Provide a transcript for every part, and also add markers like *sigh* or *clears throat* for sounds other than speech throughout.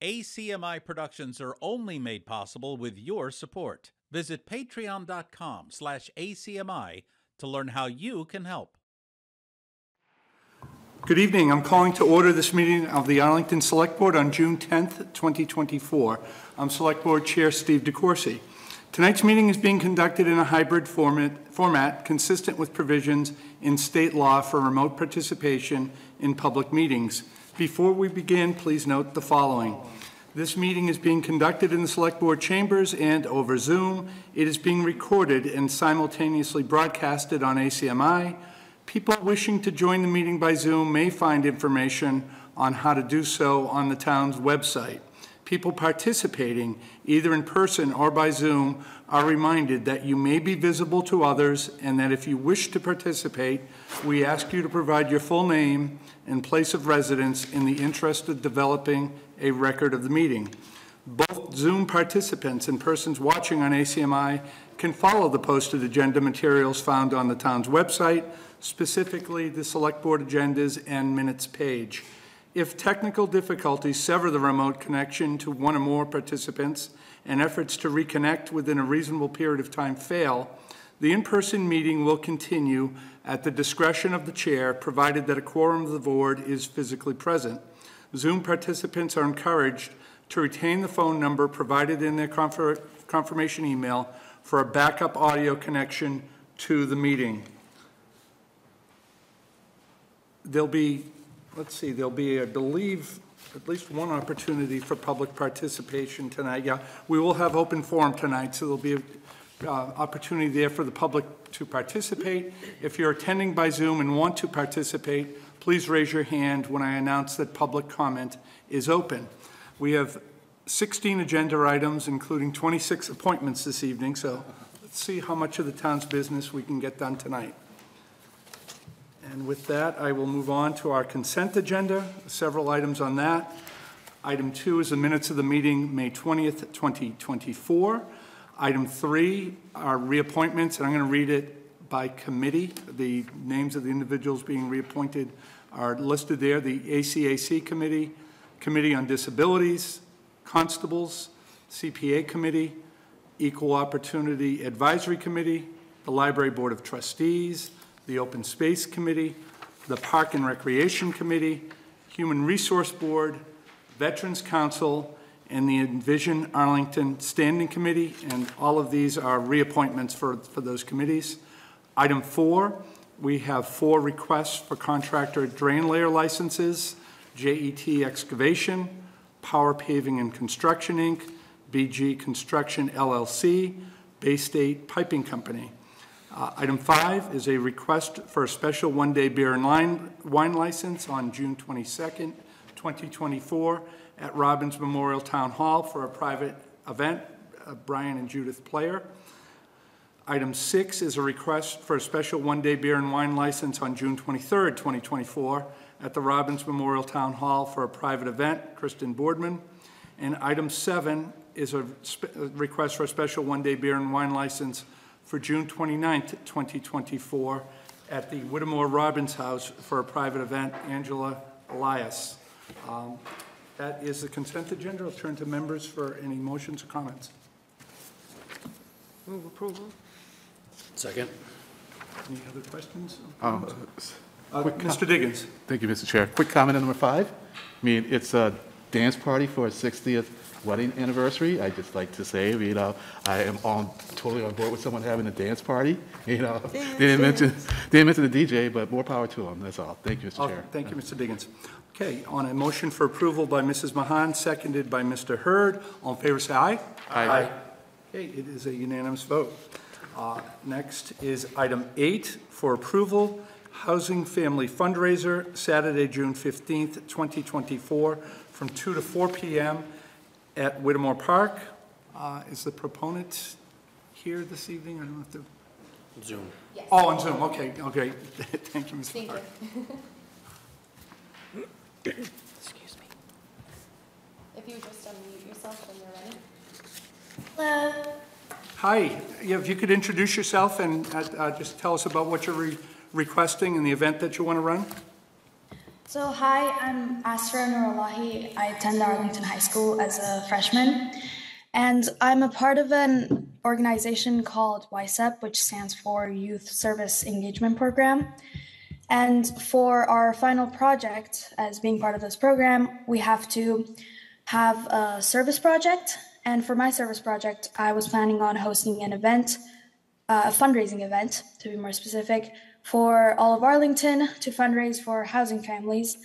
ACMI productions are only made possible with your support. Visit patreon.com slash ACMI to learn how you can help. Good evening. I'm calling to order this meeting of the Arlington Select Board on June 10th, 2024. I'm Select Board Chair Steve DeCoursey. Tonight's meeting is being conducted in a hybrid format, format consistent with provisions in state law for remote participation in public meetings. Before we begin, please note the following. This meeting is being conducted in the Select Board chambers and over Zoom. It is being recorded and simultaneously broadcasted on ACMI. People wishing to join the meeting by Zoom may find information on how to do so on the town's website. People participating, either in person or by Zoom, are reminded that you may be visible to others and that if you wish to participate, we ask you to provide your full name and place of residence in the interest of developing a record of the meeting. Both Zoom participants and persons watching on ACMI can follow the posted agenda materials found on the town's website, specifically the Select Board agendas and minutes page. If technical difficulties sever the remote connection to one or more participants and efforts to reconnect within a reasonable period of time fail, the in-person meeting will continue at the discretion of the chair, provided that a quorum of the board is physically present. Zoom participants are encouraged to retain the phone number provided in their confirmation email for a backup audio connection to the meeting. There'll be, let's see, there'll be, I believe, at least one opportunity for public participation tonight. Yeah, we will have open forum tonight, so there'll be an opportunity there for the public to participate. If you're attending by Zoom and want to participate, please raise your hand when I announce that public comment is open. We have 16 agenda items, including 26 appointments this evening, so let's see how much of the town's business we can get done tonight. And with that, I will move on to our consent agenda, several items on that. Item two is the minutes of the meeting, May 20th, 2024. Item three are reappointments, and I'm going to read it by committee. The names of the individuals being reappointed are listed there. The ACAC Committee, Committee on Disabilities, Constables, CPA Committee, Equal Opportunity Advisory Committee, the Library Board of Trustees, the Open Space Committee, the Park and Recreation Committee, Human Resource Board, Veterans Council, and the Envision Arlington Standing Committee, and all of these are reappointments for, for those committees. Item four, we have four requests for contractor drain layer licenses, JET Excavation, Power Paving and Construction, Inc., BG Construction LLC, Bay State Piping Company. Uh, Item five is a request for a special one-day beer and wine, wine license on June 22nd, 2024, at Robbins Memorial Town Hall for a private event, uh, Brian and Judith Player. Item six is a request for a special one-day beer and wine license on June 23rd, 2024, at the Robbins Memorial Town Hall for a private event, Kristen Boardman. And item seven is a, request for a special one-day beer and wine license for June 29th, 2024, at the Whittemore Robbins House for a private event, Angela Elias. Um, That is the consent agenda. I'll turn to members for any motions or comments. Move approval. Second. Any other questions? Um, Uh, Mr. Diggins? Thank you, Mr. Chair. Quick comment on number five. I mean, it's a dance party for a 60th wedding anniversary. I'd just like to say, you know, I am on, totally on board with someone having a dance party, *laughs* you know. They didn't mention, they didn't mention the DJ, but more power to them, that's all. Thank you, Mr. Oh, Chair. Thank you, Mr. Diggins. Okay, on a motion for approval by Mrs. Mahon, seconded by Mr. Hurd, all in favor, say aye. Aye. Okay, it is a unanimous vote. Uh, Next is item eight for approval, Housing Family Fundraiser, Saturday, June 15th, 2024, from 2 to 4 p.m. at Whittemore Park. Uh, Is the proponent here this evening? I don't know if the, Zoom. oh, on Zoom, okay, okay. *laughs* Thank you, Mr. Thank Clark. you. *coughs* Excuse me. If you would just unmute yourself when you're ready. Hello. Hi, yeah, if you could introduce yourself and uh, uh, just tell us about what you're re- requesting and the event that you want to run? So, hi, I'm Asra Nurulahi. I attend Arlington High School as a freshman, and I'm a part of an organization called YSEP, which stands for Youth Service Engagement Program. And for our final project, as being part of this program, we have to have a service project. And for my service project, I was planning on hosting an event uh, a fundraising event, to be more specific, for all of Arlington to fundraise for housing families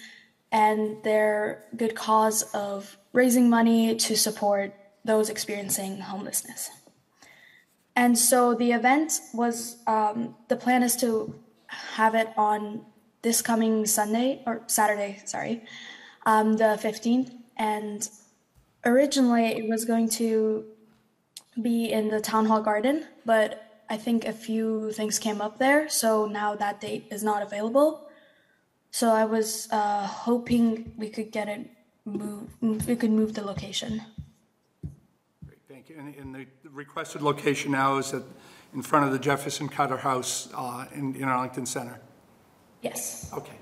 and their good cause of raising money to support those experiencing homelessness. And so the event was um, the plan is to have it on this coming Sunday or Saturday, sorry, um, the 15th. And originally it was going to be in the town hall garden, but I think a few things came up there, so now that date is not available. So I was uh, hoping we could get it move, we could move the location. Great, Thank you. And- And the requested location now is at, in front of the Jefferson Cutter House uh, in in Arlington Center? Yes. Okay,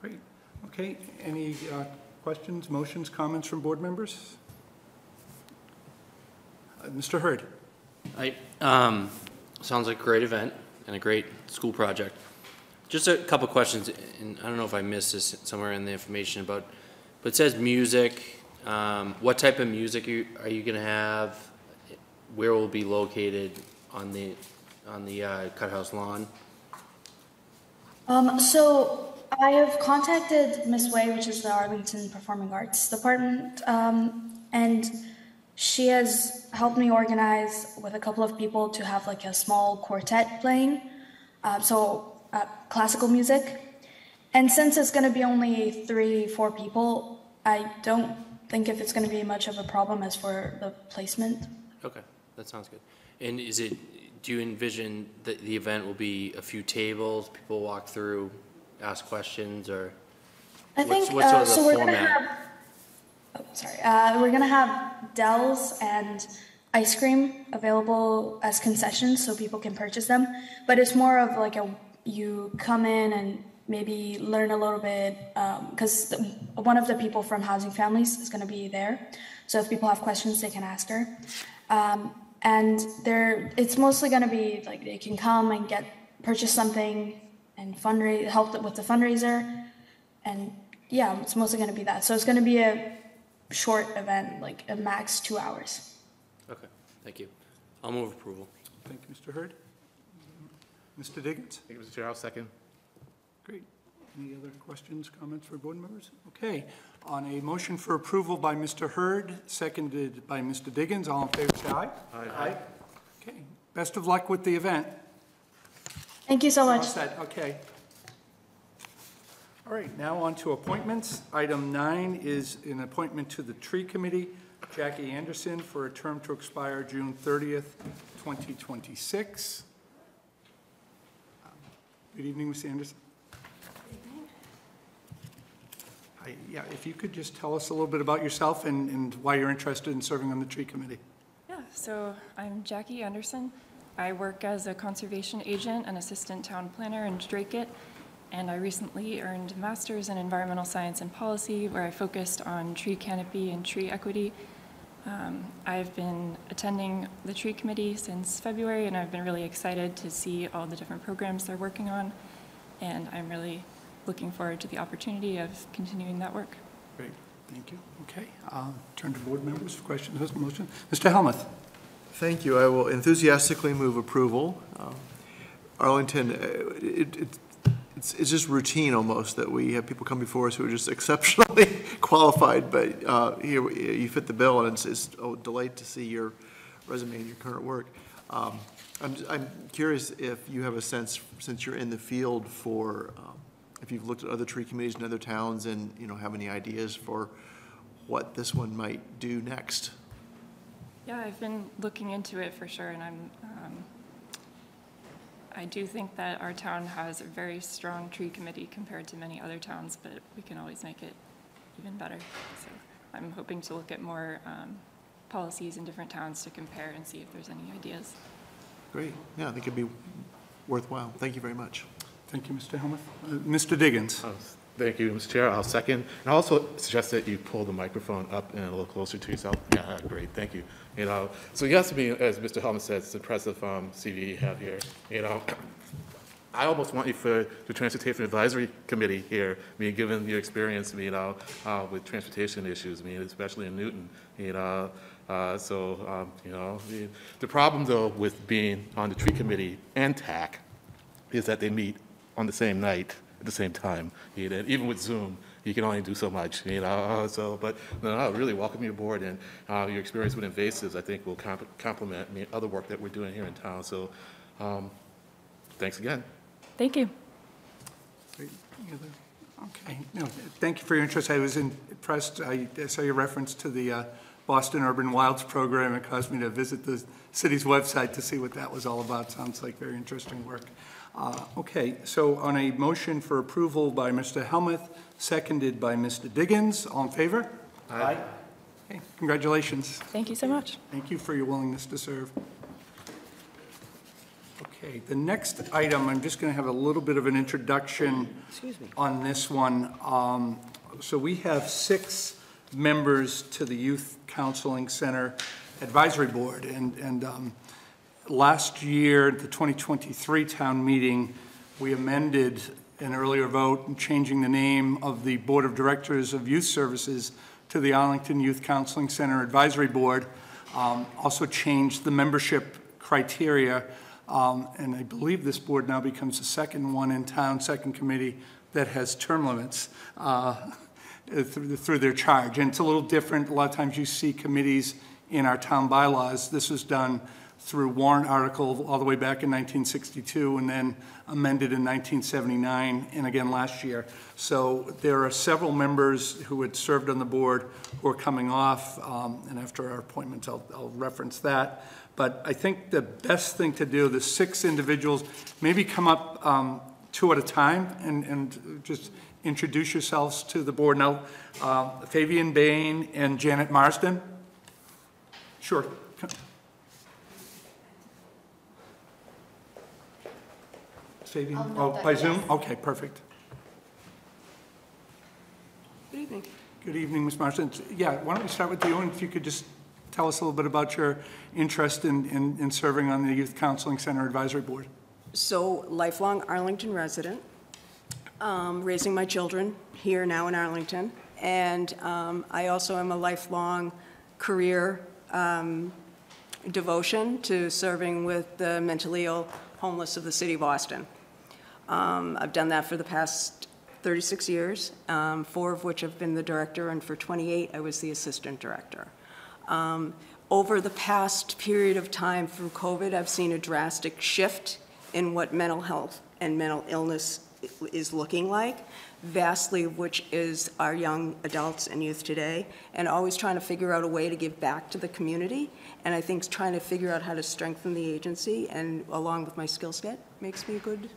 great. Okay, any uh, questions, motions, comments from board members? Uh, Mr. Hurd? I, um, sounds like a great event and a great school project. Just a couple questions, and I don't know if I missed this somewhere in the information about, but it says music. Um, what type of music are you, are you gonna have? Where will it be located on the, on the, uh, Cut House lawn? Um, so I have contacted Miss Way, which is the Arlington Performing Arts Department, um, and she has helped me organize with a couple of people to have like a small quartet playing, uh, so uh, classical music. And since it's going to be only three, four people, I don't think if it's going to be much of a problem as for the placement. Okay, that sounds good. And is it, do you envision that the event will be a few tables, people walk through, ask questions, or? I What's- think what's sort uh, of the so. We're gonna format? have. Oh, sorry. Uh, we're gonna have Del's and ice cream available as concessions, so people can purchase them. But it's more of like a you come in and maybe learn a little bit because one of the people from Housing Families is gonna be there. So if people have questions, they can ask her. Um, and there, it's mostly gonna be like they can come and get purchase something and fundraise, help with the fundraiser and yeah, it's mostly going to be that. So it's going to be a short event, like a max two hours. Okay, thank you. I'll move approval. Thank you, Mr. Hurd. Mr. Diggins? Thank you, Mr. Chair, I'll second. Great. Any other questions, comments for board members? Okay. On a motion for approval by Mr. Hurd, seconded by Mr. Diggins, all in favor, say aye. Aye. Okay. Best of luck with the event. Thank you so All much. set, okay. All right, now on to appointments. Item nine is an appointment to the Tree Committee. Jackie Anderson for a term to expire June 30th, 2026. Good evening, Ms. Anderson. Hi, Yeah, if you could just tell us a little bit about yourself and, and why you're interested in serving on the Tree Committee. Yeah, so I'm Jackie Anderson. I work as a conservation agent and assistant town planner in Dracut, and I recently earned a master's in environmental science and policy where I focused on tree canopy and tree equity. Um, I've been attending the tree committee since February, and I've been really excited to see all the different programs they're working on, and I'm really looking forward to the opportunity of continuing that work. Great, thank you. Okay, I'll turn to board members for questions, on motion. Mr. Helmuth? Thank you. I will enthusiastically move approval. Um, Arlington, uh, it, it, it's, it's just routine almost that we have people come before us who are just *laughs* exceptionally qualified, but uh, here, you fit the bill, and it's, it's a delight to see your resume and your current work. Um, I'm, I'm curious if you have a sense, since you're in the field for, um, if you've looked at other tree committees in other towns and, you know, have any ideas for what this one might do next? Yeah, I've been looking into it for sure, and I'm, um, I do think that our town has a very strong tree committee compared to many other towns, but we can always make it even better. So I'm hoping to look at more um, policies in different towns to compare and see if there's any ideas. Great. Yeah, I think it'd be worthwhile. Thank you very much. Thank you, Mr. Helmuth. Uh, Mr. Diggins? Uh, Thank you, Mr. Chair. I'll second. And I also suggest that you pull the microphone up and a little closer to yourself. Yeah, great, thank you. You know, so yes, I mean, as Mr. Helmuth said, it's impressive um, CV you have here. You know, I almost want you for the Transportation Advisory Committee here, I mean, given your experience, you know, uh, with transportation issues, I mean, especially in Newton, you know. Uh, So, um, you know, the- the problem though with being on the tree committee and TAC is that they meet on the same night at the same time. You know, even with Zoom, you can only do so much, you know, *laughs* so, but, no, no, really welcome you aboard, and uh, your experience with invasives, I think, will comp- complement I other work that we're doing here in town, so, um, thanks again. Thank you. Okay, no, thank you for your interest. I was impressed, I I saw your reference to the uh, Boston Urban Wilds Program. It caused me to visit the city's website to see what that was all about. Sounds like very interesting work. Uh, Okay, so on a motion for approval by Mr. Helmuth, seconded by Mr. Diggins, all in favor? Aye. Okay, congratulations. Thank you so much. Thank you for your willingness to serve. Okay, the next item, I'm just going to have a little bit of an introduction on this one. Um, So we have six members to the Youth Counseling Center Advisory Board, and, and um, last year, at the 2023 town meeting, we amended an earlier vote changing the name of the Board of Directors of Youth Services to the Arlington Youth Counseling Center Advisory Board. Um, Also changed the membership criteria, um, and I believe this board now becomes the second one in town, second committee that has term limits uh, *laughs* through through their charge. And it's a little different. A lot of times you see committees in our town bylaws. This was done through warrant article all the way back in 1962 and then amended in 1979 and again last year. So there are several members who had served on the board who are coming off, um, and after our appointments, I'll, I'll reference that. But I think the best thing to do, the six individuals, maybe come up um, two at a time and, and just introduce yourselves to the board. Now, uh, Fabian Bain and Janet Marsden? Sure. Fabian, I'll note oh, that, by Zoom? yes. Okay, perfect. Good evening. Good evening, Ms. Marsden. Yeah, why don't we start with you, and if you could just tell us a little bit about your interest in, in, in serving on the Youth Counseling Center Advisory Board? So lifelong Arlington resident, um, raising my children here now in Arlington. And um, I also am a lifelong career um, devotion to serving with the mentally ill homeless of the city of Boston. Um, I've done that for the past 36 years, um, four of which have been the director, and for 28, I was the assistant director. Um, Over the past period of time through COVID, I've seen a drastic shift in what mental health and mental illness is looking like, vastly of which is our young adults and youth today, and always trying to figure out a way to give back to the community. And I think trying to figure out how to strengthen the agency, and along with my skill set, makes me a good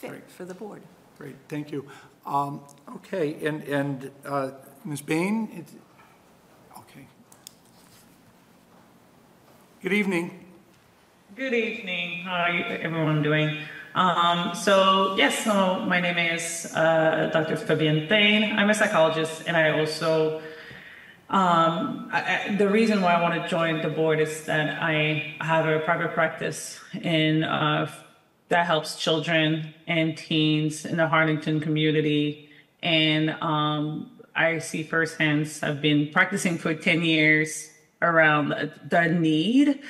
fit Great. for the board. Great, thank you. Um, Okay, and, and uh, Ms. Bain? it- Okay. Good evening. Good evening. How are you, everyone doing? Um, so yes, so my name is uh, Dr. Fabian Bain. I'm a psychologist, and I also um, I, I, the reason why I want to join the board is that I have a private practice in uh, that helps children and teens in the Arlington community, and um, I see firsthand. I've been practicing for ten years around the, the need,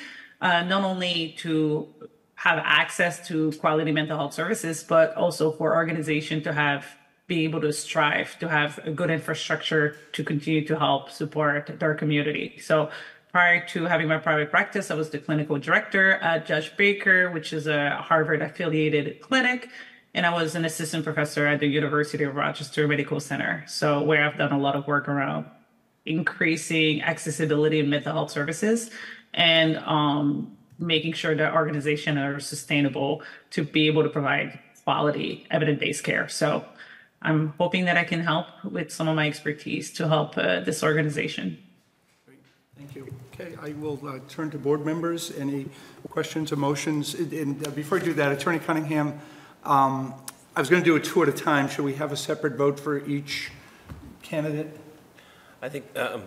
uh, not only to have access to quality mental health services, but also for organization to have be able to strive to have a good infrastructure to continue to help support their community. So prior to having my private practice, I was the clinical director at Judge Baker, which is a Harvard affiliated clinic. And I was an assistant professor at the University of Rochester Medical Center. So where I've done a lot of work around increasing accessibility in mental health services and um, making sure that organizations are sustainable to be able to provide quality evidence-based care. So I'm hoping that I can help with some of my expertise to help uh, this organization. Thank you. Okay, I will uh, turn to board members. Any questions or motions? And- And uh, before I do that, Attorney Cunningham, um, I was going to do it two at a time. Should we have a separate vote for each candidate? I think, um,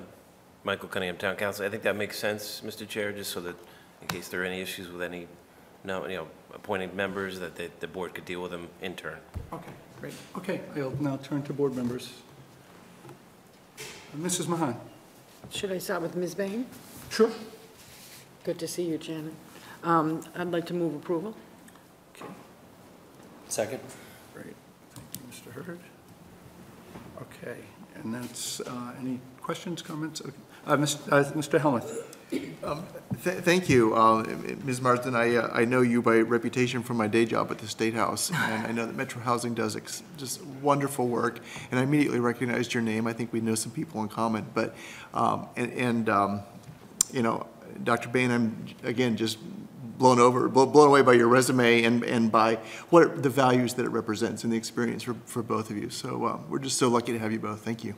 Michael Cunningham, Town Counsel, I think that makes sense, Mr. Chair, just so that in case there are any issues with any, no, you know, appointed members, that the, the board could deal with them in turn. Okay, great. Okay, I'll now turn to board members. Mrs. Mahon? Should I start with Ms. Bain? Sure. Good to see you, Janet. Um, I'd like to move approval. Second? Great, thank you, Mr. Hurd. Okay, and that's, uh, any questions, comments? Uh, Mis- uh, Mr. Helmuth? Th- Thank you, uh, Ms. Marsden. I, uh, I know you by reputation from my day job at the State House, and I know that Metro Housing does ex- just wonderful work, and I immediately recognized your name. I think we know some people in common, but, um, and, and, um, you know, Dr. Bain, I'm, again, just blown over, blown away by your resume and, and by what, the values that it represents and the experience for, for both of you. So uh, we're just so lucky to have you both. Thank you.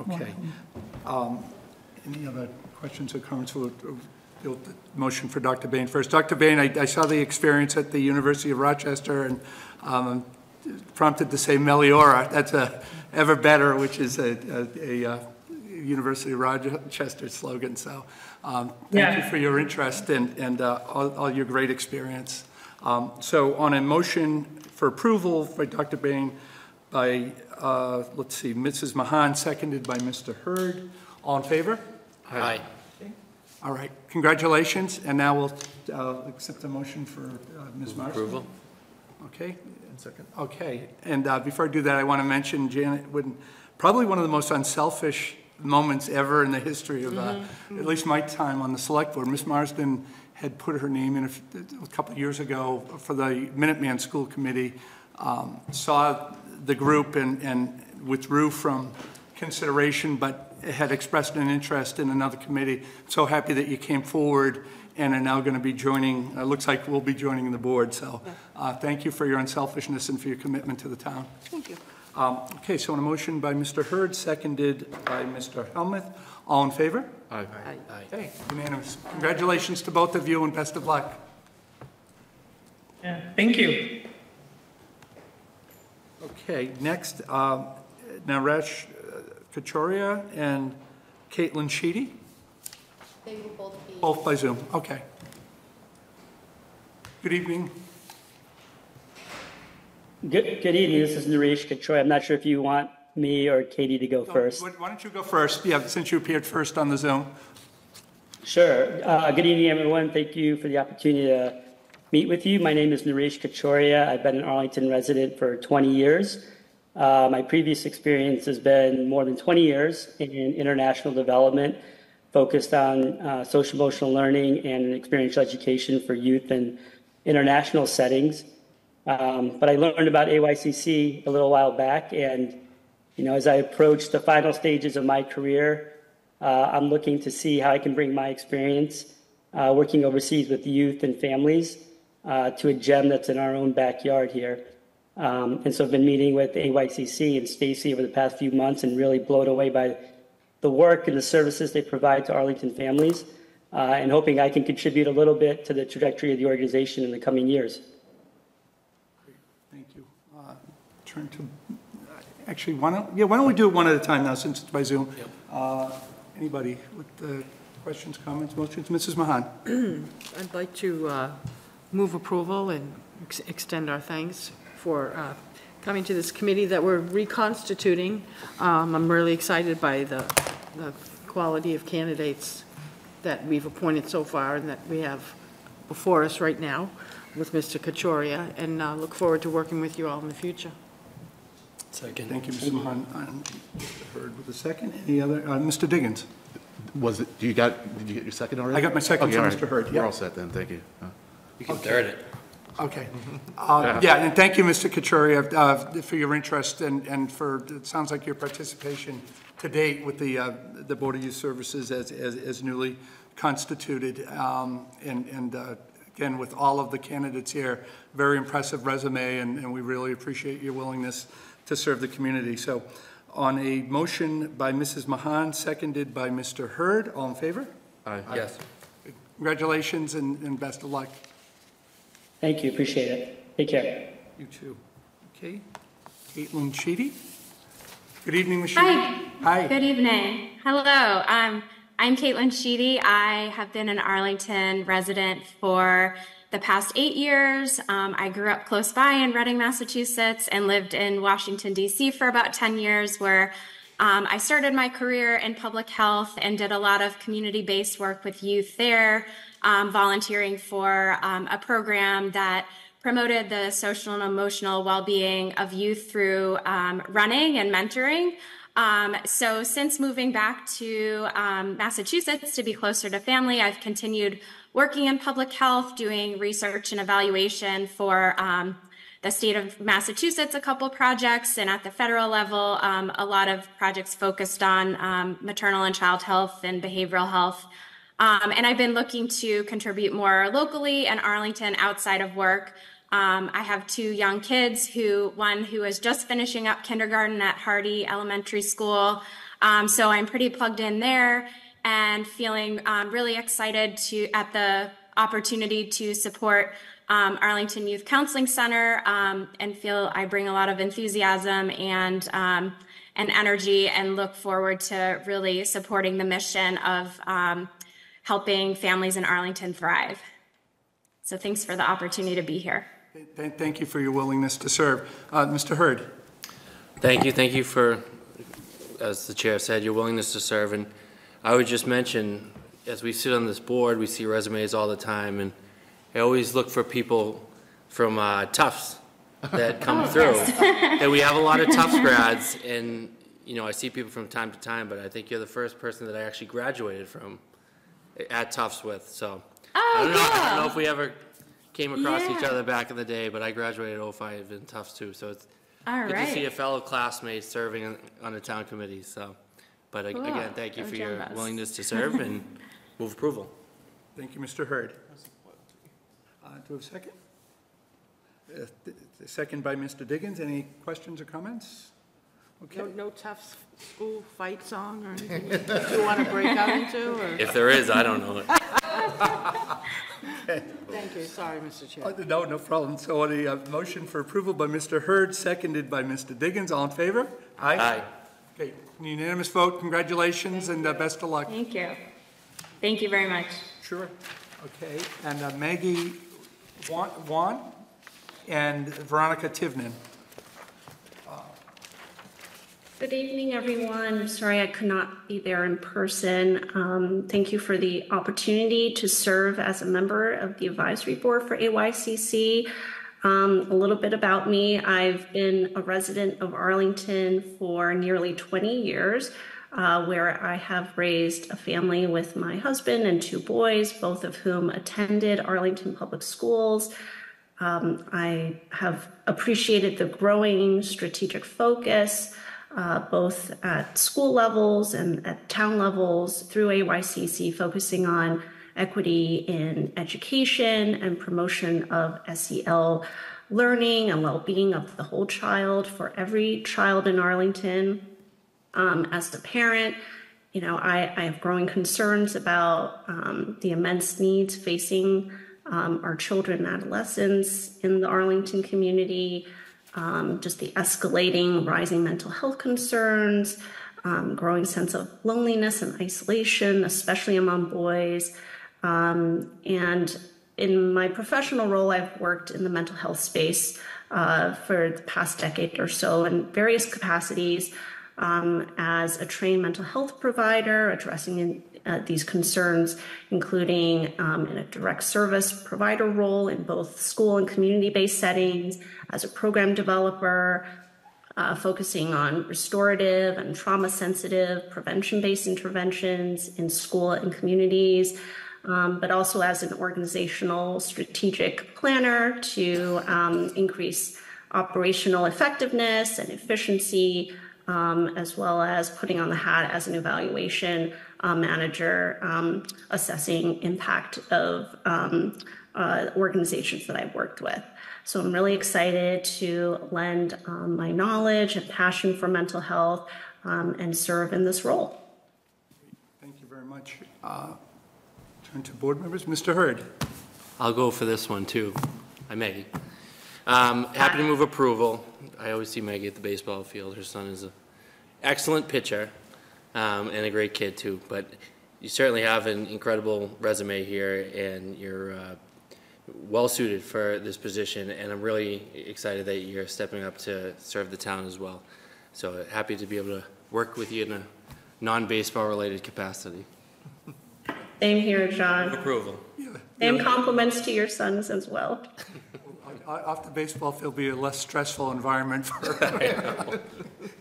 Okay. Um, Any other questions or comments? We'll we'll- the motion for Dr. Bain first. Dr. Bain, I I saw the experience at the University of Rochester and um, prompted to say Meliora. That's a ever better, which is a, a- a uh, University of Rochester slogan. So um, thank you for your interest and, and uh, all all your great experience. Um, So on a motion for approval by Dr. Bain by, uh, let's see, Mrs. Mahon, seconded by Mr. Hurd. All in favor? Aye. All right, congratulations, and now we'll uh, accept the motion for uh, Ms. Marsden. Approval? Okay? second. Okay, and uh, before I do that, I want to mention Janet Wooden, probably one of the most unselfish moments ever in the history of, uh, at least my time on the select board. Ms. Marsden had put her name in a f- a couple of years ago for the Minuteman School Committee, um, saw the group and and withdrew from consideration, but had expressed an interest in another committee. So happy that you came forward and are now going to be joining, uh, looks like we'll be joining the board. So uh, thank you for your unselfishness and for your commitment to the town. Thank you. Um, Okay, so on a motion by Mr. Hurd, seconded by Mr. Helmuth. All in favor? Aye. Okay, unanimous. Congratulations to both of you and best of luck. Yeah, thank you. Okay, next, um, Naresh uh, Kachoria and Caitlin Sheedy, They will both be. both by Zoom. Okay. Good evening. Good, good evening. This is Naresh Kachoria. I'm not sure if you want me or Katie to go first. Why don't you go first? Yeah, since you appeared first on the Zoom. Sure. Uh, good evening, everyone. Thank you for the opportunity to meet with you. My name is Naresh Kachoria. I've been an Arlington resident for 20 years. Uh, my previous experience has been more than 20 years in international development, focused on uh, social emotional learning and experiential education for youth in international settings. Um, but I learned about AYCC a little while back, and you know, as I approach the final stages of my career, uh, I'm looking to see how I can bring my experience uh, working overseas with youth and families uh, to a gem that's in our own backyard here. Um, and so I've been meeting with AYCC and Stacy over the past few months and really blown away by the work and the services they provide to Arlington families uh, and hoping I can contribute a little bit to the trajectory of the organization in the coming years. Great. Thank you. Uh, Turn to, actually, why don't, yeah, why don't we do it one at a time now, since it's by Zoom? Uh, Anybody with uh, questions, comments, motions? Mrs. Mahon? *clears throat* I'd like to uh, move approval and ex- extend our thanks for uh, coming to this committee that we're reconstituting. Um, I'm really excited by the, the quality of candidates that we've appointed so far and that we have before us right now with Mr. Kachoria, and uh, look forward to working with you all in the future. Second. Thank you, Mrs. Mahon. Mr. Hurd with a second. Any other, uh, Mr. Diggins? Was it, do you got, did you get your second already? I got my second Okay, from all right. Mr. Hurd, yeah. We're all set then, thank you. Uh, You can third it. Okay. Uh, Yeah, and thank you, Mr. Kachoria, uh, for your interest and, and for, it sounds like your participation to date with the, uh, the Board of Youth Services as, as as newly constituted. Um, And, and uh, again, with all of the candidates here, very impressive resume, and, and we really appreciate your willingness to serve the community. So on a motion by Mrs. Mahon, seconded by Mr. Hurd, all in favor? Aye. Yes. Congratulations and, and best of luck. Thank you. Appreciate it. Take care. You too. Okay. Caitlin Sheedy. Good evening, Ms. Sheedy. Hi. Hi. Good evening. Hello. Um, I'm Caitlin Sheedy. I have been an Arlington resident for the past eight years. Um, I grew up close by in Reading, Massachusetts, and lived in Washington, D.C. for about 10 years, where um, I started my career in public health and did a lot of community based work with youth there, um, volunteering for um, a program that promoted the social and emotional well being of youth through um, running and mentoring. Um, so, since moving back to um, Massachusetts to be closer to family, I've continued working in public health, doing research and evaluation for um, the state of Massachusetts, a couple projects, and at the federal level, um, a lot of projects focused on um, maternal and child health and behavioral health. Um, and I've been looking to contribute more locally and Arlington outside of work. Um, I have two young kids who, one who is just finishing up kindergarten at Hardy Elementary School. Um, so I'm pretty plugged in there and feeling um, really excited to at the opportunity to support um, Arlington Youth Counseling Center um, and feel I bring a lot of enthusiasm and um, and energy and look forward to really supporting the mission of um, helping families in Arlington thrive. So thanks for the opportunity to be here. Thank you for your willingness to serve. Uh, Mr. Hurd. Thank you, thank you for, as the chair said, your willingness to serve. And I would just mention, as we sit on this board, we see resumes all the time, and I always look for people from uh, Tufts that come *laughs* Oh, through. yes. And we have a lot of Tufts grads, and, you know, I see people from time to time, but I think you're the first person that I actually graduated from at Tufts with, so. I don't know, I don't know if we ever came across each Yeah. other back in the day, but I graduated '05 in Tufts too, so it's All good to see a right. fellow classmate serving on- on a town committee, so. But ag- Cool. again, thank you I'm for your jealous. willingness to *laughs* serve and move approval. Thank you, Mr. Hurd. Uh, Do we have a second? Uh, th- th- Second by Mr. Diggins. Any questions or comments? Okay. No, no Tufts school fight song or anything you want to break out into, or? *laughs* If there is, I don't know it. Thank you, sorry, Mr. Chair. Uh, No, no problem. So on the uh, motion for approval by Mr. Hurd, seconded by Mr. Diggins. All in favor? Aye. Okay, unanimous vote. Congratulations and uh, best of luck. Thank you. Thank you very much. Sure. Okay, and uh, Maggie Wan- Wan and Veronica Tivnan. Good evening, everyone. Sorry I could not be there in person. Um, thank you for the opportunity to serve as a member of the advisory board for AYCC. Um, a little bit about me I've been a resident of Arlington for nearly 20 years, uh, where I have raised a family with my husband and two boys, both of whom attended Arlington Public Schools. Um, I have appreciated the growing strategic focus, uh, both at school levels and at town levels through AYCC, focusing on equity in education and promotion of SEL learning and well-being of the whole child for every child in Arlington. Um, as a parent, you know, I, I have growing concerns about um, the immense needs facing um, our children and adolescents in the Arlington community, um, just the escalating, rising mental health concerns, um, growing sense of loneliness and isolation, especially among boys. Um, and in my professional role, I've worked in the mental health space uh, for the past decade or so in various capacities um, as a trained mental health provider, addressing in, uh, these concerns, including um, in a direct service provider role in both school and community based settings, as a program developer, uh, focusing on restorative and trauma sensitive prevention based interventions in school and communities. Um, but also as an organizational strategic planner to um, increase operational effectiveness and efficiency, um, as well as putting on the hat as an evaluation manager, um, assessing impact of um, uh, organizations that I've worked with. So I'm really excited to lend um, my knowledge and passion for mental health um, and serve in this role. Thank you very much. Uh, Turn to board members. Mr. Hurd. I'll go for this one too. I may. Um, happy to move approval. I always see Maggie at the baseball field. Her son is an excellent pitcher, um, and a great kid too. But you certainly have an incredible resume here, and you're, uh, well-suited for this position, and I'm really excited that you're stepping up to serve the town as well. So happy to be able to work with you in a non-baseball related capacity. Same here, John. Approval. And compliments to your sons as well. Off the baseball field, be a less stressful environment for. *laughs* *laughs*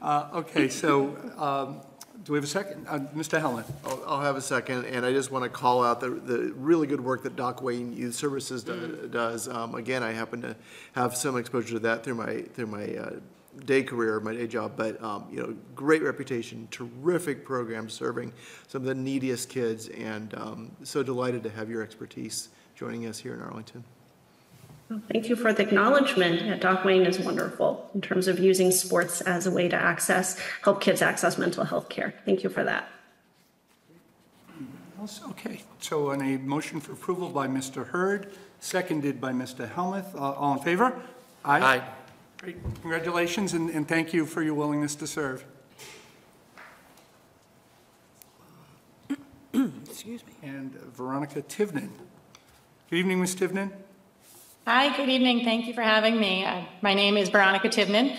Uh, Okay, so, um, do we have a second? Uh, Mr. Helmuth? I'll, I'll have a second, and I just want to call out the, the really good work that Doc Wayne Youth Services do- does. Um, Again, I happen to have some exposure to that through my, through my uh, day career, my day job, but, um, you know, great reputation, terrific program serving some of the neediest kids, and um, so delighted to have your expertise joining us here in Arlington. Thank you for the acknowledgement. Yeah, Doc Wayne is wonderful in terms of using sports as a way to access, help kids access mental health care. Thank you for that. Okay, so on a motion for approval by Mr. Hurd, seconded by Mr. Helmuth, uh, all in favor? Aye. Great, congratulations, and, and thank you for your willingness to serve. Excuse me. And Veronica Tivnan. Good evening, Ms. Tivnan. Hi, good evening. Thank you for having me. Uh, my name is Veronica Tivnan.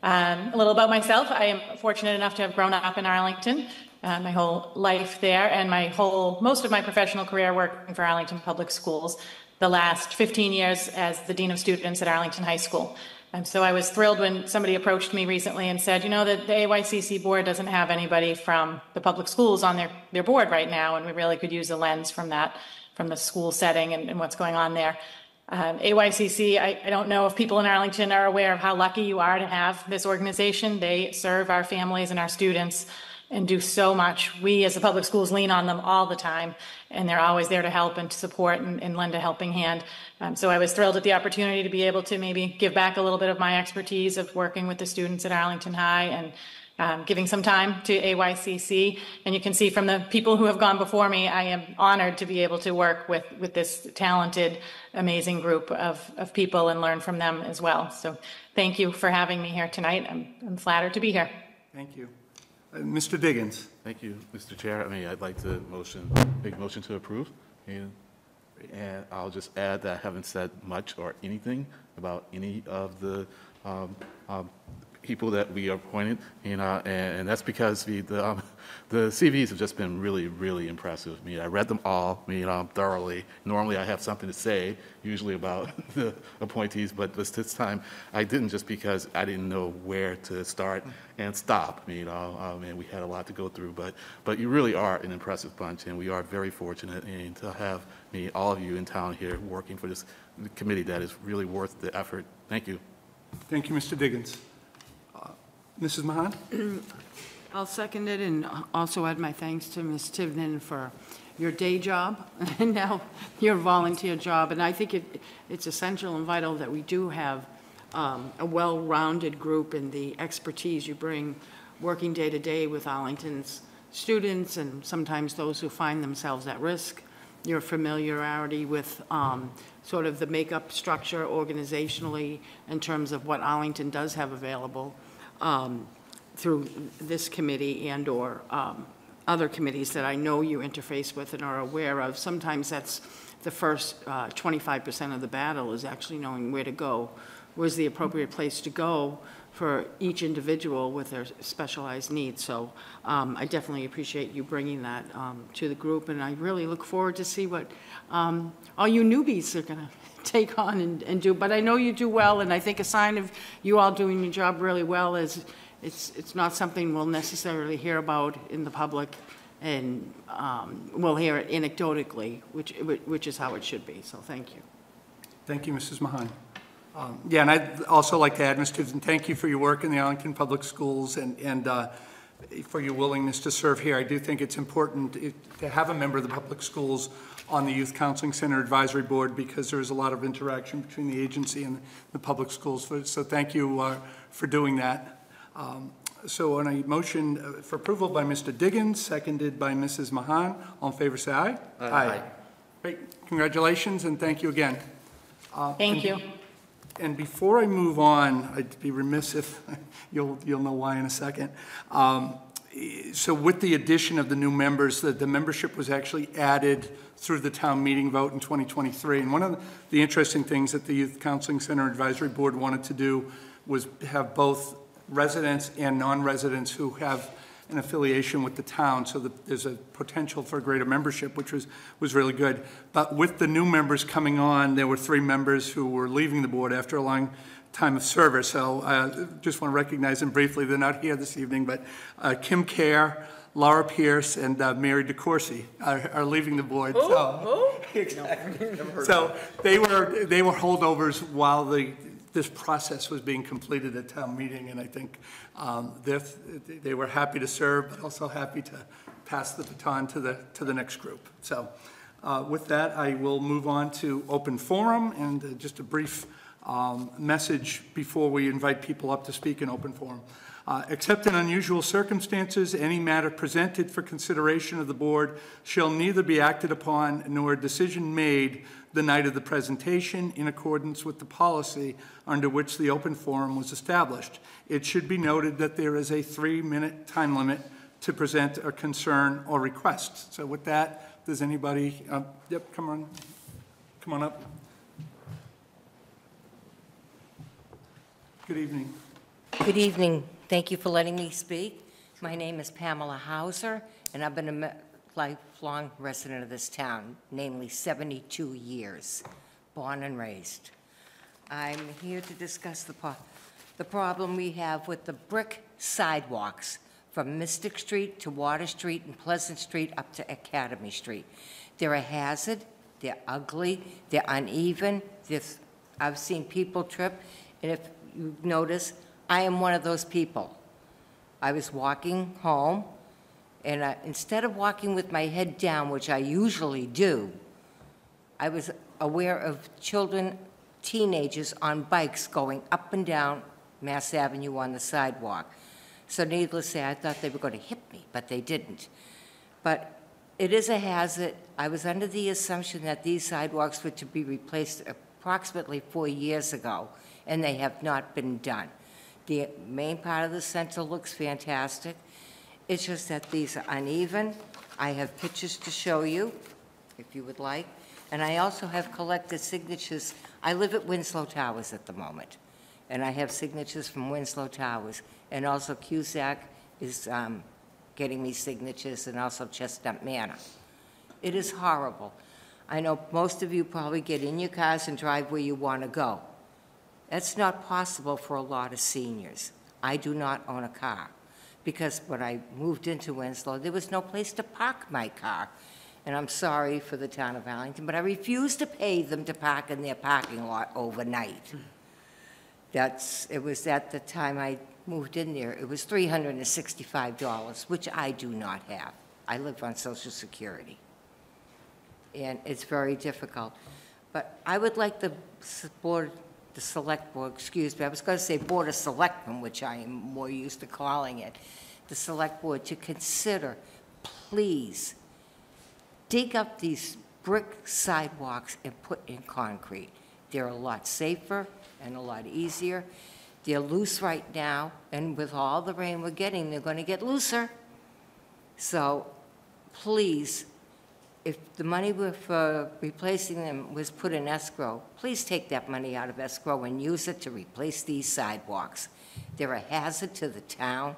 Um, a little about myself. I am fortunate enough to have grown up in Arlington, uh, my whole life there, and my whole, most of my professional career working for Arlington Public Schools, the last 15 years as the Dean of Students at Arlington High School. And so I was thrilled when somebody approached me recently and said, you know, that the AYCC board doesn't have anybody from the public schools on their, their board right now, and we really could use a lens from that, from the school setting and, and what's going on there. Um, AYCC, I, I don't know if people in Arlington are aware of how lucky you are to have this organization. They serve our families and our students and do so much. We, as the public schools, lean on them all the time, and they're always there to help and to support and, and lend a helping hand. Um, so I was thrilled at the opportunity to be able to maybe give back a little bit of my expertise of working with the students at Arlington High and um, giving some time to AYCC. And you can see from the people who have gone before me, I am honored to be able to work with, with this talented, amazing group of, of people and learn from them as well. So thank you for having me here tonight. I'm, I'm flattered to be here. Thank you. Uh, Mr. Diggins. Thank you, Mr. Chair. I mean, I'd like to motion, make a motion to approve. And, and I'll just add that I haven't said much or anything about any of the um, um, people that we appointed, you know, and, and that's because the, the, um, *laughs* the CVs have just been really, really impressive. I mean, I read them all, mean, um, thoroughly. Normally, I have something to say, usually about *laughs* the appointees, but this, this time, I didn't just because I didn't know where to start and stop, you know, um, and we had a lot to go through, but, but you really are an impressive bunch, and we are very fortunate and to have me, all of you in town here working for this committee that is really worth the effort. Thank you. Thank you, Mr. Diggins. Mrs. Mahon? *clears throat* I'll second it and also add my thanks to Ms. Tivnan for your day job *laughs* and now your volunteer job. And I think it, it's essential and vital that we do have um, a well-rounded group and the expertise you bring working day to day with Arlington's students and sometimes those who find themselves at risk. Your familiarity with um, sort of the makeup structure organizationally in terms of what Arlington does have available. Um, through this committee and/or um, other committees that I know you interface with and are aware of. Sometimes that's the first uh, 25% of the battle is actually knowing where to go, where's the appropriate place to go for each individual with their specialized needs. So um, I definitely appreciate you bringing that um, to the group, and I really look forward to see what um, all you newbies are going to take on and, and do. But I know you do well, and I think a sign of you all doing your job really well is it's, it's not something we'll necessarily hear about in the public, and um, we'll hear it anecdotally, which, which is how it should be. So thank you. Thank you, Mrs. Mahon. Um, Yeah, and I'd also like to add, Mr. Tivnan, thank you for your work in the Arlington Public Schools and, and uh, for your willingness to serve here. I do think it's important to have a member of the public schools on the Youth Counseling Center Advisory Board because there's a lot of interaction between the agency and the public schools. So thank you uh, for doing that. Um, So on a motion uh, for approval by Mr. Diggins, seconded by Mrs. Mahon, all in favor, say aye. Aye. Great, congratulations, and thank you again. Uh, Thank you. And before I move on, I'd be remiss if, *laughs* you'll, you'll know why in a second. Um, So with the addition of the new members, the, the membership was actually added through the town meeting vote in 2023. And one of the interesting things that the Youth Counseling Center Advisory Board wanted to do was have both residents and non-residents who have an affiliation with the town, so there's a potential for greater membership, which was, was really good. But with the new members coming on, there were three members who were leaving the board after a long time of service. So I just want to recognize them briefly. They're not here this evening, but uh, Kim Kerr, Laura Pierce, and uh, Mary DeCoursey are, are leaving the board. So, *laughs* so they were they were holdovers while the this process was being completed at town meeting, and I think um, they were happy to serve, but also happy to pass the baton to the to the next group. So, uh, with that, I will move on to open forum and uh, just a brief um, message before we invite people up to speak in open forum. Uh, Except in unusual circumstances, any matter presented for consideration of the board shall neither be acted upon nor a decision made the night of the presentation in accordance with the policy under which the open forum was established. It should be noted that there is a three-minute time limit to present a concern or request. So with that, does anybody, uh, yep, come on, come on up. Good evening. Good evening. Thank you for letting me speak. My name is Pamela Hauser, and I've been a lifelong resident of this town, namely 72 years, born and raised. I'm here to discuss the, the problem we have with the brick sidewalks from Mystic Street to Water Street and Pleasant Street up to Academy Street. They're a hazard, they're ugly, they're uneven, There's- I've seen people trip, and if you notice, I am one of those people. I was walking home, and I- instead of walking with my head down, which I usually do, I was aware of children, teenagers on bikes going up and down Mass Avenue on the sidewalk. So needless to say, I thought they were going to hit me, but they didn't. But it is a hazard. I was under the assumption that these sidewalks were to be replaced approximately four years ago, and they have not been done. The main part of the center looks fantastic. It's just that these are uneven. I have pictures to show you, if you would like. And I also have collected signatures. I live at Winslow Towers at the moment, and I have signatures from Winslow Towers. And also Cusack is um, getting me signatures, and also Chestnut Manor. It is horrible. I know most of you probably get in your cars and drive where you want to go. That's not possible for a lot of seniors. I do not own a car, because when I moved into Winslow, there was no place to park my car. And I'm sorry for the town of Arlington, but I refuse to pay them to park in their parking lot overnight. Hmm. That's, it was at the time I moved in there, it was $365, which I do not have. I live on Social Security. And it's very difficult. But I would like the board, the select board, excuse me, I was going to say Board of Selectmen, which I am more used to calling it, the select board to consider, please, dig up these brick sidewalks and put in concrete. They're a lot safer and a lot easier. They're loose right now, and with all the rain we're getting, they're going to get looser. So please, if the money were for replacing them was put in escrow, please take that money out of escrow and use it to replace these sidewalks. They're a hazard to the town,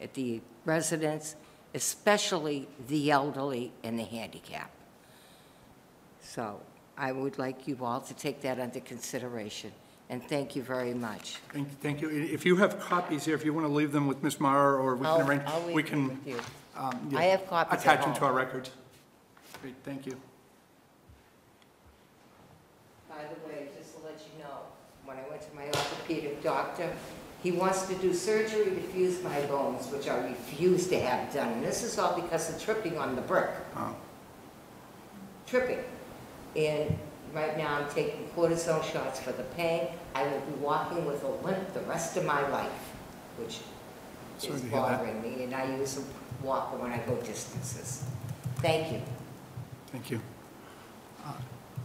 at the residents, especially the elderly and the handicapped. So I would like you all to take that under consideration, and thank you very much. Thank thank you. If you have copies here, if you want to leave them with Ms. Mara, or we can I'll- arrange, I'll leave we can. with you. um, yeah, I have copies at Attach them to home. our records. Great, thank you. By the way, just to let you know, when I went to my orthopedic doctor, he wants to do surgery to fuse my bones, which I refuse to have done. And this is all because of tripping on the brick. Oh. Tripping. And right now, I'm taking cortisone shots for the pain. I will be walking with a limp the rest of my life, which Sorry is to hear that. bothering me, and I use a walker when I go distances. Thank you. Thank you. Uh,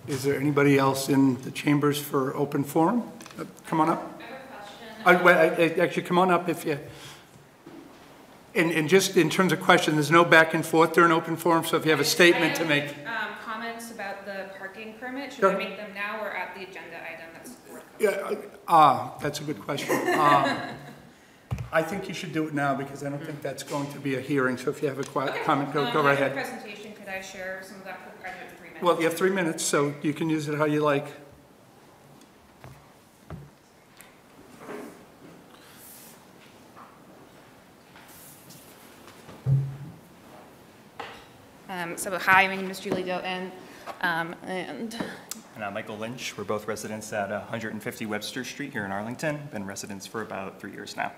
Is there anybody else in the chambers for open forum? Uh, Come on up. Uh, wait, uh, Actually, come on up if you, and, and just in terms of question, there's no back and forth during open forum, so if you have a statement to make. Um, comments about the parking permit, should Sure. I make them now or at the agenda item that's Yeah, uh, ah, that's a good question. Um, I think you should do it now because I don't think that's going to be a hearing, so if you have a qui- comment, go, Um, go right have ahead. Presentation, could I share some of that, I have three minutes. Well, you have three minutes, so you can use it how you like. Um, so hi, my name is Julie Doughton, um, and And I'm Michael Lynch. We're both residents at 150 Webster Street here in Arlington. Been residents for about three years now.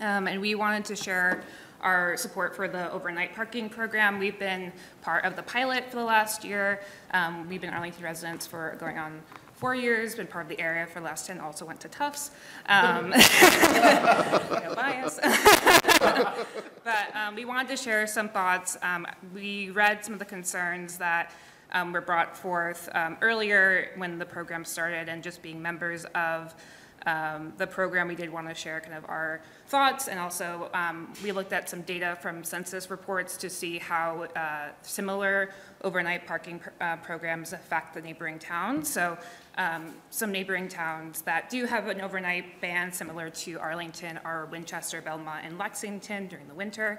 Um, and we wanted to share our support for the overnight parking program. We've been part of the pilot for the last year. Um, we've been Arlington residents for going on four years, been part of the area for the last 10, also went to Tufts. Um, *laughs* no bias. *laughs* but um, we wanted to share some thoughts. Um, we read some of the concerns that um, were brought forth um, earlier when the program started, and just being members of um, the program, we did want to share kind of our thoughts, and also um, we looked at some data from census reports to see how uh, similar overnight parking pr- uh, programs affect the neighboring towns. So um, some neighboring towns that do have an overnight ban similar to Arlington are Winchester, Belmont, and Lexington during the winter.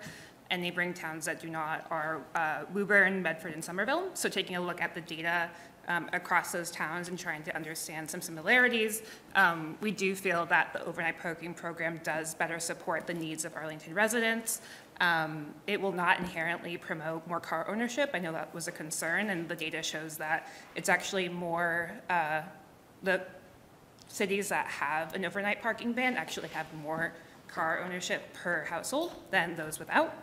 And neighboring towns that do not are uh, Woburn, Medford, and Somerville. So taking a look at the data um, across those towns and trying to understand some similarities, um, we do feel that the overnight parking program does better support the needs of Arlington residents. Um, It will not inherently promote more car ownership. I know that was a concern, and the data shows that it's actually more, uh, the cities that have an overnight parking ban actually have more car ownership per household than those without.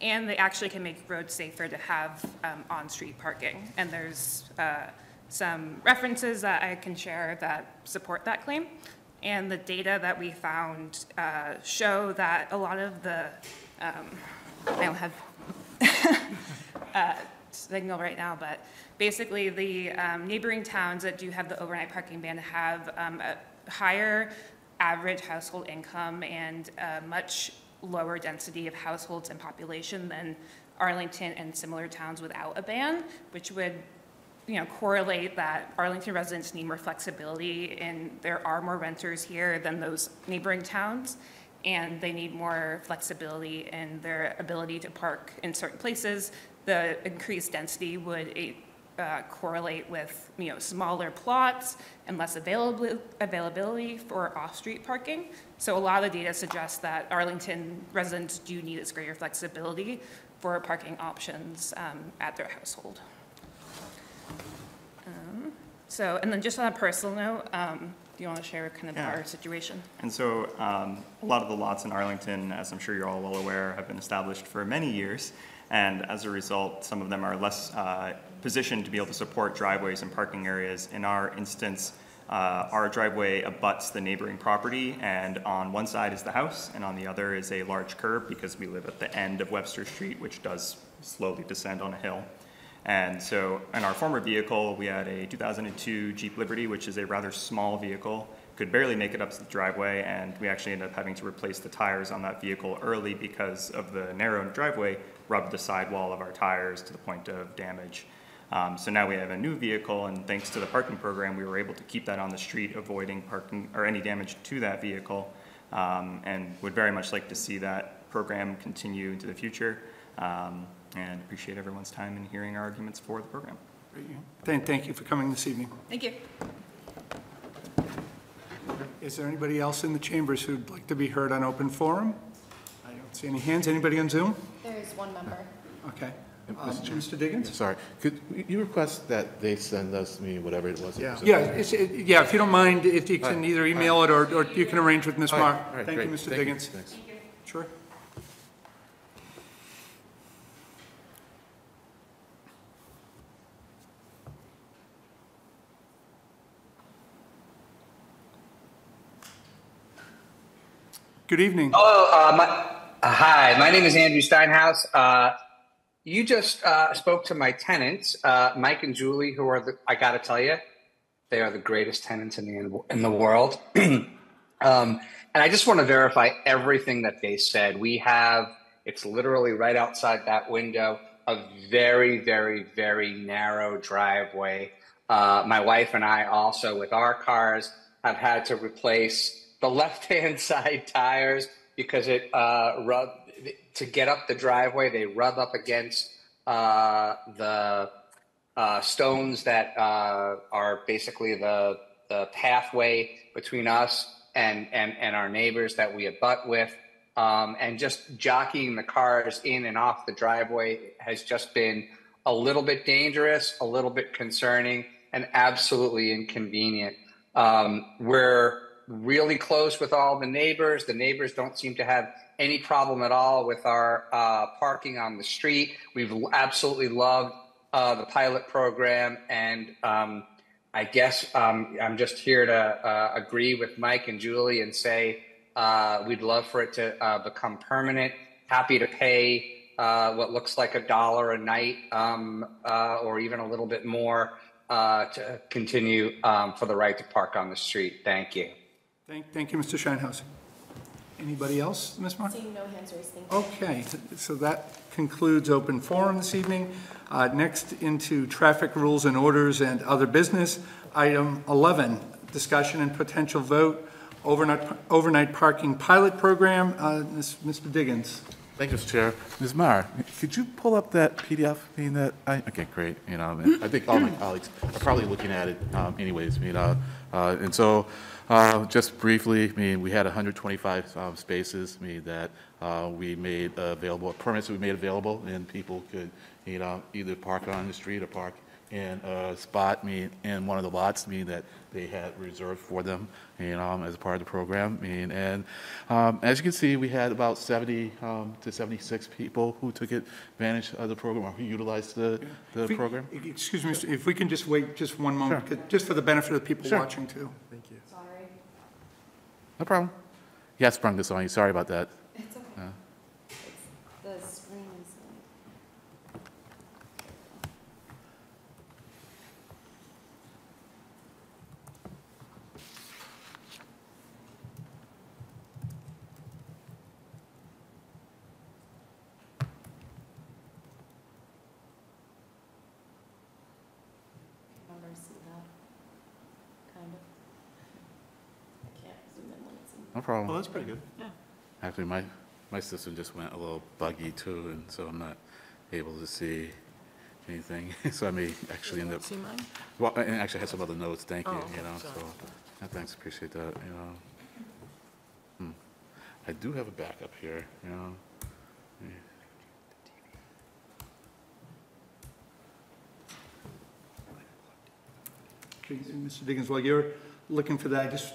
And they actually can make roads safer to have um, on-street parking. And there's uh, some references that I can share that support that claim. And the data that we found uh, show that a lot of the, um, I don't have *laughs* uh, signal right now, but basically the um, neighboring towns that do have the overnight parking ban have um, a higher average household income and a much lower density of households and population than Arlington and similar towns without a ban, which would you know, correlate that Arlington residents need more flexibility and there are more renters here than those neighboring towns. And they need more flexibility in their ability to park in certain places. The increased density would uh, correlate with, you know, smaller plots and less availability, availability for off-street parking. So a lot of the data suggests that Arlington residents do need this greater flexibility for parking options um, at their household. Um, So, and then just on a personal note, um, do you want to share kind of Yeah. our situation? And so um, a lot of the lots in Arlington, as I'm sure you're all well aware, have been established for many years. And as a result, some of them are less uh, positioned to be able to support driveways and parking areas. In our instance, uh, our driveway abuts the neighboring property, and on one side is the house, and on the other is a large curb because we live at the end of Webster Street, which does slowly descend on a hill. And so in our former vehicle, we had a 2002 Jeep Liberty, which is a rather small vehicle, could barely make it up to the driveway, and we actually ended up having to replace the tires on that vehicle early because of the narrow driveway rubbed the sidewall of our tires to the point of damage. Um, so now we have a new vehicle, and thanks to the parking program, we were able to keep that on the street, avoiding parking or any damage to that vehicle, um, and would very much like to see that program continue into the future. Um, and appreciate everyone's time in hearing our arguments for the program. Thank, thank you for coming this evening. Thank you. Is there anybody else in the chambers who'd like to be heard on open forum? I don't see any hands. Anybody on Zoom? There is one member. Okay. Uh, Um, Mr. Diggins? Sorry, could you request that they send us, me, whatever it was? Yeah, it's- it- yeah, if you don't mind, if you can either email it or, or you can arrange with Ms. All right, Marr. all right, Thank you, great. Mr. Thank you. Diggins. Thanks. Sure. Good evening. Hello, uh, my, uh, hi, my name is Andrew Steinhaus. Uh, you just uh, spoke to my tenants, uh, Mike and Julie, who are the, I got to tell you, They are the greatest tenants in the in the world. *clears throat* um, and I just want to verify everything that they said. We have it's literally right outside that window, a very, very, very narrow driveway. Uh, my wife and I also, with our cars, have had to replace the *laughs* left-hand side tires because it uh, rub to get up the driveway. They rub up against uh, the uh, stones that uh, are basically the the pathway between us and and and our neighbors that we abut with. Um, and just jockeying the cars in and off the driveway has just been a little bit dangerous, a little bit concerning, and absolutely inconvenient. Um, we're really close with all the neighbors. The neighbors don't seem to have any problem at all with our uh, parking on the street. We've absolutely loved uh, the pilot program, and um, I guess um, I'm just here to uh, agree with Mike and Julie and say uh, we'd love for it to uh, become permanent. Happy to pay uh, what looks like a dollar a night um, or even a little bit more to continue um, for the right to park on the street. Thank you. Thank, thank you, Mr. Scheinhaus. Anybody else, Ms. Mark? Seeing no hands raised, thank you. Okay, so that concludes open forum this evening. Uh, Next into traffic rules and orders and other business. Item 11, discussion and potential vote overnight, overnight parking pilot program. Uh, Ms- Mr. Diggins. Thank you, Mr. Chair. Ms. Mar, could you pull up that PDF, I mean, that, I, okay, great, you know, and I think all my colleagues are probably looking at it um, anyways, you know. Uh, And so, uh, just briefly, I mean, we had 125 um, spaces, I mean, that uh, we made available, permits that we made available, and people could, you know, either park on the street or park in a spot, I mean, in one of the lots, I mean, that they had reserved for them, you know, as part of the program. I mean, and um, as you can see, we had about 70 um, to 76 people who took advantage of the program or who utilized the, the If we- program. Excuse me, if we can just wait just one moment, 'cause- just for the benefit of the people Sure. watching too. Thank you. No problem. Yeah, I sprung this on you. Sorry about that. It's okay. Uh, The screen is. Numbers see that, kind of. I can't zoom in when it's in. No that's pretty good. Yeah. Actually, my, my system just went a little buggy too, and so I'm not able to see anything. *laughs* So I may actually end up. See mine? Well, and actually I have some other notes, thank you, Oh, you know, sorry. so, yeah, thanks, appreciate that, you know. Hmm. I do have a backup here, you know. Yeah. Mr. Diggins, while you're looking for that, I just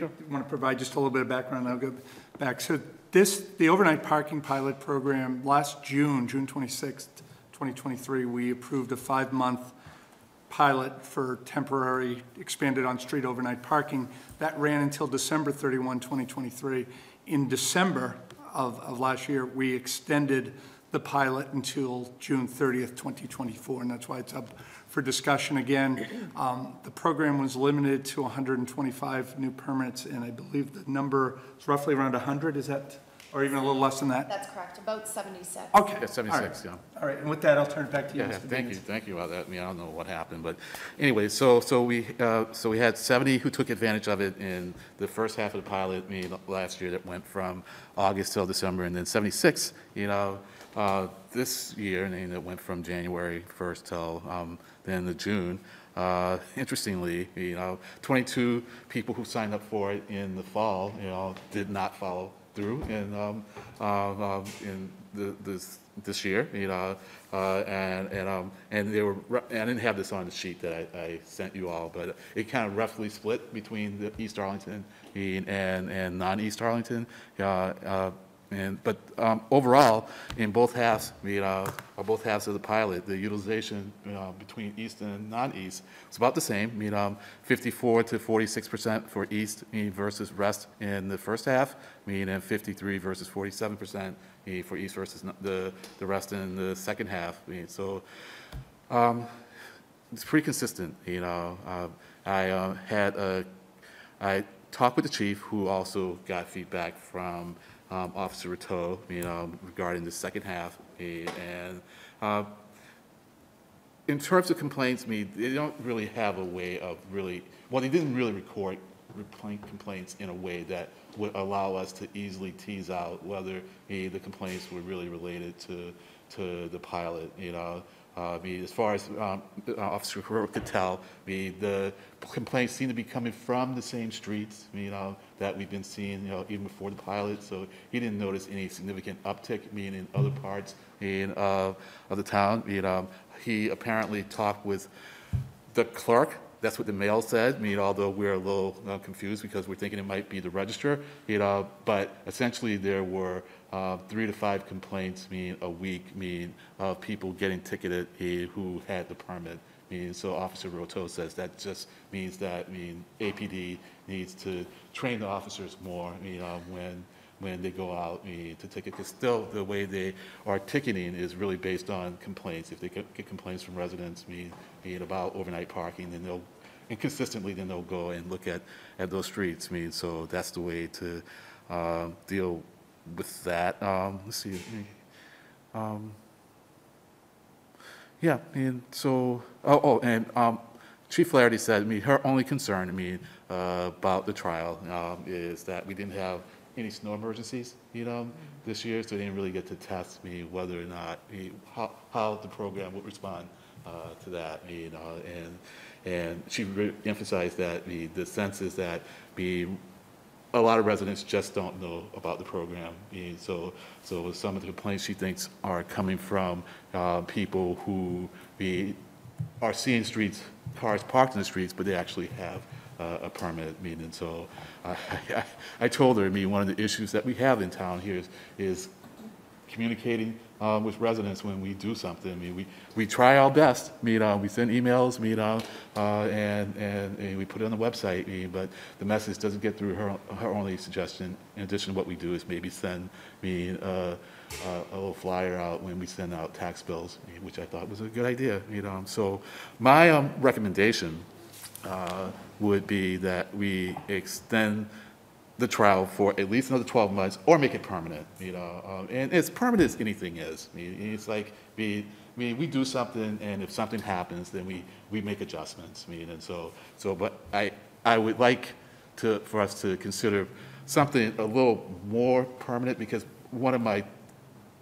want to provide just a little bit of background, I'll go back. So this, the overnight parking pilot program, last June, June 26th, 2023, we approved a five-month pilot for temporary expanded on-street overnight parking. That ran until December 31, 2023. In December of, of last year, we extended the pilot until June 30th, 2024, and that's why it's up for discussion again. Um, The program was limited to 125 new permits, and I believe the number is roughly around 100, is that, or even a little less than that? That's correct, about seventy-six. Okay. Yeah, 76, yeah. All right, and with that, I'll turn it back to you, Yeah, yeah, Mr. thank you, Diggins. thank you about that. I mean, I don't know what happened, but anyway, so, so we, uh, so we had 70 who took advantage of it in the first half of the pilot, I mean, last year that went from August till December, and then 76, you know, uh, this year, and it went from January 1st till um, the end of June. Uh, Interestingly, you know, 22 people who signed up for it in the fall, you know, did not follow through in, um, um, um, in the, this, this year, you know, uh, and, and, um, and they were, and I didn't have this on the sheet that I, I sent you all, but it kind of roughly split between the East Arlington and, and non-East Arlington. Uh, uh, and, but um, overall, in both halves, you know, or both halves of the pilot, the utilization uh, between east and non-east was about the same. Mean, um, 54 to 46 percent for east mean, versus rest in the first half. Mean, and 53 versus 47 percent for east versus the the rest in the second half. I mean, so um, it's pretty consistent, you know. Uh, I uh, had a, I talked with the chief, who also got feedback from um, Officer Rateau, you know, regarding the second half. eh, And uh, in terms of complaints, I mean, they don't really have a way of really, well, they didn't really record complaints in a way that would allow us to easily tease out whether eh, the complaints were really related to, to the pilot, you know. Uh, as far as um, Officer Herrera could tell, the complaints seem to be coming from the same streets, you know, that we've been seeing, you know, even before the pilot. So he didn't notice any significant uptick, I in other parts in, uh, of the town. You know, he apparently talked with the clerk. That's what the mail said. I mean, although we're a little uh, confused because we're thinking it might be the register, you know, but essentially there were uh, three to five complaints, mean, a week, mean, of people getting ticketed eh, who had the permit. Mean, so Officer Roto says that just means that, mean, APD needs to train the officers more, you know, when, when they go out mean, to ticket. Because still, the way they are ticketing is really based on complaints. If they get complaints from residents, mean, mean, about overnight parking, then they'll, and consistently, then they'll go and look at, at those streets. Mean, so that's the way to uh, deal with that. Um, Let's see. Um, Yeah, and so, oh, oh, and um, Chief Flaherty said, I mean, her only concern, I mean, uh, about the trial um, is that we didn't have any snow emergencies, you know, this year, so they didn't really get to test me whether or not, I mean, how, how the program would respond uh, to that, you know, and, and she re- emphasized that the, the sense is that the a lot of residents just don't know about the program. And so, so some of the complaints she thinks are coming from uh, people who we are seeing streets, cars parked in the streets, but they actually have uh, a permit. I mean, and so *laughs* I, I, I told her, I mean, one of the issues that we have in town here is, is communicating um, with residents when we do something. I mean, we, we try our best. I mean, uh, we send emails, I mean, uh, uh, and, and, and we put it on the website, I mean, but the message doesn't get through her, her only suggestion. In addition, to what we do is maybe send me uh, uh, a little flyer out when we send out tax bills, which I thought was a good idea. You know, so my um, recommendation uh, would be that we extend the trial for at least another 12 months or make it permanent, you know. Um, and as permanent as anything is. I mean, it's like, I mean, we do something and if something happens, then we, we make adjustments. I mean, and so, so, but I, I would like to, for us to consider something a little more permanent because one of my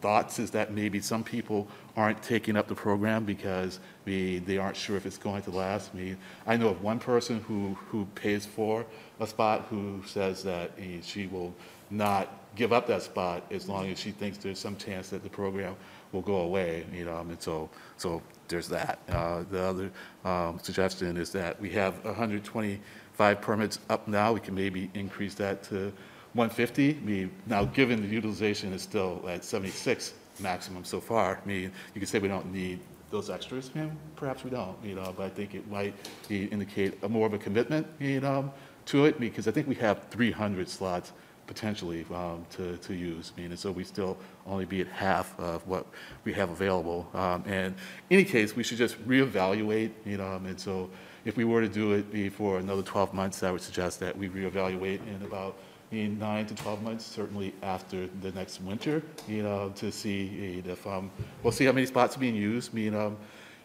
thoughts is that maybe some people aren't taking up the program because we, they aren't sure if it's going to last. Mean, I know of one person who, who pays for a spot who says that eh, she will not give up that spot as long as she thinks there's some chance that the program will go away, you know, and so, so there's that. Uh, the other um, suggestion is that we have 125 permits up now. We can maybe increase that to 150. I mean, now, given the utilization is still at 76 maximum so far, I mean, you could say we don't need those extras, perhaps we don't, you know, but I think it might indicate a more of a commitment, you know, to it, because I think we have 300 slots potentially um, to, to use, I mean, and so we still only be at half of what we have available. Um, And in any case, we should just reevaluate, you know, and so if we were to do it for another 12 months, I would suggest that we reevaluate in about in nine to 12 months, certainly after the next winter, you know, to see if, um, we'll see how many spots are being used, you know,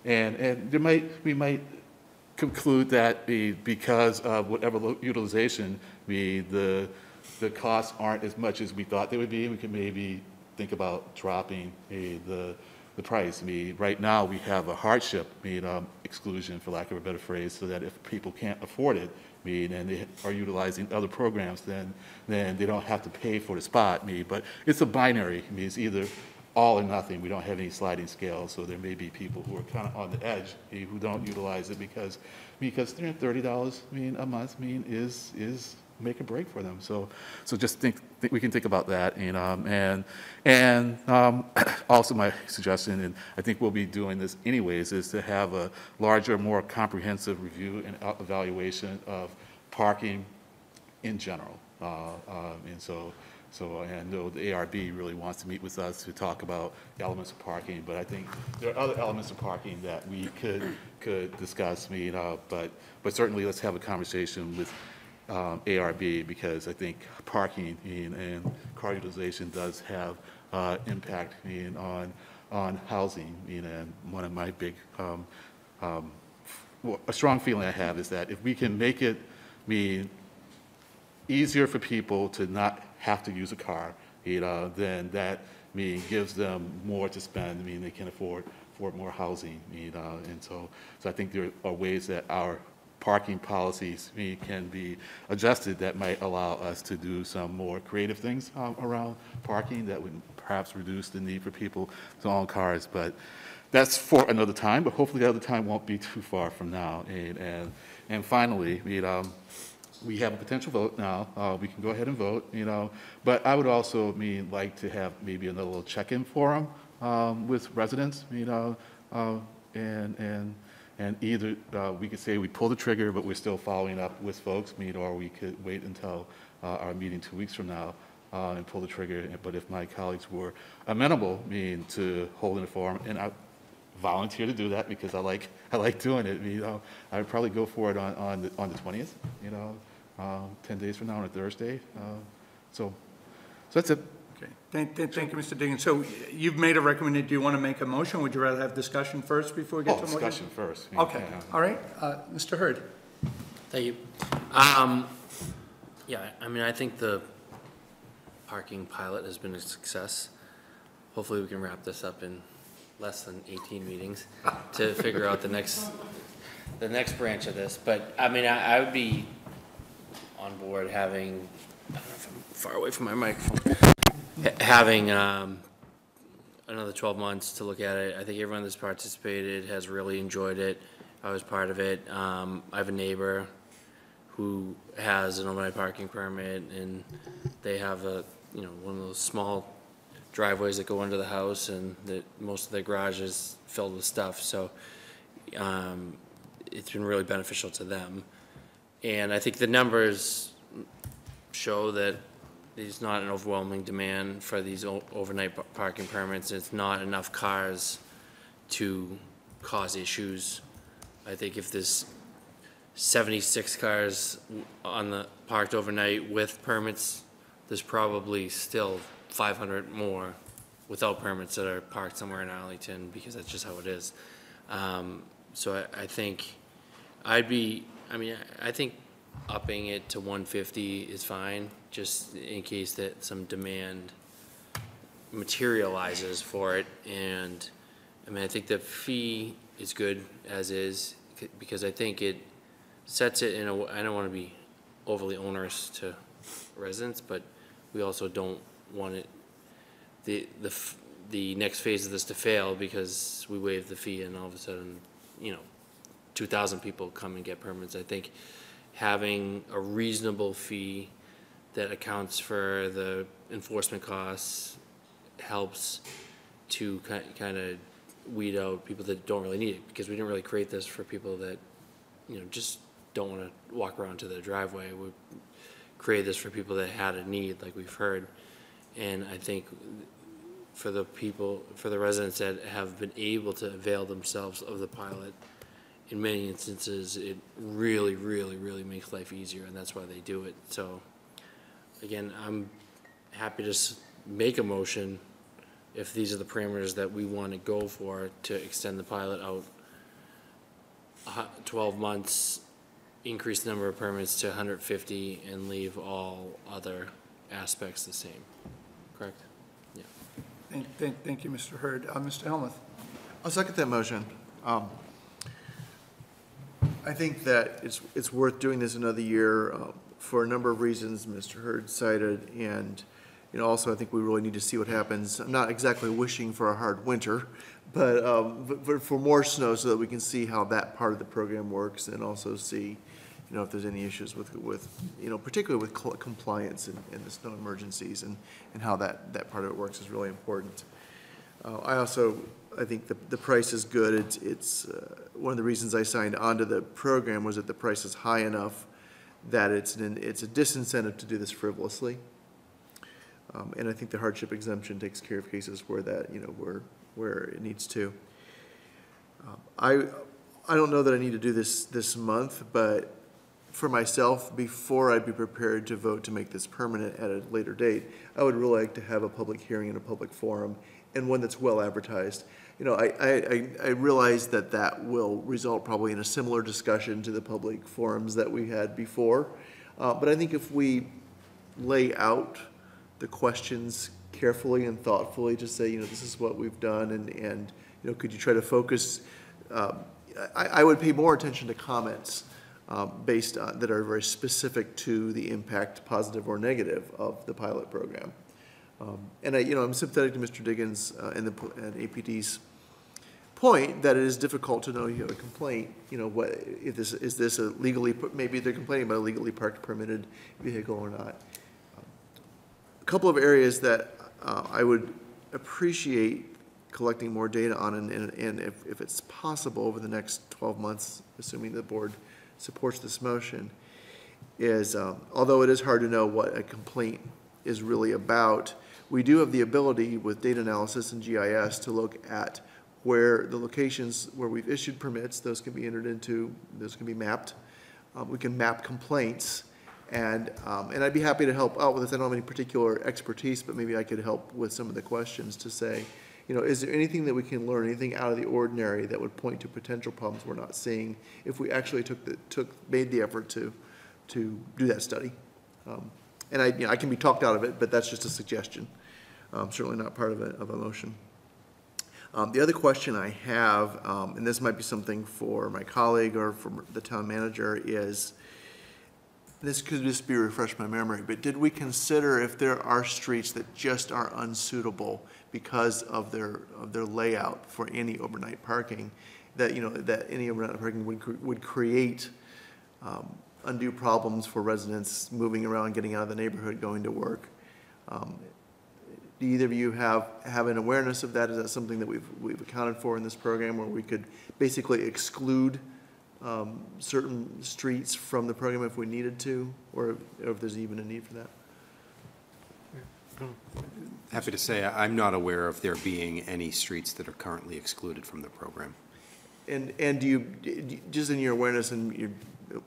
and, and there might, we might conclude that the, because of whatever utilization, we, the, the costs aren't as much as we thought they would be, we could maybe think about dropping the, the price. I mean, right now, we have a hardship, I mean, um, exclusion, for lack of a better phrase, so that if people can't afford it, I mean, and they are utilizing other programs, then, then they don't have to pay for the spot, mean, but it's a binary, I mean, it's either all or nothing, we don't have any sliding scale, so there may be people who are kind of on the edge, eh, who don't utilize it because, because three hundred thirty dollars, I mean, a month, mean, is, is make a break for them. So, so just think, think we can think about that, and um, and and um, *coughs* also my suggestion, and I think we'll be doing this anyways, is to have a larger, more comprehensive review and evaluation of parking in general. Uh, um, and so, So I know the ARB really wants to meet with us to talk about elements of parking, but I think there are other elements of parking that we could, could discuss, I mean, but, but certainly let's have a conversation with um, ARB because I think parking and, and car utilization does have uh, impact mean, on, on housing. And one of my big, um, um, a strong feeling I have is that if we can make it mean easier for people to not have to use a car, you know, then that mean gives them more to spend. I mean, they can afford afford more housing, you know, and so so I think there are ways that our parking policies can be adjusted that might allow us to do some more creative things um, around parking that would perhaps reduce the need for people to own cars. But that's for another time. But hopefully, the other time won't be too far from now. And and and finally, you know we have a potential vote now. Uh, we can go ahead and vote, you know. But I would also mean like to have maybe another little check-in forum um, with residents, you know, uh, and and and either uh, we could say we pull the trigger, but we're still following up with folks, mean, or we could wait until uh, our meeting two weeks from now uh, and pull the trigger. But if my colleagues were amenable, mean to holding a forum, and I volunteer to do that because I like *laughs* I like doing it. You know, I would probably go for it on on the, on the 20th. You know, uh, 10 days from now on a Thursday. Uh, so, so that's it. Okay, thank, thank thank you, Mr. Diggins. So you've made a recommendation, do you want to make a motion? Would you rather have discussion first before we get Oh, to a motion? discussion first. Yeah, Okay, yeah. all right, Uh, Mr. Hurd. Thank you. Um, yeah, I mean, I think the parking pilot has been a success. Hopefully, we can wrap this up in less than 18 meetings to *laughs* figure out the next, the next branch of this. But, I mean, I, I would be on board having, I don't know if I'm far away from my microphone, ha- having, um, another 12 months to look at it. I think everyone that's participated has really enjoyed it. I was part of it. Um, I have a neighbor who has an overnight parking permit and they have a, you know, one of those small driveways that go under the house and that most of their garage is filled with stuff. So, um, it's been really beneficial to them. And I think the numbers show that there's not an overwhelming demand for these overnight parking permits. It's not enough cars to cause issues. I think if there's seventy-six cars on the, parked overnight with permits, there's probably still five hundred more without permits that are parked somewhere in Arlington, because that's just how it is. Um, so I, I think, I'd be, I mean, I think upping it to one fifty is fine, just in case that some demand materializes for it, and, I mean, I think the fee is good as is, because I think it sets it in a, I don't wanna be overly onerous to residents, but we also don't want it, the, the, the next phase of this to fail because we waive the fee and all of a sudden, you know, two thousand people come and get permits. I think having a reasonable fee that accounts for the enforcement costs helps to kind of weed out people that don't really need it, because we didn't really create this for people that, you know, just don't want to walk around to their driveway. We created this for people that had a need, like we've heard. And I think for the people, for the residents that have been able to avail themselves of the pilot, in many instances, it really, really, really makes life easier, and that's why they do it. So, again, I'm happy to s- make a motion if these are the parameters that we want to go for to extend the pilot out a hu- twelve months, increase the number of permits to hundred fifty, and leave all other aspects the same. Correct? Yeah. Thank, thank, thank you, Mr. Hurd. Uh, Mr. Helmuth? I'll second that motion. Um, I think that it's, it's worth doing this another year uh, for a number of reasons Mr. Hurd cited, and, you know, also I think we really need to see what happens. I'm not exactly wishing for a hard winter, but, um, but- for more snow so that we can see how that part of the program works and also see, you know, if there's any issues with, with, you know, particularly with compliance and, and the snow emergencies and, and how that, that part of it works is really important. Uh, I also, I think the, the price is good. It's, it's, uh, one of the reasons I signed onto the program was that the price is high enough that it's an, it's a disincentive to do this frivolously. Um, And I think the hardship exemption takes care of cases where that, you know, where, where it needs to. Um, I, I don't know that I need to do this this month, but for myself, before I'd be prepared to vote to make this permanent at a later date, I would really like to have a public hearing and a public forum, and one that's well advertised. You know, I, I, I- realize that that will result probably in a similar discussion to the public forums that we had before. Uh, but I think if we lay out the questions carefully and thoughtfully, to say, you know, this is what we've done, and, and, you know, could you try to focus, um, I, I would pay more attention to comments uh, based on, that are very specific to the impact, positive or negative, of the pilot program. Um, And I, you know, I'm sympathetic to Mr. Diggins uh, and the, and APD's point that it is difficult to know you have a complaint, you know, what, if this, is this a legally, maybe they're complaining about a legally parked permitted vehicle or not. A couple of areas that uh, I would appreciate collecting more data on, and, and and if, if it's possible over the next 12 months, assuming the board supports this motion, is, um, although it is hard to know what a complaint is really about, we do have the ability with data analysis and GIS to look at where the locations where we've issued permits, those can be entered into, those can be mapped. Um, We can map complaints, and, um, and I'd be happy to help out with this. I don't have any particular expertise, but maybe I could help with some of the questions to say, you know, is there anything that we can learn, anything out of the ordinary that would point to potential problems we're not seeing if we actually took the, took, made the effort to, to do that study? Um, And I, you know, I can be talked out of it, but that's just a suggestion, um, certainly not part of a, of a motion. Um, The other question I have, um, and this might be something for my colleague or for the town manager, is, this could just be refresh my memory, but did we consider if there are streets that just are unsuitable because of their, of their layout for any overnight parking, that, you know, that any overnight parking would, would create um, undue problems for residents moving around, getting out of the neighborhood, going to work? Um, do either of you have, have an awareness of that? Is that something that we've, we've accounted for in this program where we could basically exclude um, certain streets from the program if we needed to, or or if there's even a need for that? Happy to say, I'm not aware of there being any streets that are currently excluded from the program. And, and do you, just in your awareness and your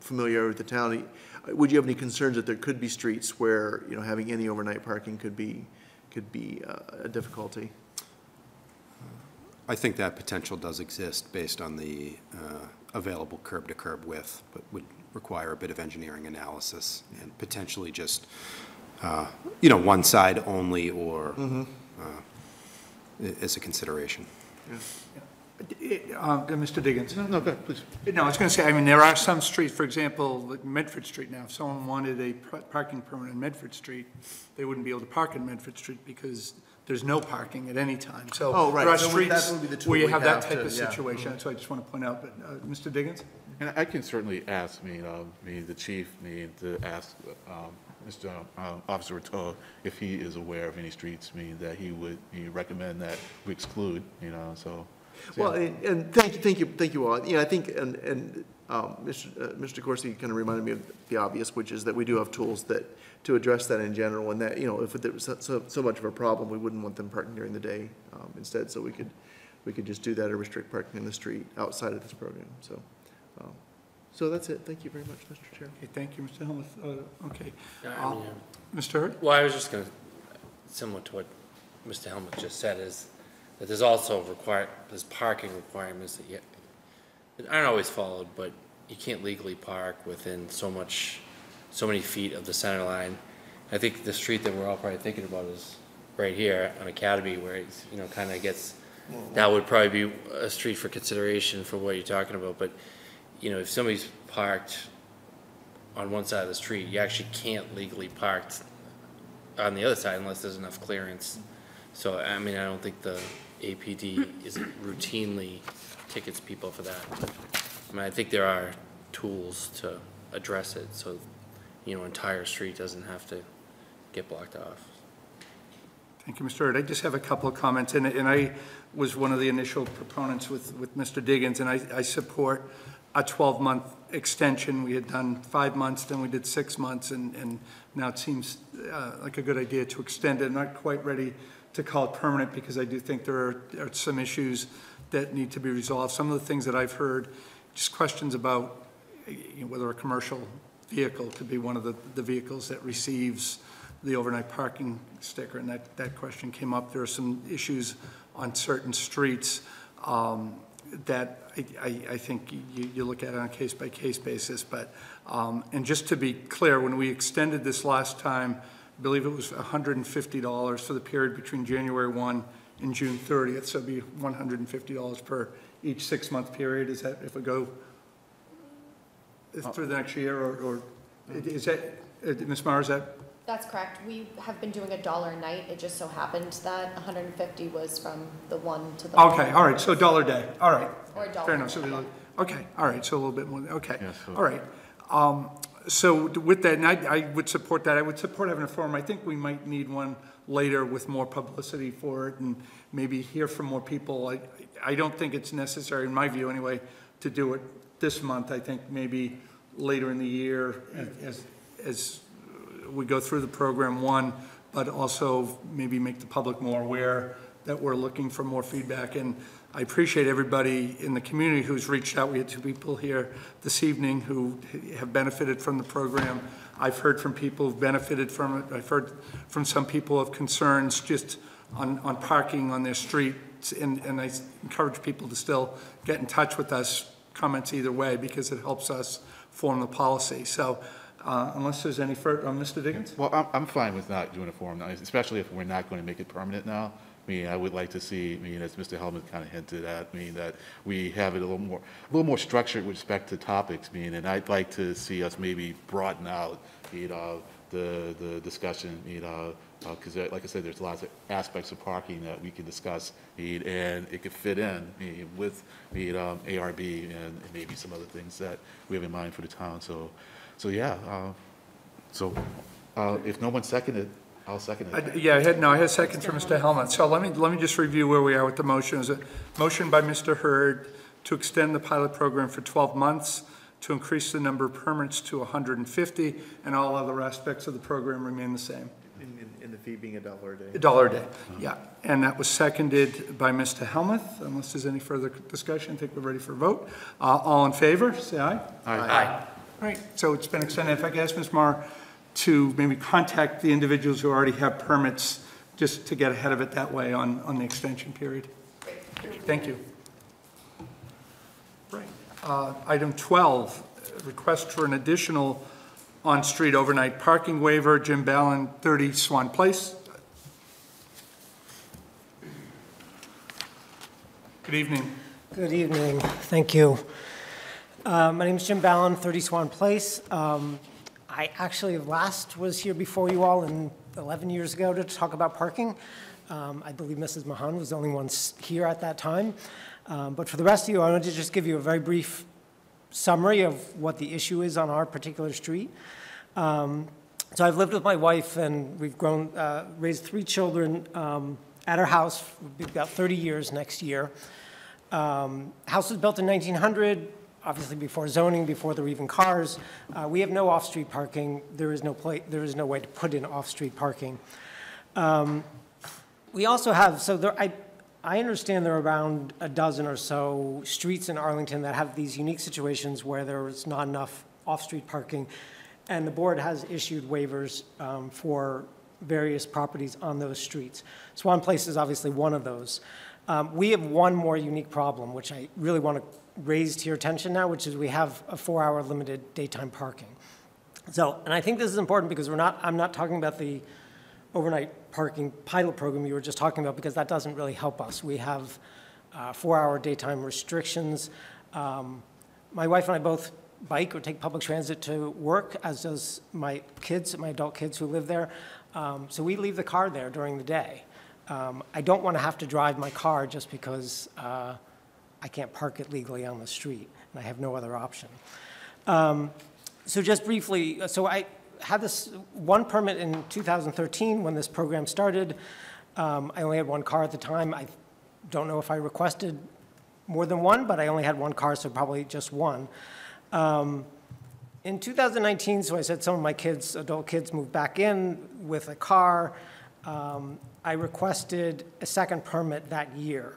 familiarity with the town, would you have any concerns that there could be streets where, you know, having any overnight parking could be, could be uh, a difficulty? I think that potential does exist based on the uh, available curb-to-curb width, but would require a bit of engineering analysis and potentially just, uh, you know, one side only or Mhm. uh, as a consideration. Uh, Mr. Diggins? No, no, go ahead, please. No, I was going to say, I mean, there are some streets, for example, like Medford Street now, if someone wanted a parking permit in Medford Street, they wouldn't be able to park in Medford Street because there's no parking at any time. So Oh, right. there are So we- that streets would be the tool where you we have that have type to- of yeah. situation. That's what I just want to point out. But, uh, Mr. Diggins? And I can certainly ask, me, uh, me, the chief, me, to ask, um, Mr. um, Officer Rato if he is aware of any streets, me, that he would, he recommend that we exclude, you know, so. So, Well, yeah. and, and thank you, thank you, thank you all. Yeah, I think, and, and, um, Mr. uh, Mr. Corsi kind of reminded me of the obvious, which is that we do have tools that, to address that in general, and that, you know, if there was so- so, so much of a problem, we wouldn't want them parking during the day, um, instead, so we could, we could just do that or restrict parking in the street outside of this program, so. um, So that's it. Thank you very much, Mr. Chair. Okay, thank you, Mr. Helmuth. Uh, Okay. Yeah, I Uh, mean, Mr. Hurd? Well, I was just going to, similar to what Mr. Helmuth just said, is that there's also require, there's parking requirements that you, that aren't always followed, but you can't legally park within so much, so many feet of the center line. I think the street that we're all probably thinking about is right here on Academy, where it's, you know, kind of gets, mm-hmm. that would probably be a street for consideration for what you're talking about, but, you know, if somebody's parked on one side of the street, you actually can't legally park on the other side unless there's enough clearance. So, I mean, I don't think the APD isn't routinely tickets people for that. I mean, I think there are tools to address it, so, you know, entire street doesn't have to get blocked off. Thank you, Mr. Hurd. I just have a couple of comments, and, and I was one of the initial proponents with, with Mr. Diggins, and I, I support a 12-month extension. We had done five months, then we did six months, and, and now it seems uh, like a good idea to extend it. I'm not quite ready to call it permanent because I do think there are, are some issues that need to be resolved. Some of the things that I've heard, just questions about you know, whether a commercial vehicle could be one of the, the vehicles that receives the overnight parking sticker, and that, that question came up. There are some issues on certain streets um, that I, I, I think you, you look at on a case-by-case basis, but, um, and just to be clear, when we extended this last time, I believe it was $150 for the period between January 1 and June 30th, so it'd be $150 per each six-month period, is that if we go through the next year, or, or is that, uh, Ms. Mara, is that, That's correct. We have been doing a dollar a night. It just so happened that 150 was from the one to the. okay, all right, so dollar day, all right. Or a dollar. Fair enough, so, we- okay, all right, so a little bit more, okay, Yeah, so- all right. Um, So with that, and I, I would support that, I would support having a forum, I think we might need one later with more publicity for it, and maybe hear from more people. I, I don't think it's necessary, in my view anyway, to do it this month, I think maybe later in the year, as, as we go through the program, one, but also maybe make the public more aware that we're looking for more feedback. And I appreciate everybody in the community who's reached out. We had two people here this evening who have benefited from the program. I've heard from people who've benefited from it. I've heard from some people of concerns just on, on parking on their streets. And, and I encourage people to still get in touch with us, comments either way, because it helps us form the policy. So uh, unless there's any further, uh, Mr. Diggins? Well, I'm, I'm fine with not doing a forum, especially if we're not going to make it permanent now. I mean, I would like to see, I mean, as Mr. Helmuth kind of hinted at, I mean, that we have it a little more, a little more structured with respect to topics, I mean, and I'd like to see us maybe broaden out, you know, the, the discussion, you know, because like I said, there's lots of aspects of parking that we can discuss, I and it could fit in, with, I um, ARB and and maybe some other things that we have in mind for the town, so, so, yeah, uh, so, uh, if no one seconded, I'll second I- Yeah, I had, no, I had a second for Mr. Helmuth. So let me, let me just review where we are with the motion. Is a motion by Mr. Hurd to extend the pilot program for 12 months, to increase the number of permits to 150, and all other aspects of the program remain the same. In, in- in the fee being a dollar a day. A dollar a day, yeah. And that was seconded by Mr. Helmuth. Unless there's any further discussion, I think we're ready for a vote. Uh, All in favor, say aye. Aye. All right, so it's been extended. If I could ask Ms. Marr to maybe contact the individuals who already have permits, just to get ahead of it that way on, on the extension period. Thank you. Right. Uh, Item 12, request for an additional on-street overnight parking waiver, Jim Ballin, 30 Swan Place. Good evening. Good evening. Thank you. Uh, My name is Jim Ballin, 30 Swan Place. Um, I actually last was here before you all in 11 years ago to talk about parking. Um, I believe Mrs. Mahon was the only one here at that time. Um, But for the rest of you, I wanted to just give you a very brief summary of what the issue is on our particular street. Um, So I've lived with my wife, and we've grown, uh, raised three children um, at our house, we've got 30 years next year. Um, House was built in 1900, obviously before zoning, before there were even cars. Uh, We have no off-street parking. There is no there is no way to put in off-street parking. Um, We also have, so there, I, I understand there are around a dozen or so streets in Arlington that have these unique situations where there is not enough off-street parking, and the board has issued waivers um, for various properties on those streets. Swan Place is obviously one of those. Um, We have one more unique problem, which I really want to raise to your attention now, which is we have a four-hour limited daytime parking. So, and I think this is important because we're not, I'm not talking about the overnight parking pilot program you were just talking about, because that doesn't really help us. We have uh, four-hour daytime restrictions. Um, My wife and I both bike or take public transit to work, as does my kids, my adult kids who live there. Um, So we leave the car there during the day. Um, I don't want to have to drive my car just because uh, I can't park it legally on the street, and I have no other option. Um, So just briefly, so I had this one permit in 2013 when this program started. Um, I only had one car at the time. I don't know if I requested more than one, but I only had one car, so probably just one. Um, In 2019, so I said some of my kids, adult kids, moved back in with a car. Um, I requested a second permit that year.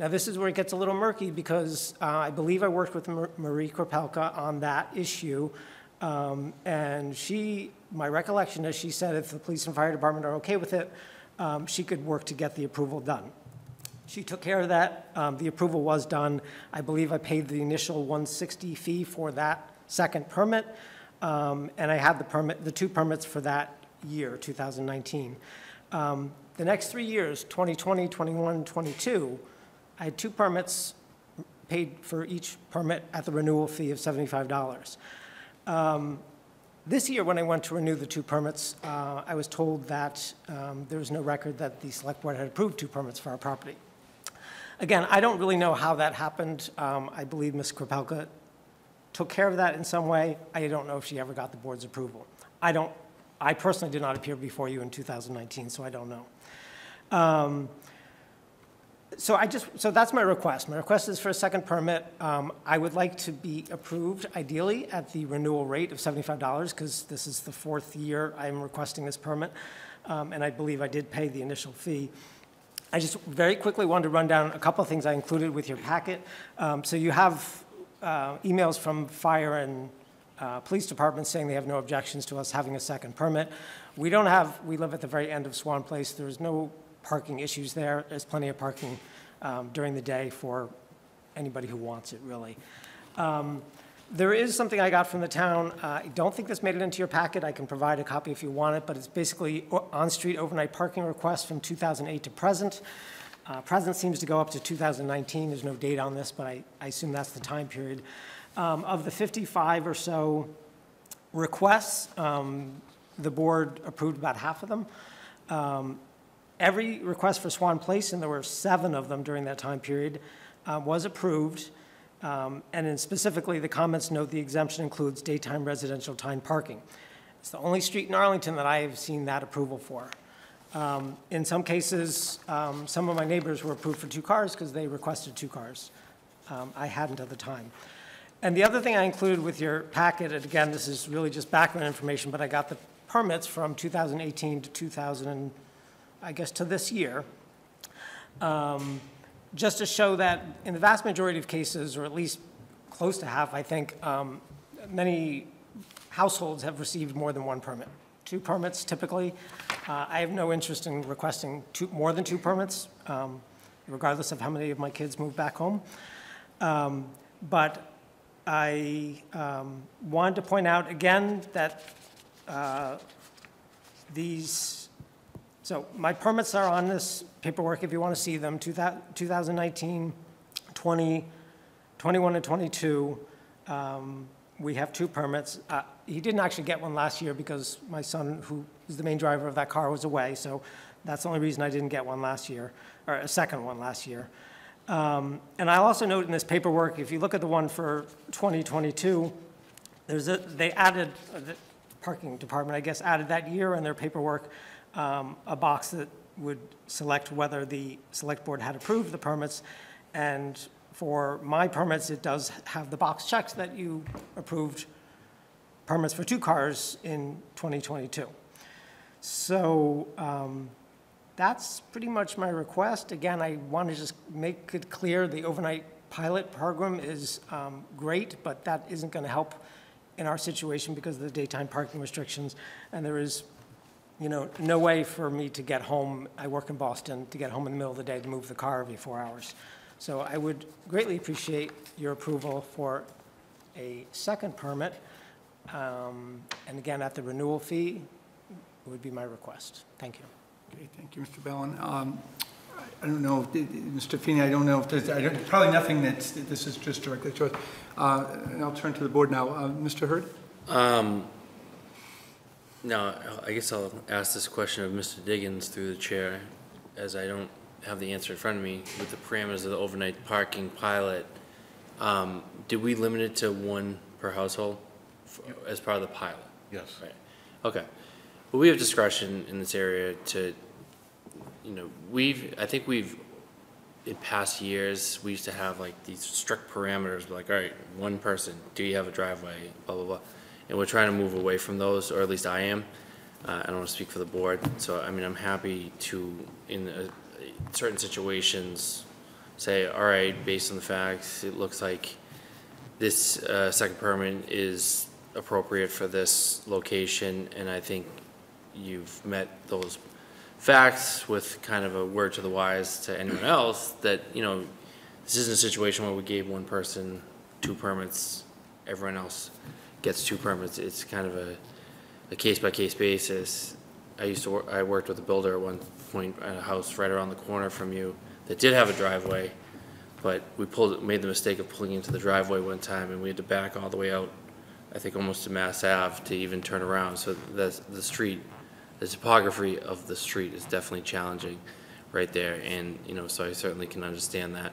Now, this is where it gets a little murky because uh, I believe I worked with Marie Krepelka on that issue. Um, And she, my recollection is she said if the police and fire department are okay with it, um, she could work to get the approval done. She took care of that. Um, The approval was done. I believe I paid the initial 160 fee for that second permit, um, and I had the permit, the two permits for that year, 2019. Um, The next three years, 2020, 21, 22, I had two permits, paid for each permit at the renewal fee of $75. Um, This year, when I went to renew the two permits, uh, I was told that um, there was no record that the select board had approved two permits for our property. Again, I don't really know how that happened. Um, I believe Ms. Krepelka took care of that in some way. I don't know if she ever got the board's approval. I don't, I personally did not appear before you in 2019, so I don't know. So I just, so that's my request. My request is for a second permit. Um, I would like to be approved ideally at the renewal rate of $75 because this is the fourth year I'm requesting this permit. Um, And I believe I did pay the initial fee. I just very quickly wanted to run down a couple of things I included with your packet. Um, So you have uh, emails from fire and uh, police departments saying they have no objections to us having a second permit. We don't have, we live at the very end of Swan Place. There's no parking issues there. There's plenty of parking um, during the day for anybody who wants it, really. Um, There is something I got from the town. Uh, I don't think this made it into your packet. I can provide a copy if you want it, but it's basically on-street overnight parking requests from 2008 to present. Uh, Present seems to go up to 2019. There's no date on this, but I I assume that's the time period. Um, Of the 55 or so requests, um, the board approved about half of them. Um, Every request for Swan Place, and there were seven of them during that time period, uh, was approved. Um, And specifically, the comments note the exemption includes daytime residential time parking. It's the only street in Arlington that I have seen that approval for. Um, In some cases, um, some of my neighbors were approved for two cars because they requested two cars. Um, I hadn't at the time. And the other thing I included with your packet, and again, this is really just background information, but I got the permits from 2018 to 2000, and I guess to this year, um, just to show that in the vast majority of cases, or at least close to half, I think, um, many households have received more than one permit. Two permits typically. Uh, I have no interest in requesting two, more than two permits, um, regardless of how many of my kids move back home. Um, But I um, wanted to point out again that uh, these, so my permits are on this paperwork if you want to see them, 2019, 20, 21 and 22. um, We have two permits. Uh, He didn't actually get one last year because my son, who is the main driver of that car, was away, so that's the only reason I didn't get one last year, or a second one last year. Um, And I'll also note in this paperwork, if you look at the one for 2022, there's a, they added, uh, the parking department, I guess, added that year in their paperwork, um, a box that would select whether the select board had approved the permits. And for my permits, it does have the box checked that you approved permits for two cars in 2022. So um, that's pretty much my request. Again, I want to just make it clear, the overnight pilot program is um, great, but that isn't going to help in our situation because of the daytime parking restrictions. And there is, you know, no way for me to get home, I work in Boston, to get home in the middle of the day to move the car every four hours. So I would greatly appreciate your approval for a second permit. Um, And again, at the renewal fee would be my request. Thank you. Okay, thank you, Mr. Bellin. Um, I don't know, if- Mr. Feeney, I don't know if there's, I don't, probably nothing that's, this is just directly to us. Uh, And I'll turn to the board now. Uh, Mr. Hurd? Um, now, I guess I'll ask this question of Mr. Diggins through the chair, as I don't have the answer in front of me. With the parameters of the overnight parking pilot, um, did we limit it to one per household f- as part of the pilot? Yes. Right, okay. Well, we have discretion in this area to, you know, we've, I think we've in past years, we used to have like these strict parameters, like, all right, one person, do you have a driveway, blah, blah, blah. And we're trying to move away from those, or at least I am. Uh, I don't want to speak for the board, so, I mean, I'm happy to, in uh, certain situations, say, all right, based on the facts, it looks like this uh, second permit is appropriate for this location, and I think you've met those facts with kind of a word to the wise to anyone else, that, you know, this isn't a situation where we gave one person two permits, everyone else gets two permits. It's kind of a, a case-by-case basis. I used to, wor- I worked with a builder at one point at a house right around the corner from you that did have a driveway, but we pulled, made the mistake of pulling into the driveway one time, and we had to back all the way out, I think almost to Mass Ave to even turn around. So the, the street, the topography of the street is definitely challenging right there, and, you know, so I certainly can understand that.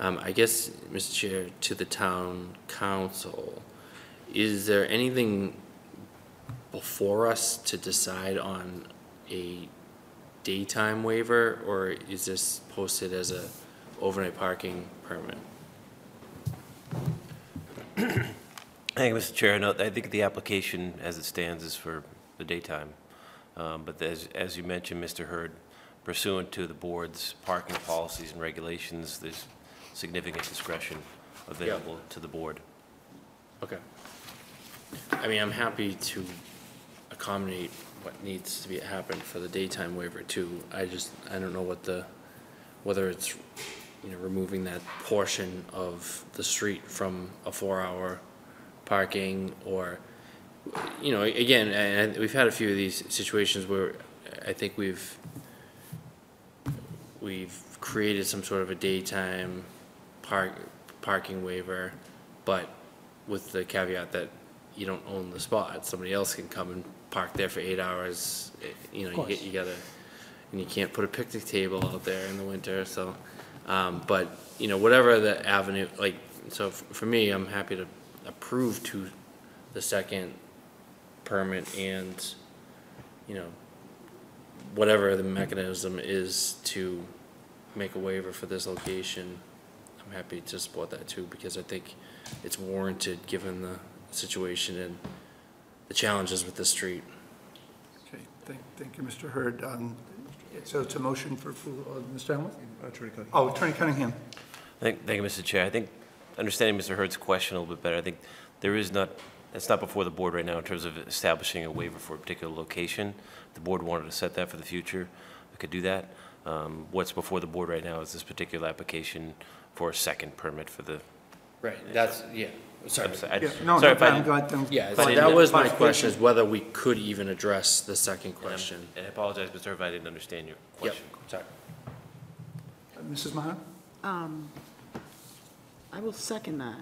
Um, I guess, Mr. Chair, to the town counsel, is there anything before us to decide on a daytime waiver, or is this posted as a overnight parking permit? Thank you, Mr. Chair. No, I think the application as it stands is for the daytime. Um, But as, as you mentioned, Mr. Hurd, pursuant to the board's parking policies and regulations, there's significant discretion available to the board. Okay. I mean, I'm happy to accommodate what needs to be, happen for the daytime waiver too. I just, I don't know what the, whether it's, you know, removing that portion of the street from a four-hour parking or, you know, again, and we've had a few of these situations where I think we've, we've created some sort of a daytime park, parking waiver, but with the caveat that you don't own the spot, somebody else can come and park there for eight hours, eh, you know, you get, you gotta, and you can't put a picnic table out there in the winter, so, um, but, you know, whatever the avenue, like, so f- for me, I'm happy to approve to the second permit and, you know, whatever the mechanism is to make a waiver for this location, I'm happy to support that too, because I think it's warranted, given the situation and the challenges with the street. Okay, thank, thank you, Mr. Hurd. Um, So it's a motion for approval, uh, Mr. Hamlet? Attorney Cunningham. Oh, Attorney Cunningham. Thank, thank you, Mr. Chair. I think, understanding Mr. Hurd's question a little bit better, I think there is not, it's not before the board right now in terms of establishing a waiver for a particular location. If The board wanted to set that for the future, we could do that. Um, What's before the board right now is this particular application for a second permit for the. Right, that's, yeah, sorry. I'm sorry, I- Yeah, no, sorry no, if I I'm didn't- glad, I'm- Yeah, But so that didn't- was my question, is whether we could even address the second question. And I apologize, Mr. Hurd, if I didn't understand your Yep, question. sorry. Uh, Mrs. Mahon? Um, I will second that.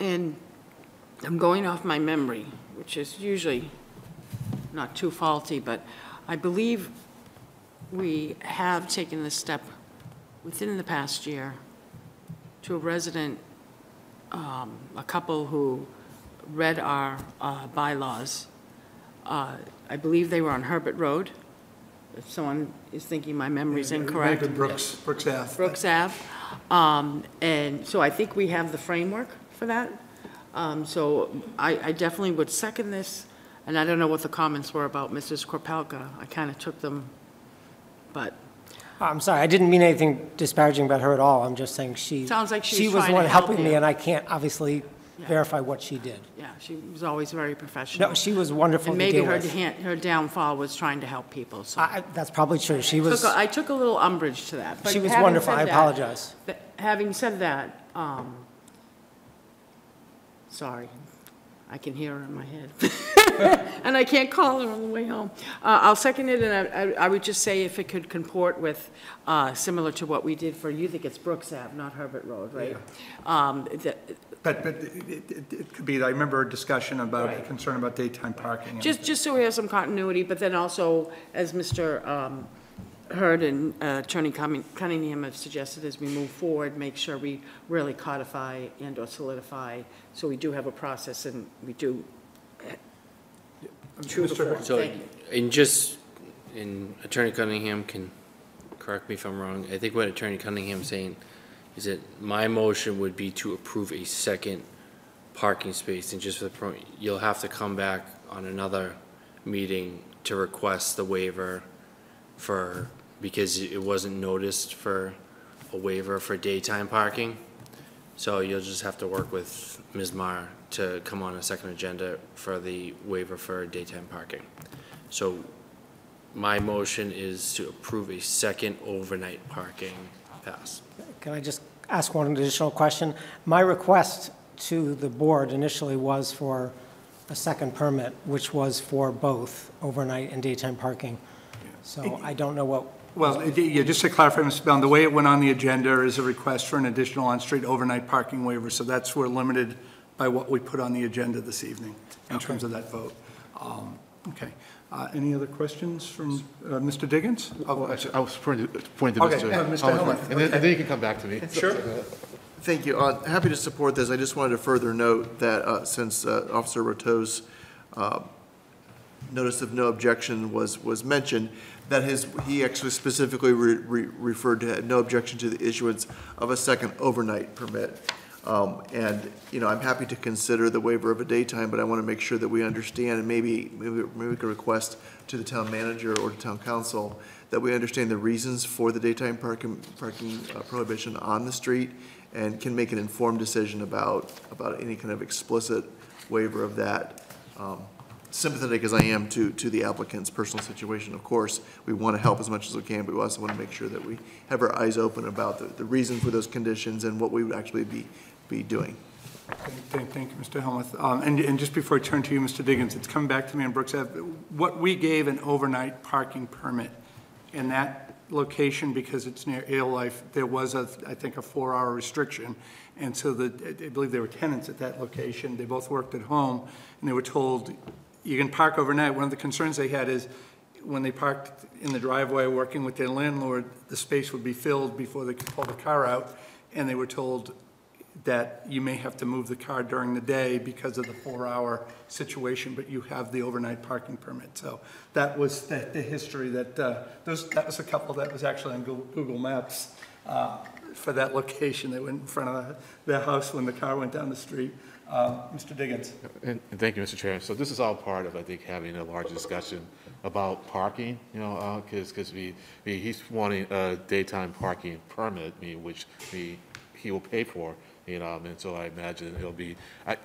And I'm going off my memory, which is usually not too faulty, but I believe we have taken this step within the past year to a resident, um, a couple who read our uh, bylaws. Uh, I believe they were on Herbert Road, if someone is thinking my memory's incorrect. Maybe Brooks, Brooks Ave. Brooks Ave. Um, And so I think we have the framework for that. Um, So I I definitely would second this, and I don't know what the comments were about Mrs. Krepelka. I kind of took them, but I'm sorry, I didn't mean anything disparaging about her at all. I'm just saying she. Sounds like she was was trying the to one help helping me, you. and I can't obviously Yeah. verify what she did. yeah, she was always very professional. No, she was wonderful And to maybe deal her with. han- her downfall was trying to help people, so. I- That's probably true. She was, Took a- I took a little umbrage to that. but she was having wonderful. said I that- apologize. th- Having said that, um, sorry, I can hear her in my head. *laughs* And I can't call her on the way home. Uh, I'll second it, and I- I, I would just say if it could comport with, uh, similar to what we did for, you think it's Brooks Ave, not Herbert Road, right? Um, the- But, but it, it- it could be, I remember a discussion about, Right. concern about daytime parking. Just, just so we have some continuity, but then also, as Mr. um, Hurd and uh, Attorney Cunningham have suggested, as we move forward, make sure we really codify and/or solidify, so we do have a process and we do. True to Mr. form. So, Thank you. and just, and Attorney Cunningham can correct me if I'm wrong, I think what Attorney Cunningham's saying is that my motion would be to approve a second parking space, and just for the, pro- you'll have to come back on another meeting to request the waiver for, because it wasn't noticed for a waiver for daytime parking. So you'll just have to work with Ms. Mar to come on a second agenda for the waiver for daytime parking. So my motion is to approve a second overnight parking pass. Can I just ask one additional question? My request to the board initially was for a second permit, which was for both overnight and daytime parking. So I don't know what, Well, yeah, just to clarify, Mr. Bellin, the way it went on the agenda is a request for an additional on-street overnight parking waiver, so that's, we're limited by what we put on the agenda this evening in terms of that vote. Um, Okay. Uh, Any other questions from uh, Mr. Diggins? Well, actually, I was pointing to pointing to Okay, Mr. uh, Mr. Helmuth, Helmuth, And then, okay. and then you can come back to me. Sure. Thank you. Uh, Happy to support this. I just wanted to further note that uh, since uh, Officer Roteau's uh, notice of no objection was, was mentioned, that his, he actually specifically re- re- referred to no objection to the issuance of a second overnight permit. Um, And, you know, I'm happy to consider the waiver of a daytime, but I want to make sure that we understand, and maybe, maybe maybe we could request to the town manager or to town counsel, that we understand the reasons for the daytime parking, parking uh, prohibition on the street, and can make an informed decision about, about any kind of explicit waiver of that. Um, Sympathetic as I am to, to the applicant's personal situation, of course, we want to help as much as we can, but we also want to make sure that we have our eyes open about the, the reason for those conditions and what we would actually be, be doing. Thank thank you, Mr. Helmuth. Um, And, and just before I turn to you, Mr. Diggins, it's coming back to me on Brooks Ave. What we gave an overnight parking permit in that location, because it's near Alewife, there was a, I think, a four-hour restriction. And so the, I believe there were tenants at that location. They both worked at home, and they were told, you can park overnight. One of the concerns they had is, when they parked in the driveway, working with their landlord, the space would be filled before they could pull the car out. And they were told, that you may have to move the car during the day because of the four-hour situation, but you have the overnight parking permit. So that was the, the history that, uh, those, that was a couple that was actually on Google, Maps uh, for that location. They went in front of the- their house when the car went down the street. Uh, Mr. Diggins? And, and thank you, Mr. Chair. So this is all part of, I think, having a larger discussion about parking, you know, uh 'cause because, we, we, he's wanting a daytime parking permit, I mean, which we, he will pay for, you know, and so I imagine it'll be, I,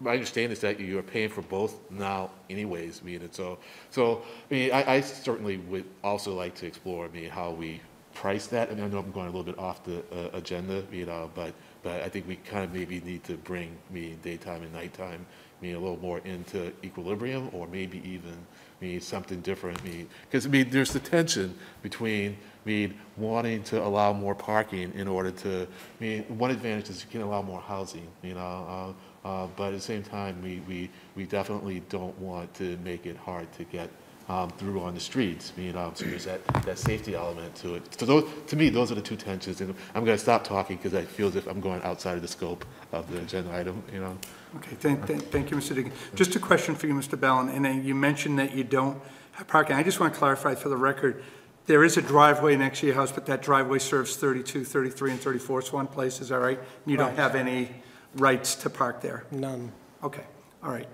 my understanding is that you're paying for both now anyways, I mean, and so, so, I mean, I, I certainly would also like to explore, I mean, how we price that, and I know I'm going a little bit off the uh, agenda, you know, but, but I think we kind of maybe need to bring, me daytime and nighttime, me a little more into equilibrium, or maybe even, mean, something different, Me because, I mean, there's the tension between, me wanting to allow more parking in order to, I mean, one advantage is you can allow more housing, you know, uh, uh, but at the same time, we, we, we definitely don't want to make it hard to get um, through on the streets, you know, so there's that, that safety element to it. So those, to me, those are the two tensions, and I'm gonna stop talking because I feel as if I'm going outside of the scope of the agenda item, you know? Okay, thank, thank- thank you, Mr. Diggins. Just a question for you, Mr. Ballin, and then you mentioned that you don't have parking. I just want to clarify for the record, there is a driveway next to your house, but that driveway serves 32, 33, and 34 Swan Place, is that right? You don't have any rights to park there? none. Okay, all right.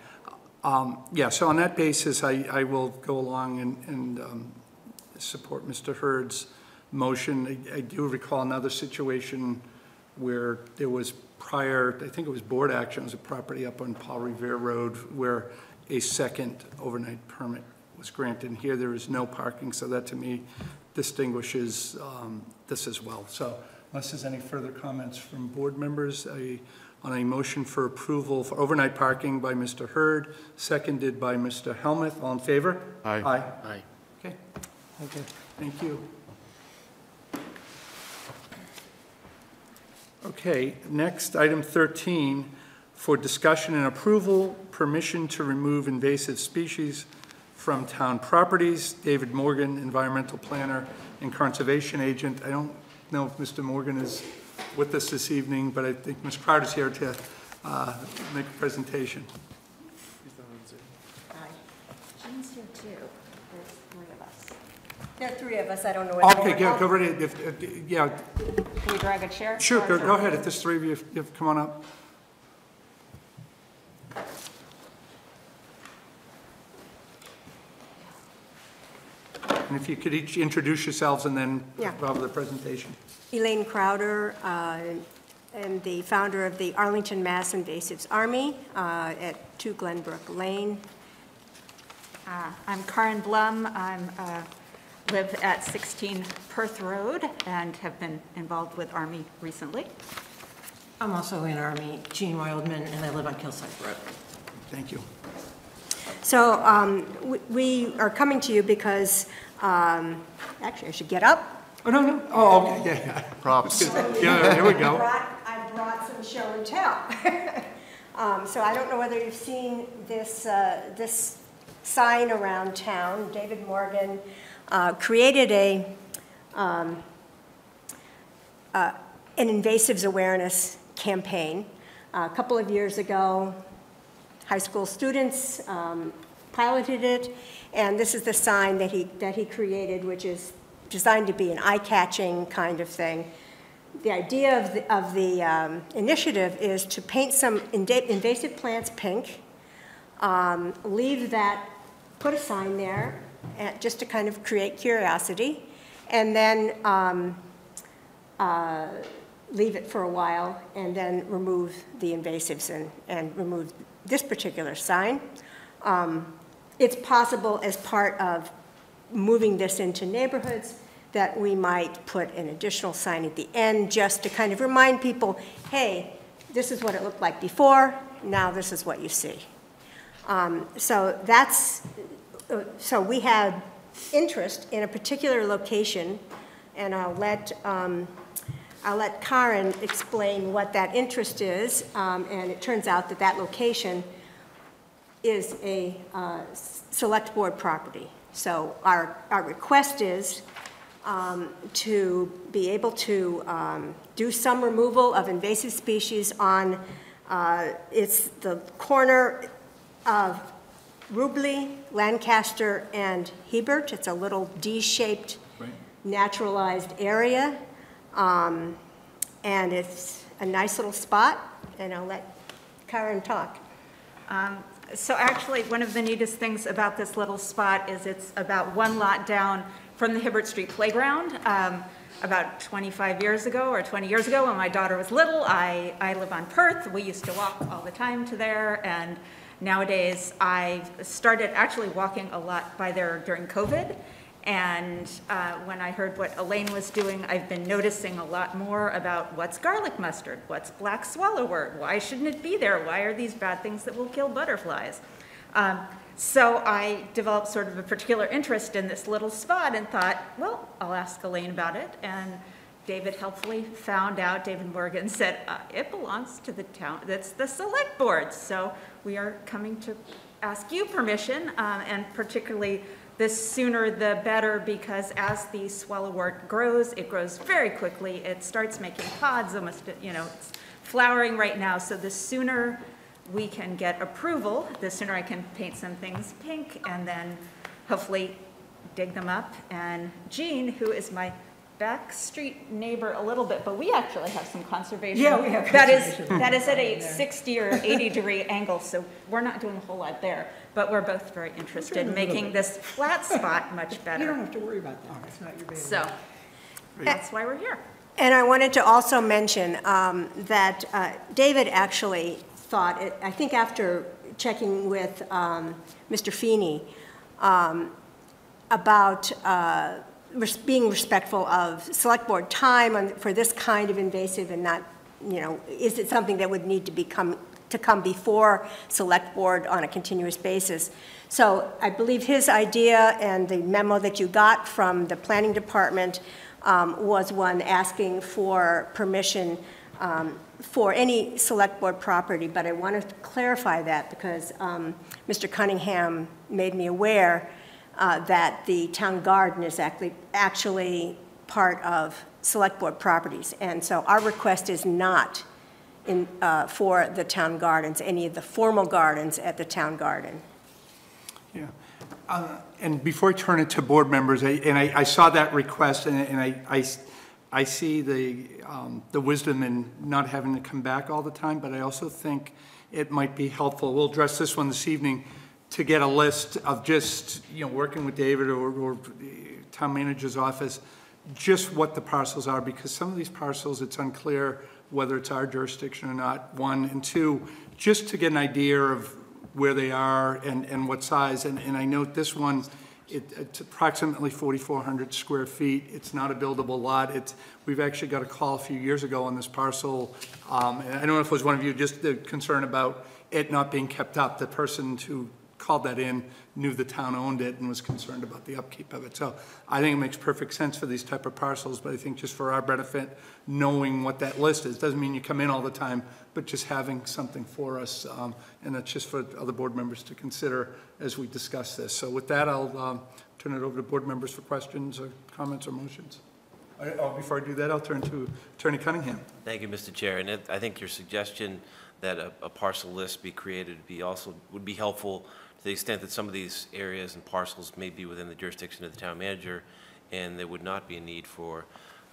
Um, Yeah, so on that basis, I, I will go along and, and um, support Mr. Hurd's motion. I I do recall another situation where there was prior, I think it was board action, it was a property up on Paul Revere Road where a second overnight permit was granted. And here there is no parking, so that to me distinguishes um, this as well. So unless there's any further comments from board members, I on a motion for approval for overnight parking by Mr. Hurd, seconded by Mr. Helmuth. All in favor? Aye. Aye. Aye. Okay. Okay, thank you. Okay, next, item 13, for discussion and approval, permission to remove invasive species from town properties. David Morgan, environmental planner and conservation agent. I don't know if Mr. Morgan is with us this evening, but I think Ms. Crowder's here to uh, make a presentation. Jean's here too. There's three of us. There are three of us, I don't know whether. Okay, go, go right ahead. If, if- yeah, Can we drag a chair? sure, go, go ahead. If there's three of you, if, if, come on up. And if you could each introduce yourselves and then Yeah. have the presentation. Elaine Crowder, uh, and the founder of the Arlington Mass Invasives Army uh, at 2 Glenbrook Lane. Uh, I'm Karen Blum. I'm, uh, live at 16 Perth Road and have been involved with Army recently. I'm also in Army, Jean Wildman, and I live on Kilside Road. Thank you. So um, we- we are coming to you because, um, actually, I should get up. Oh, no, no, oh, okay, yeah, yeah. Props. *laughs* Yeah, here we I go. brought- I brought some show and tell. *laughs* Um, So I don't know whether you've seen this, uh, this sign around town. David Morgan uh, created a, um, uh, an invasives awareness campaign a couple of years ago. High school students um, piloted it, and this is the sign that he, that he created, which is designed to be an eye-catching kind of thing. The idea of the, of the um, initiative is to paint some invasive plants pink, um, leave that, put a sign there, uh, just to kind of create curiosity, and then um, uh, leave it for a while, and then remove the invasives and, and remove this particular sign. Um, It's possible as part of moving this into neighborhoods that we might put an additional sign at the end, just to kind of remind people, hey, this is what it looked like before, now this is what you see. Um, So that's, uh, so we had interest in a particular location, and I'll let, um, I'll let Karen explain what that interest is, um, and it turns out that that location is a uh, select board property. So our, our request is um, to be able to um, do some removal of invasive species on, uh, it's the corner of Rubley, Lancaster, and Hibbert. It's a little D-shaped naturalized area. Um, And it's a nice little spot, and I'll let Karen talk. Um, So actually, one of the neatest things about this little spot is it's about one lot down from the Hibbert Street Playground. Um, About 25 years ago, or 20 years ago, when my daughter was little, I, I live on Perth. We used to walk all the time to there, and nowadays, I started actually walking a lot by there during COVID. And uh, when I heard what Elaine was doing, I've been noticing a lot more about what's garlic mustard, what's black swallowwort, why shouldn't it be there? Why are these bad things that will kill butterflies? Um, so I developed sort of a particular interest in this little spot and thought, well, I'll ask Elaine about it. And David helpfully found out, David Morgan *laughs* said, uh, it belongs to the town, that's the select board. So we are coming to ask you permission, um, and particularly the sooner the better, because as the swallowwort grows, it grows very quickly. It starts making pods almost, you know, it's flowering right now. So the sooner we can get approval, the sooner I can paint some things pink and then hopefully dig them up. And Jean, who is my back street neighbor a little bit, but we actually have some conservation. Yeah, we have That is, that is at a *laughs* 60 or 80 degree angle, so we're not doing a whole lot there. But we're both very interested in making this flat spot much *laughs* better. You don't have to worry about that, it's not your baby. So, that's why we're here. And I wanted to also mention um, that uh, David actually thought, it- I think after checking with um, Mr. Feeney um, about uh, res- being respectful of Select Board time on- for this kind of invasive and not, you know, is it something that would need to become, to come before Select Board on a continuous basis? So I believe his idea and the memo that you got from the Planning Department um, was one asking for permission um, for any Select Board property, but I want to clarify that because um, Mr. Cunningham made me aware uh, that the town garden is actually, actually part of Select Board properties. And so our request is not in, uh, for the town gardens, any of the formal gardens at the town garden. Yeah. Uh, And before I turn it to board members, I- and I, I saw that request, and and I, I I see the, um, the wisdom in not having to come back all the time, but I also think it might be helpful, we'll address this one this evening, to get a list of just, you know, working with David or, or the town manager's office, just what the parcels are, because some of these parcels, it's unclear whether it's our jurisdiction or not, one, and two, just to get an idea of where they are and, and what size, and, and I note this one, it, it's approximately 4,400 square feet, it's not a buildable lot, it's, we've actually got a call a few years ago on this parcel, um, and I don't know if it was one of you, just the concern about it not being kept up, the person who called that in knew the town owned it and was concerned about the upkeep of it. So I think it makes perfect sense for these type of parcels, but I think just for our benefit, knowing what that list is, doesn't mean you come in all the time, but just having something for us, um, and that's just for other board members to consider as we discuss this. So with that, I'll um, turn it over to board members for questions or comments or motions. I- Oh, before I do that, I'll turn to Attorney Cunningham. Thank you, Mr. Chair. And I think your suggestion that a, a parcel list be created be also, would be helpful to the extent that some of these areas and parcels may be within the jurisdiction of the town manager, and there would not be a need for,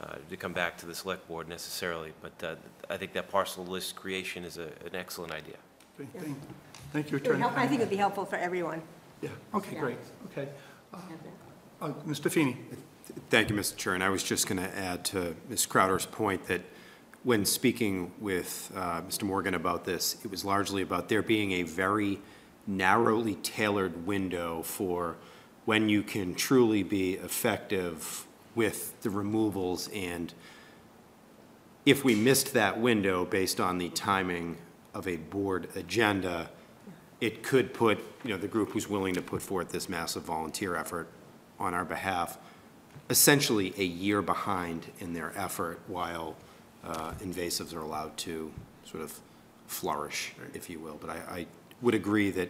uh, to come back to the select board necessarily. But uh, I think that parcel list creation is a, an excellent idea. Thank- Thank thank you, It would Attorney help- I think it'd be helpful for everyone. Yeah, okay, Yeah. great, okay. Uh, uh, Mr. Feeney? Thank you, Mr. Chair, and I was just going to add to Ms. Crowder's point that when speaking with uh, Mr. Morgan about this, it was largely about there being a very narrowly tailored window for when you can truly be effective with the removals, and if we missed that window based on the timing of a board agenda, it could put, you know, the group who's willing to put forth this massive volunteer effort on our behalf, essentially a year behind in their effort while uh, invasives are allowed to sort of flourish, if you will. But I, I would agree that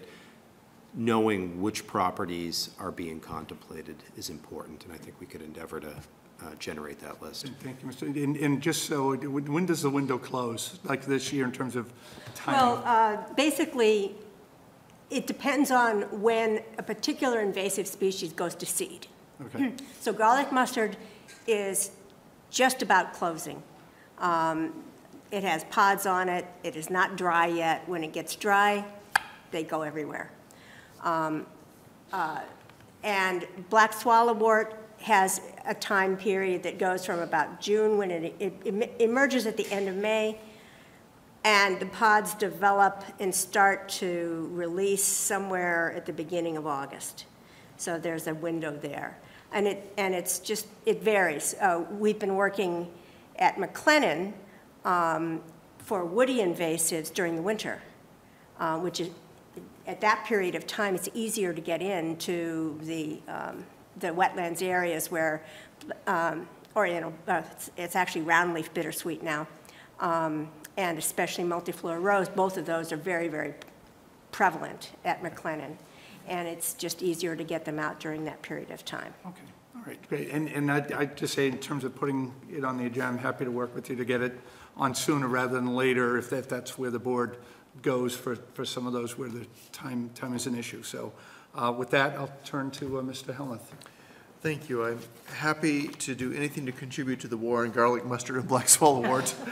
knowing which properties are being contemplated is important, and I think we could endeavor to uh, generate that list. Thank you, Mr. And, and just so, when does the window close, like this year in terms of time? Well, uh, basically, it depends on when a particular invasive species goes to seed. Okay, So garlic mustard is just about closing. Um, It has pods on it, it is not dry yet. When it gets dry, they go everywhere. Um, uh, And black swallowwort has a time period that goes from about June, when it it em- emerges at the end of May, and the pods develop and start to release somewhere at the beginning of August. So there's a window there. And it, and it's just, it varies. Uh, We've been working at McClennen um, for woody invasives during the winter, uh, which is, at that period of time, it's easier to get into the, um, the wetlands areas where, um, Oriental, uh, it's- it's actually roundleaf bittersweet now, um, and especially multiflora rose. Both of those are very, very prevalent at McClennen, and it's just easier to get them out during that period of time. okay, all right, great. And, and I'd, I'd just say, in terms of putting it on the agenda, I'm happy to work with you to get it on sooner rather than later, if, if that's where the board goes for, for some of those where the time, time is an issue. So uh, with that, I'll turn to uh, Mr. Helmuth. Thank you. I'm happy to do anything to contribute to the war on garlic mustard and black swallowwort. *laughs*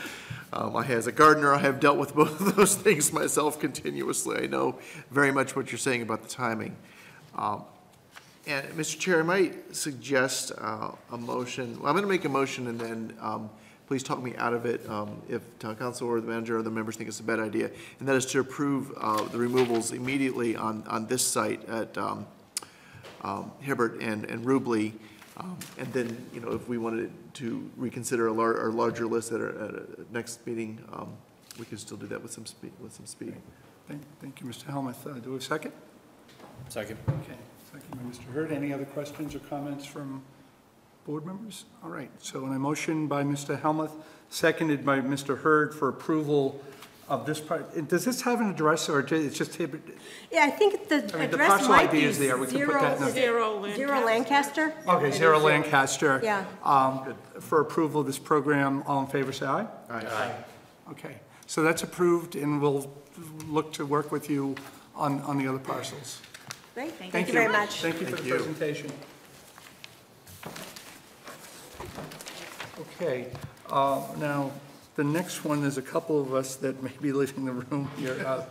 Um, I, as a gardener, I have dealt with both of those things myself continuously. I know very much what you're saying about the timing. Um, And, Mr. Chair, I might suggest uh, a motion, well, I'm going to make a motion, and then um, please talk me out of it um, if town counsel or the manager or the members think it's a bad idea, and that is to approve uh, the removals immediately on, on this site at um, um, Hibbert and, and Rubley. Um, And then, you know, if we wanted to reconsider a lar, our larger list at our, at a next meeting, um, we can still do that with some speed, with some speed. Thank, thank you, Mr. Helmuth. Uh, Do we have a second? Second. Okay, second by Mr. Hurd. Any other questions or comments from board members? All right, so an motion by Mr. Helmuth, seconded by Mr. Hurd for approval of this part. And Does this have an address or ju- it's just, Hibbert- Yeah, I think the I mean, the address parcel might ID be is there. We can put that in the- zero, zero Lancaster? okay, Zero Lancaster. Yeah. Um, For approval of this program, all in favor, say aye. Aye. Okay, so that's approved and we'll look to work with you on, on the other parcels. Great, thank you very much. Thank you for the presentation. Okay, uh, now, the next one, there's a couple of us that may be leaving the room here. Uh,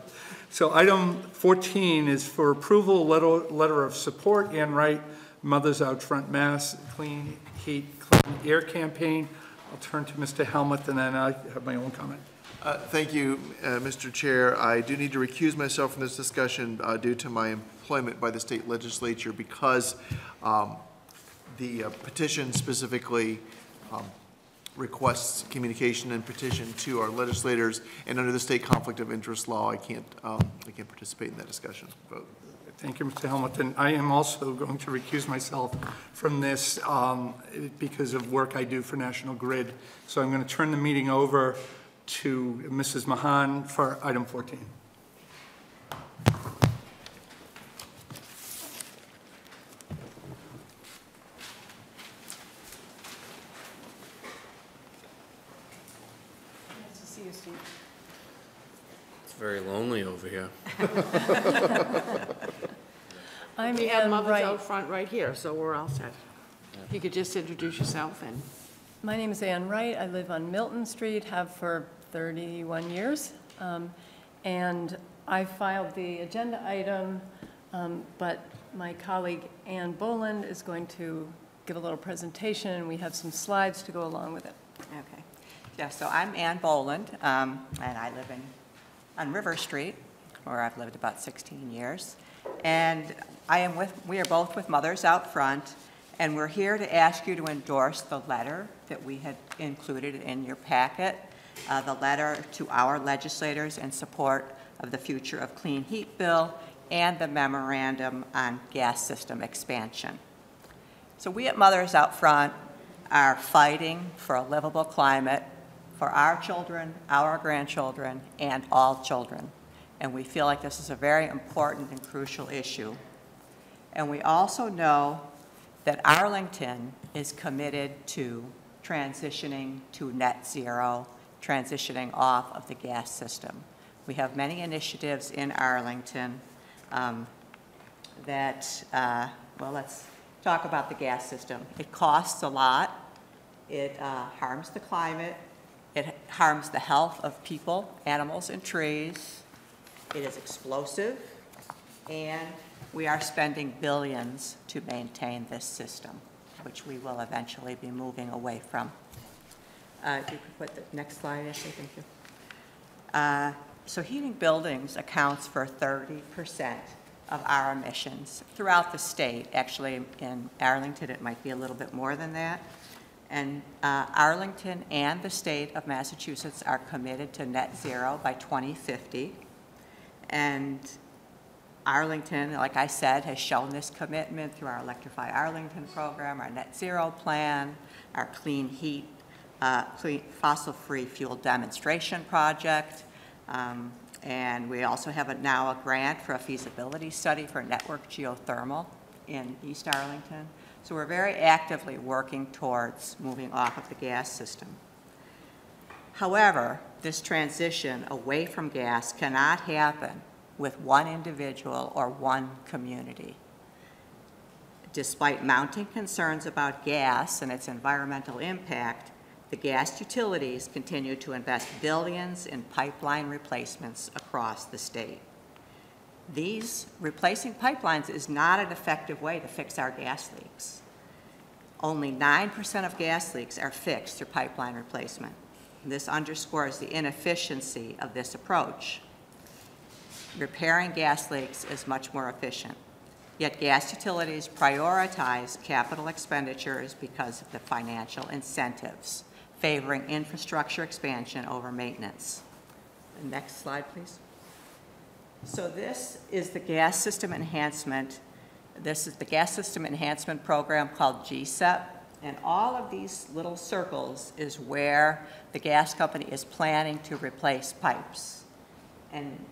So item 14 is for approval, letter letter of support, Ann Wright, Mothers Out Front Mass, Clean Heat, Clean Air Campaign. I'll turn to Mr. Helmuth, and then I have my own comment. Uh, Thank you, uh, Mr. Chair. I do need to recuse myself from this discussion uh, due to my employment by the state legislature because um, the uh, petition specifically um, requests communication and petition to our legislators, and under the state conflict of interest law, I can't, um, I can't participate in that discussion vote. Thank you, Mr. And I am also going to recuse myself from this um, because of work I do for National Grid. So I'm going to turn the meeting over to Mrs. Mahon for item 14. Nice to see you, Steve. It's very lonely over here. I'm *laughs* We have mothers out front right here, so we're all set. If you could just introduce yourself and, My name is Ann Wright. I live on Milton Street, have for 31 years. Um, And I filed the agenda item, um, but my colleague Ann Boland is going to give a little presentation, and we have some slides to go along with it. Okay. Yeah, so I'm Ann Boland, um, and I live in, on River Street, where I've lived about 16 years. And I am with, we are both with Mothers Out Front, and we're here to ask you to endorse the letter that we had included in your packet, uh, the letter to our legislators in support of the Future of Clean Heat Bill and the memorandum on gas system expansion. So we at Mothers Out Front are fighting for a livable climate for our children, our grandchildren, and all children. And we feel like this is a very important and crucial issue. And we also know that Arlington is committed to transitioning to net zero, transitioning off of the gas system. We have many initiatives in Arlington um, that, uh, well, let's talk about the gas system. It costs a lot. It uh, harms the climate. It harms the health of people, animals, and trees. It is explosive. And we are spending billions to maintain this system, which we will eventually be moving away from. Uh, you could put the next slide, Ashley, thank you. Uh, So heating buildings accounts for 30% of our emissions throughout the state. Actually, in Arlington, it might be a little bit more than that. And uh, Arlington and the state of Massachusetts are committed to net zero by 2050. And Arlington, like I said, has shown this commitment through our Electrify Arlington program, our net zero plan, our clean heat, uh, fossil-free fuel demonstration project. Um, And we also have a- now a grant for a feasibility study for network geothermal in East Arlington. So we're very actively working towards moving off of the gas system. However, this transition away from gas cannot happen with one individual or one community. Despite mounting concerns about gas and its environmental impact, the gas utilities continue to invest billions in pipeline replacements across the state. These replacing pipelines is not an effective way to fix our gas leaks. Only 9% of gas leaks are fixed through pipeline replacement. This underscores the inefficiency of this approach. Repairing gas leaks is much more efficient. Yet gas utilities prioritize capital expenditures because of the financial incentives, favoring infrastructure expansion over maintenance. Next slide, please. So this is the gas system enhancement. This is the gas system enhancement program called GSEP. And all of these little circles is where the gas company is planning to replace pipes. And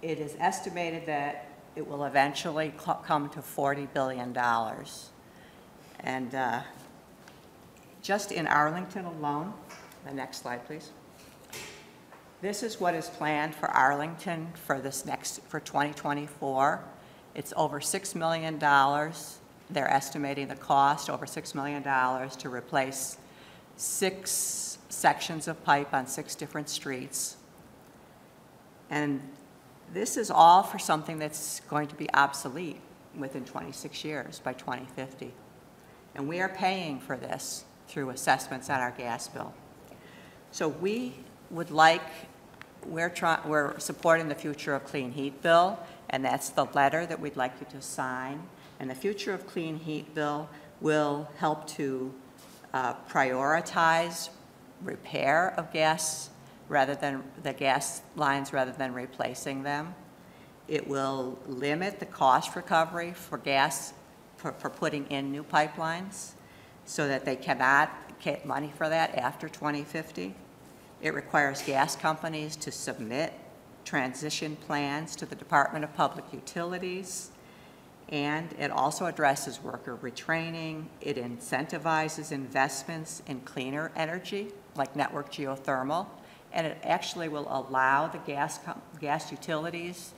it is estimated that it will eventually co- come to $40 billion. And uh, just in Arlington alone, the next slide, please. This is what is planned for Arlington for this next, for 2024. It's over $6 million. They're estimating the cost, over $6 million, to replace six sections of pipe on six different streets. And this is all for something that's going to be obsolete within 26 years, by 2050. And we are paying for this through assessments on our gas bill. So we would like, we're trying, we're supporting the Future of Clean Heat bill, and that's the letter that we'd like you to sign. And the Future of Clean Heat bill will help to uh, prioritize repair of gas rather than, the gas lines rather than replacing them. It will limit the cost recovery for gas, for, for putting in new pipelines, so that they cannot get money for that after 2050. It requires gas companies to submit transition plans to the Department of Public Utilities. And it also addresses worker retraining. It incentivizes investments in cleaner energy, like network geothermal. And it actually will allow the gas, gas utilities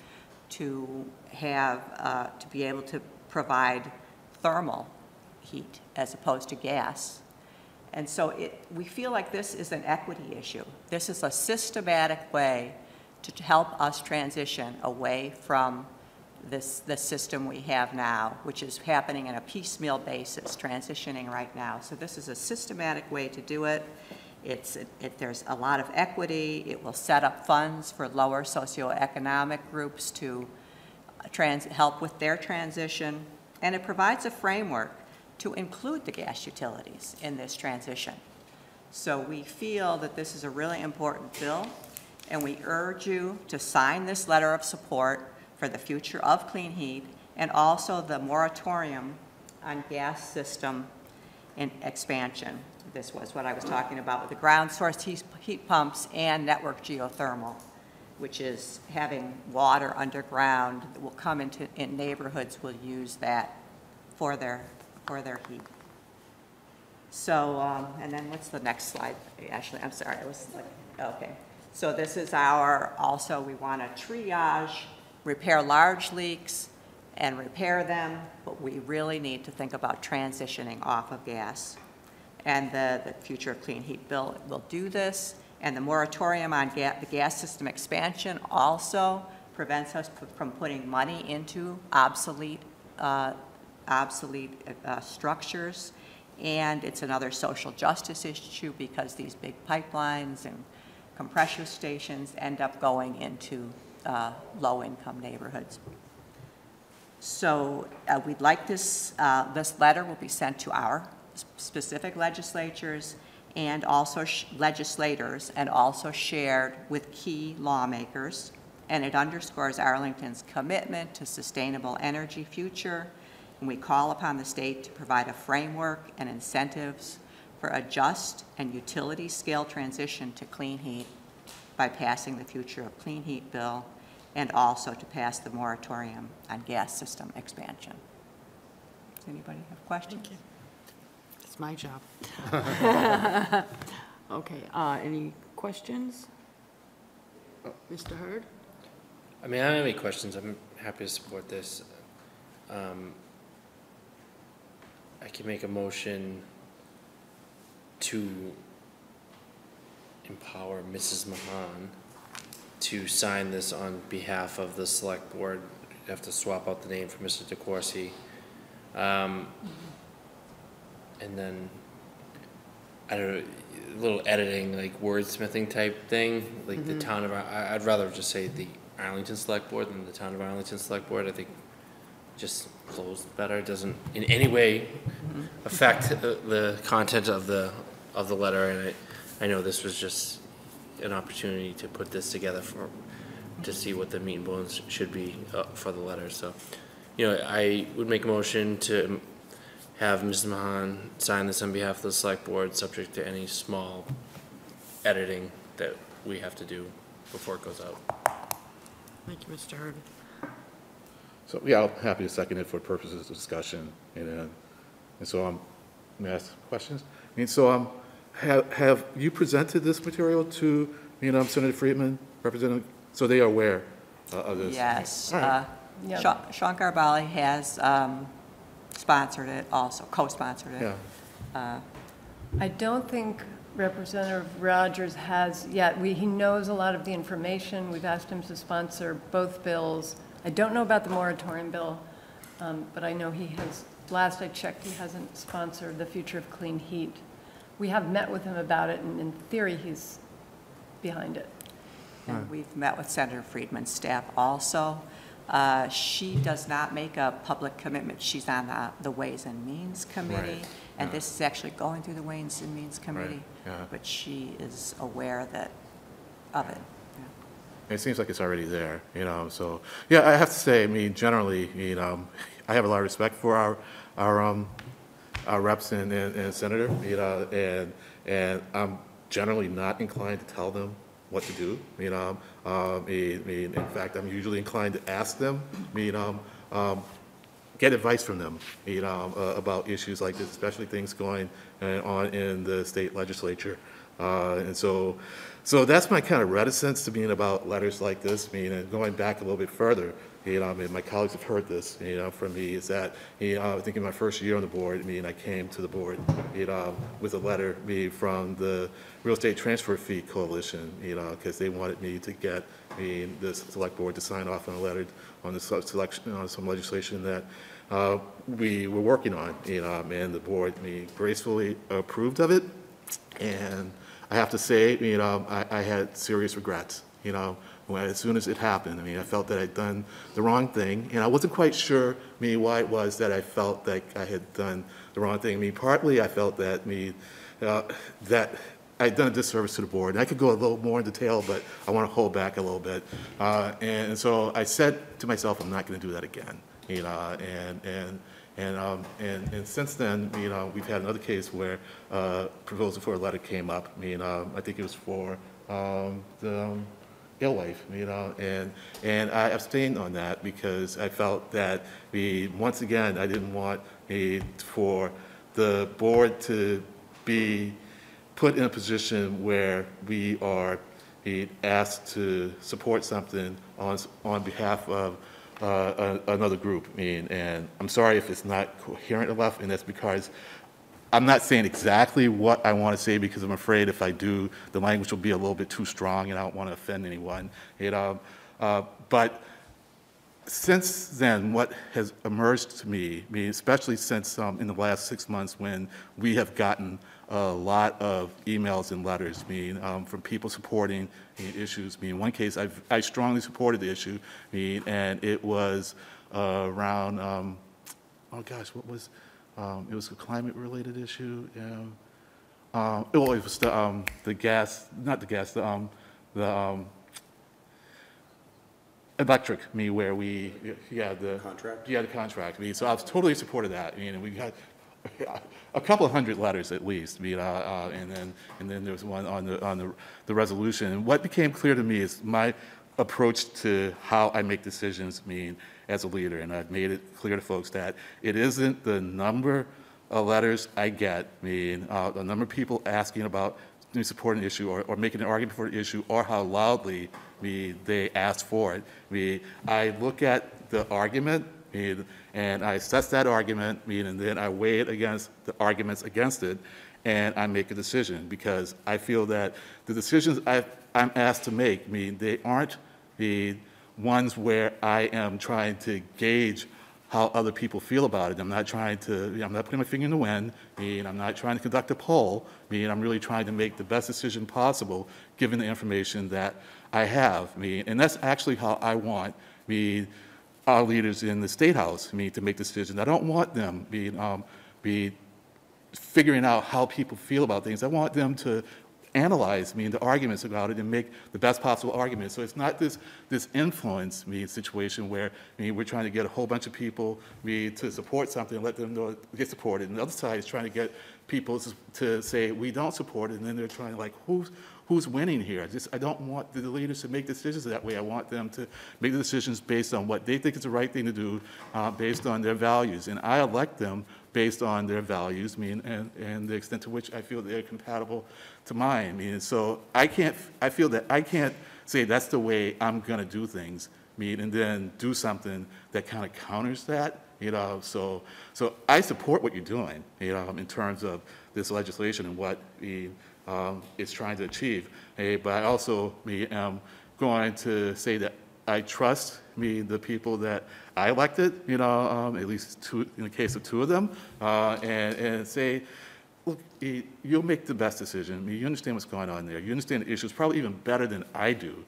to have, uh, to be able to provide thermal heat as opposed to gas. And so it, we feel like this is an equity issue. This is a systematic way to help us transition away from this, the system we have now, which is happening on a piecemeal basis, transitioning right now. So this is a systematic way to do it. It's, it, it, there's a lot of equity. It will set up funds for lower socioeconomic groups to uh, trans, help with their transition. And it provides a framework to include the gas utilities in this transition. So we feel that this is a really important bill, and we urge you to sign this letter of support for the future of clean heat and also the moratorium on gas system and expansion. This was what I was talking about with the ground source heat, pumps and network geothermal, which is having water underground that will come into in neighborhoods will use that for their for their heat. So, um, and then what's the next slide? Ashley, I'm sorry, I was like, okay. So this is our, also, we want to triage, repair large leaks and repair them, but we really need to think about transitioning off of gas. And the, the Future Clean Heat Bill will do this, and the moratorium on ga the gas system expansion also prevents us from putting money into obsolete uh, obsolete uh, structures. And it's another social justice issue because these big pipelines and compressor stations end up going into uh, low-income neighborhoods. So uh, we'd like this, uh, this letter will be sent to our specific legislatures and also legislators and also shared with key lawmakers. And it underscores Arlington's commitment to sustainable energy future and we call upon the state to provide a framework and incentives for a just and utility scale transition to clean heat by passing the Future of Clean Heat bill and also to pass the moratorium on gas system expansion. Does anybody have questions? It's my job. *laughs* *laughs* Okay, uh, any questions? Mr. Hurd? I mean, I don't have any questions. I'm happy to support this. Um, I can make a motion to empower Mrs. Mahon to sign this on behalf of the select board. You have to swap out the name for Mr. DeCourcey. Um, and then, I don't know, a little editing, like wordsmithing type thing, like the Mhm. town of, Ar- I, I'd rather just say the Arlington Select Board than the town of Arlington Select Board. I think just flows better, It doesn't in any way affect the, the content of the, of the letter, and I, I know this was just an opportunity to put this together for, to see what the meat and bones should be uh, for the letter, so. You know, I would make a motion to have Mrs. Mahon sign this on behalf of the select board, subject to any small editing that we have to do before it goes out. Thank you, Mr. Hurd. So, yeah, I'm happy to second it for purposes of discussion, and, uh, and so, um, may I ask questions? I mean, so, um, have, have you presented this material to, you know, Senator Friedman, Representative, so they are aware uh, of this? Yes. All right. uh, Yeah. Sean Sean Garballey has um, sponsored it also, co-sponsored it. Yeah. Uh, I don't think Representative Rogers has yet. We, he knows a lot of the information. We've asked him to sponsor both bills. I don't know about the moratorium bill, um, but I know he has, last I checked, he hasn't sponsored the future of clean heat. We have met with him about it, and in theory, he's behind it. And we've met with Senator Friedman's staff also. Uh, She does not make a public commitment. She's on the- the Ways and Means Committee, Right, and yeah. this is actually going through the Ways and Means Committee. yeah. But she is aware that, of it. It seems like it's already there, you know, so, yeah, I have to say, I mean, generally, you know, I have a lot of respect for our, our, um, our reps and, and and senator, you know, and, and I'm generally not inclined to tell them what to do, you know. Um, I mean, in fact, I'm usually inclined to ask them, you know, um, get advice from them, you know, uh, about issues like this, especially things going uh, on in the state legislature. Uh, And so, so that's my kind of reticence to being about letters like this, I mean, and going back a little bit further, you know, I mean, my colleagues have heard this, you know, from me, is that, you know, I think in my first year on the board, I mean, I came to the board, you know, with a letter, me, from the Real Estate Transfer Fee Coalition, you know, because they wanted me to get, I the select board to sign off on a letter on the selection, on some legislation that uh, we were working on, and the board, me, gracefully approved of it. And I have to say, you know, I, I had serious regrets, you know, when, as soon as it happened. I mean, I felt that I'd done the wrong thing, and I wasn't quite sure, me, why it was that I felt like I had done the wrong thing. I mean, partly I felt that, me, uh, that I'd done a disservice to the board. And I could go a little more in detail, but I want to hold back a little bit. Uh, and so I said to myself, I'm not going to do that again, you know, and, and, and, um, and, and since then, you know, we've had another case where, uh, proposal for a letter came up. I mean, um, I think it was for, um, the, um, Alewife, you know, and, and I abstained on that because I felt that we, once again, I didn't want a, for the board to be put in a position where we are asked to support something on, on behalf of uh, a- another group. I mean, and I'm sorry if it's not coherent enough, and that's because I'm not saying exactly what I want to say because I'm afraid if I do, the language will be a little bit too strong and I don't want to offend anyone. You know, uh, but since then, what has emerged to me, I mean, especially since um, in the last six months when we have gotten a lot of emails and letters, mean, um, from people supporting the issues. I mean, in one case, I've, I strongly supported the issue, I mean, and it was uh, around, um, oh gosh, what was, um, it was a climate-related issue. Um, uh, well, it was the, um, the gas, not the gas, the, um, the, um, electric, me, where we, yeah, the. Contract? Yeah, the contract, me, so I was totally supportive of that, I mean, we got *laughs* a couple of hundred letters at least, I mean, uh, uh, and then, and then there was one on the, on the, the resolution. And what became clear to me is my approach to how I make decisions, mean, as a leader, and I've made it clear to folks that it isn't the number of letters I get, I mean, uh, the number of people asking about supporting an issue or, or making an argument for an issue, or how loudly me they ask for it. Me, I look at the argument, me, and I assess that argument, me, and then I weigh it against the arguments against it, and I make a decision because I feel that the decisions I, I'm asked to make, mean, they aren't the ones where I am trying to gauge how other people feel about it. I'm not trying to, I'm not putting my finger in the wind, mean, I'm not trying to conduct a poll, I mean, I'm really trying to make the best decision possible, given the information that I have, mean, and that's actually how I want, mean, our leaders in the State House, mean, to make decisions. I don't want them being, um, be figuring out how people feel about things. I want them to analyze, I mean, the arguments about it and make the best possible argument. So it's not this, this influence, mean, situation where, we're trying to get a whole bunch of people, mean, to support something and let them know it gets supported. And the other side is trying to get people to, to say, we don't support it, and then they're trying to like, who's, who's winning here? I just, I don't want the leaders to make decisions that way. I want them to make the decisions based on what they think is the right thing to do, uh, based on their values. And I elect them based on their values, I mean, and, and the extent to which I feel they're compatible to mine. I mean, so I can't, I feel that I can't say that's the way I'm going to do things. I mean, and then do something that kind of counters that, you know, so, so I support what you're doing, you know, in terms of this legislation and what the, um, it's trying to achieve, but I also, me, am going to say that I trust, me, the people that I elected, you know, um, at least two, in the case of two of them, uh, and, and say, look, you'll make the best decision. I mean, you understand what's going on there. You understand the issues probably even better than I do,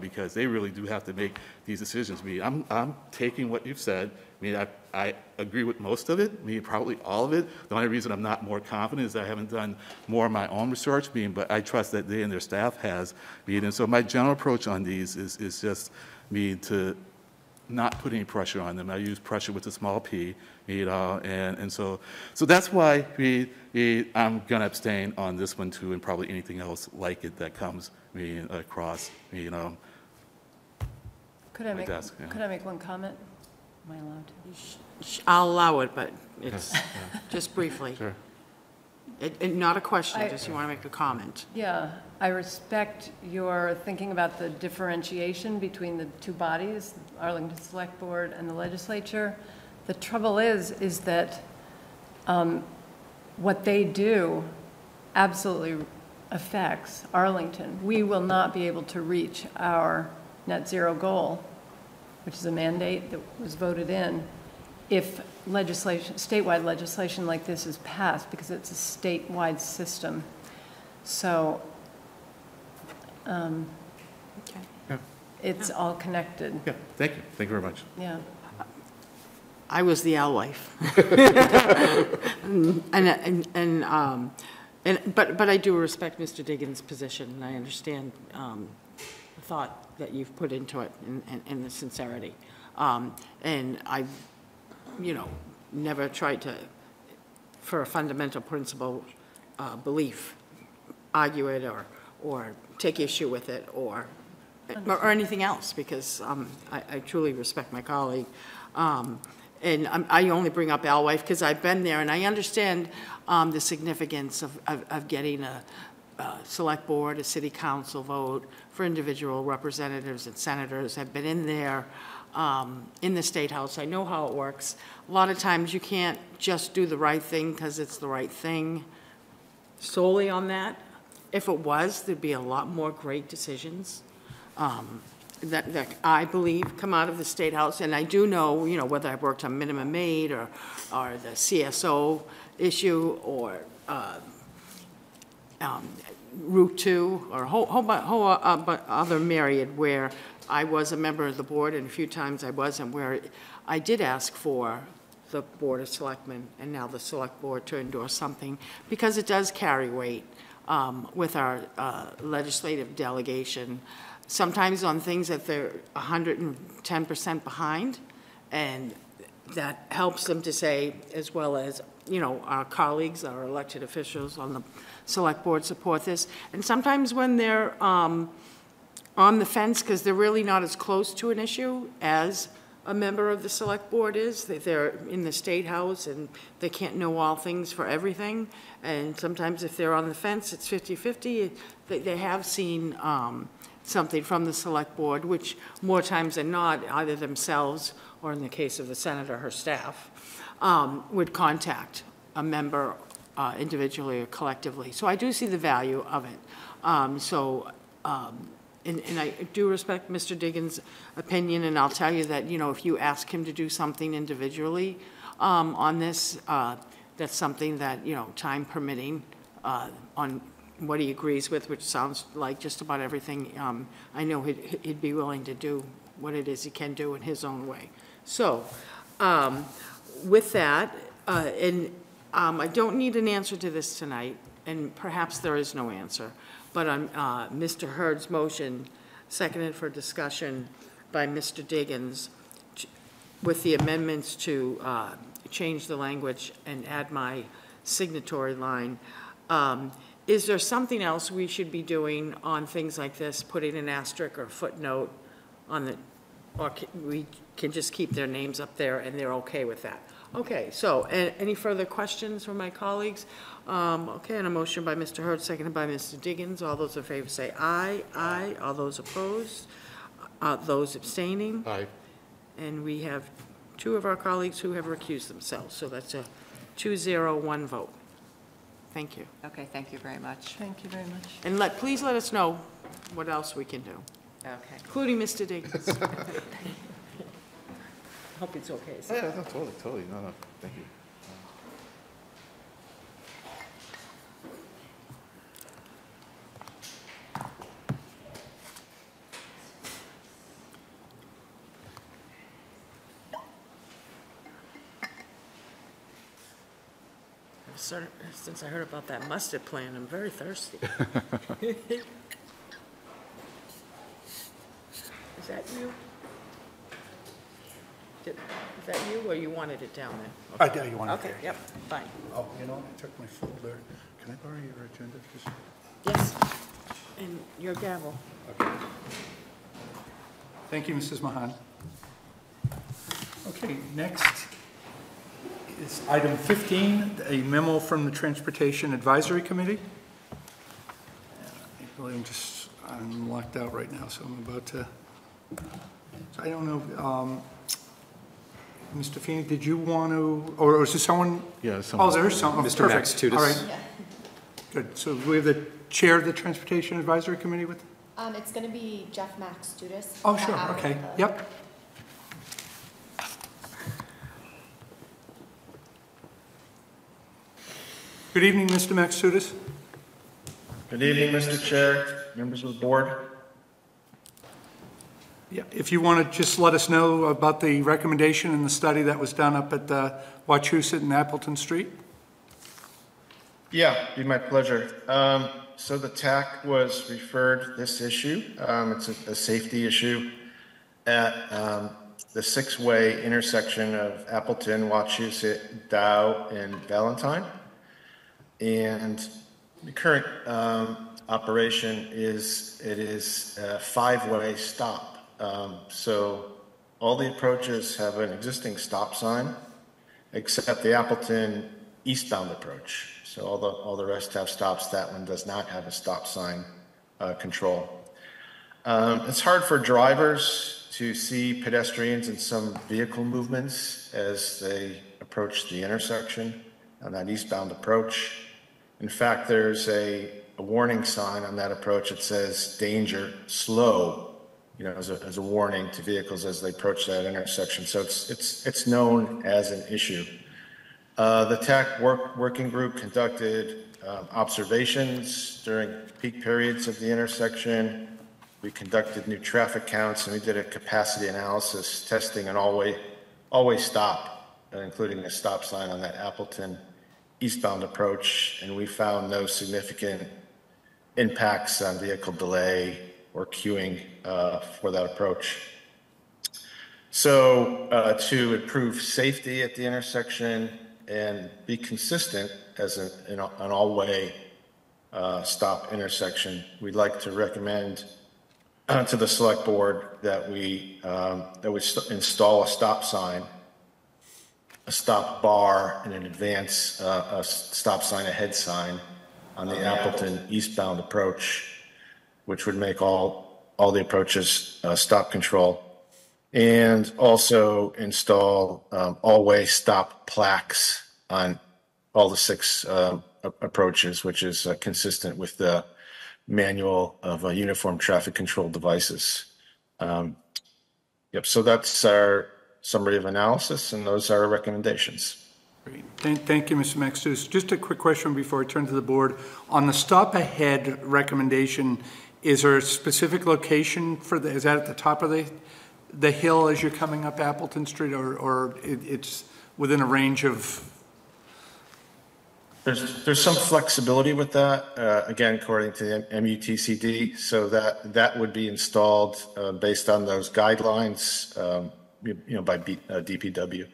because they really do have to make these decisions. I mean, I'm, I'm taking what you've said. I mean, I, I agree with most of it, I mean, probably all of it. The only reason I'm not more confident is I haven't done more of my own research, I mean, but I trust that they and their staff has. I mean, and so my general approach on these is, is just me to not put any pressure on them. I use pressure with a small p, you know, and, and so, so that's why we, we, I'm going to abstain on this one too, and probably anything else like it that comes me across, you um, know. Could I My make, desk, yeah. could I make one comment? Am I allowed to? I'll allow it, but it's, Yeah, *laughs* yeah. just briefly. Sure. It- it- Not a question, I- just you want to make a comment. Yeah, I respect your thinking about the differentiation between the two bodies, Arlington Select Board and the legislature. The trouble is, is that um, what they do absolutely affects Arlington. We will not be able to reach our net zero goal, which is a mandate that was voted in, if legislation, statewide legislation like this is passed, because it's a statewide system. So um, Yeah. it's all connected, Yeah, thank you, thank you very much. yeah. I was the alewife. *laughs* And, and, and, um, and, but, but I do respect Mr. Diggins' position, and I understand, um, the thought that you've put into it and, and- and the sincerity. Um, and I, you know, never tried to, for a fundamental principle, uh, belief, argue it or, or take issue with it or, or anything else, because um, I I truly respect my colleague. Um, And I'm- I only bring up Alewife because I've been there, and I understand um, the significance of, of of getting a, a select board, a city council vote for individual representatives and senators. I've been in there, um, in the State House. I know how it works. A lot of times you can't just do the right thing because it's the right thing solely on that. If it was, there'd be a lot more great decisions um, that, that I believe come out of the State House. And I do know, you know, whether I worked on minimum aid or, or the CSO issue or uh, um, Route 2 or a whole, whole whole uh, other myriad where I was a member of the board and a few times I wasn't, where I did ask for the Board of Selectmen and now the Select Board to endorse something because it does carry weight um, with our uh, legislative delegation, sometimes on things that they're 110% behind. And that helps them to say, as well as, you know, our colleagues, our elected officials on the select board support this. And sometimes when they're um, on the fence, because they're really not as close to an issue as a member of the select board is, they're in the state house and they can't know all things for everything. And sometimes if they're on the fence, it's 50-50. They, they have seen um, something from the select board, which more times than not, either themselves or in the case of the senator, her staff, um, would contact a member uh, individually or collectively. So I do see the value of it. Um, So, um, and, and I do respect Mr. Diggins' opinion, and I'll tell you that, you know, if you ask him to do something individually um, on this, uh, that's something that, you know, time permitting, uh, on what he agrees with, which sounds like just about everything, um, I know he'd, he'd be willing to do what it is he can do in his own way. So, um, with that, uh, and um, I don't need an answer to this tonight, and perhaps there is no answer, but on uh, Mr. Hurd's motion, seconded for discussion by Mr. Diggins, with the amendments to uh, change the language and add my signatory line, um, is there something else we should be doing on things like this, putting an asterisk or footnote on the, or we can just keep their names up there and they're okay with that? Okay, so, any further questions from my colleagues? Um, Okay, and a motion by Mr. Hurd, seconded by Mr. Diggins. All those in favor say aye. Aye. All those opposed? Uh, Those abstaining? Aye. And we have two of our colleagues who have recused themselves, so that's a two-zero-one vote. Thank you. Okay, thank you very much. Thank you very much. And let, please let us know what else we can do, Okay. including Mr. Diggins. *laughs* *laughs* Hope it's okay. Yeah, no, totally, totally, no, no, thank you. I've Since I heard about that mustard plant, I'm very thirsty. *laughs* Is that you? Did- Is that you, or you wanted it down there? I- yeah, you wanted it Okay, yep, fine. Oh, you know, I took my folder. Can I borrow your agenda? Just- Yes, and your gavel. Okay. Thank you, Mrs. Mahon. Okay, next is item 15, a memo from the Transportation Advisory Committee. I believe I'm just, I'm locked out right now, so I'm about to, I don't know, um, Mr. Feeney, did you want to, or is there someone? Yeah, there's Oh, there's someone, Mr. Max perfect. Tudis. All right. Good, so we have the chair of the Transportation Advisory Committee with? Um, it's gonna be Jeff Maxtutis. Oh, sure, okay, yep. Good evening, Mr. Maxtutis. Good evening, Mr. Chair, members of the board. Yeah, if you want to just let us know about the recommendation and the study that was done up at uh, Wachusett and Appleton Street? Yeah, be my pleasure. Um, so the TAC was referred this issue. Um, it's a, a safety issue at um, the six-way intersection of Appleton, Wachusett, Dow, and Valentine. And the current um, operation is it is a five-way stop. Um, so all the approaches have an existing stop sign, except the Appleton eastbound approach. So all the all the rest have stops. That one does not have a stop sign uh, control. Um, it's hard for drivers to see pedestrians and some vehicle movements as they approach the intersection on that eastbound approach. In fact, there's a, a warning sign on that approach that says danger, slow, you know, as a, as a warning to vehicles as they approach that intersection. So it's, it's, it's known as an issue. Uh, the TAC work, working group conducted um, observations during peak periods of the intersection. We conducted new traffic counts and we did a capacity analysis testing an all-way, all-way stop, uh, including a stop sign on that Appleton eastbound approach, and we found no significant impacts on vehicle delay or queuing uh, for that approach. So uh, to improve safety at the intersection and be consistent as an, an all-way uh, stop intersection, we'd like to recommend to the select board that we, um, that we st- install a stop sign a stop bar and an advance, uh, a stop sign, a head sign on the Appleton eastbound approach, which would make all, all the approaches, uh, stop control. And also install, um, all-way stop plaques on all the six, uh, a- approaches, which is uh, consistent with the manual of uh, uniform traffic control devices. Um, Yep, so that's our summary of analysis, and those are our recommendations. Great. Thank, thank you, Mr. Maxtutis. Just a quick question before I turn to the board. On the stop ahead recommendation, is there a specific location for the, is that at the top of the, the hill as you're coming up Appleton Street, or, or it, it's within a range of, There's, there's some flexibility with that, uh, again, according to the MUTCD, so that, that would be installed uh, based on those guidelines, um, you you know, by B- uh, DPW.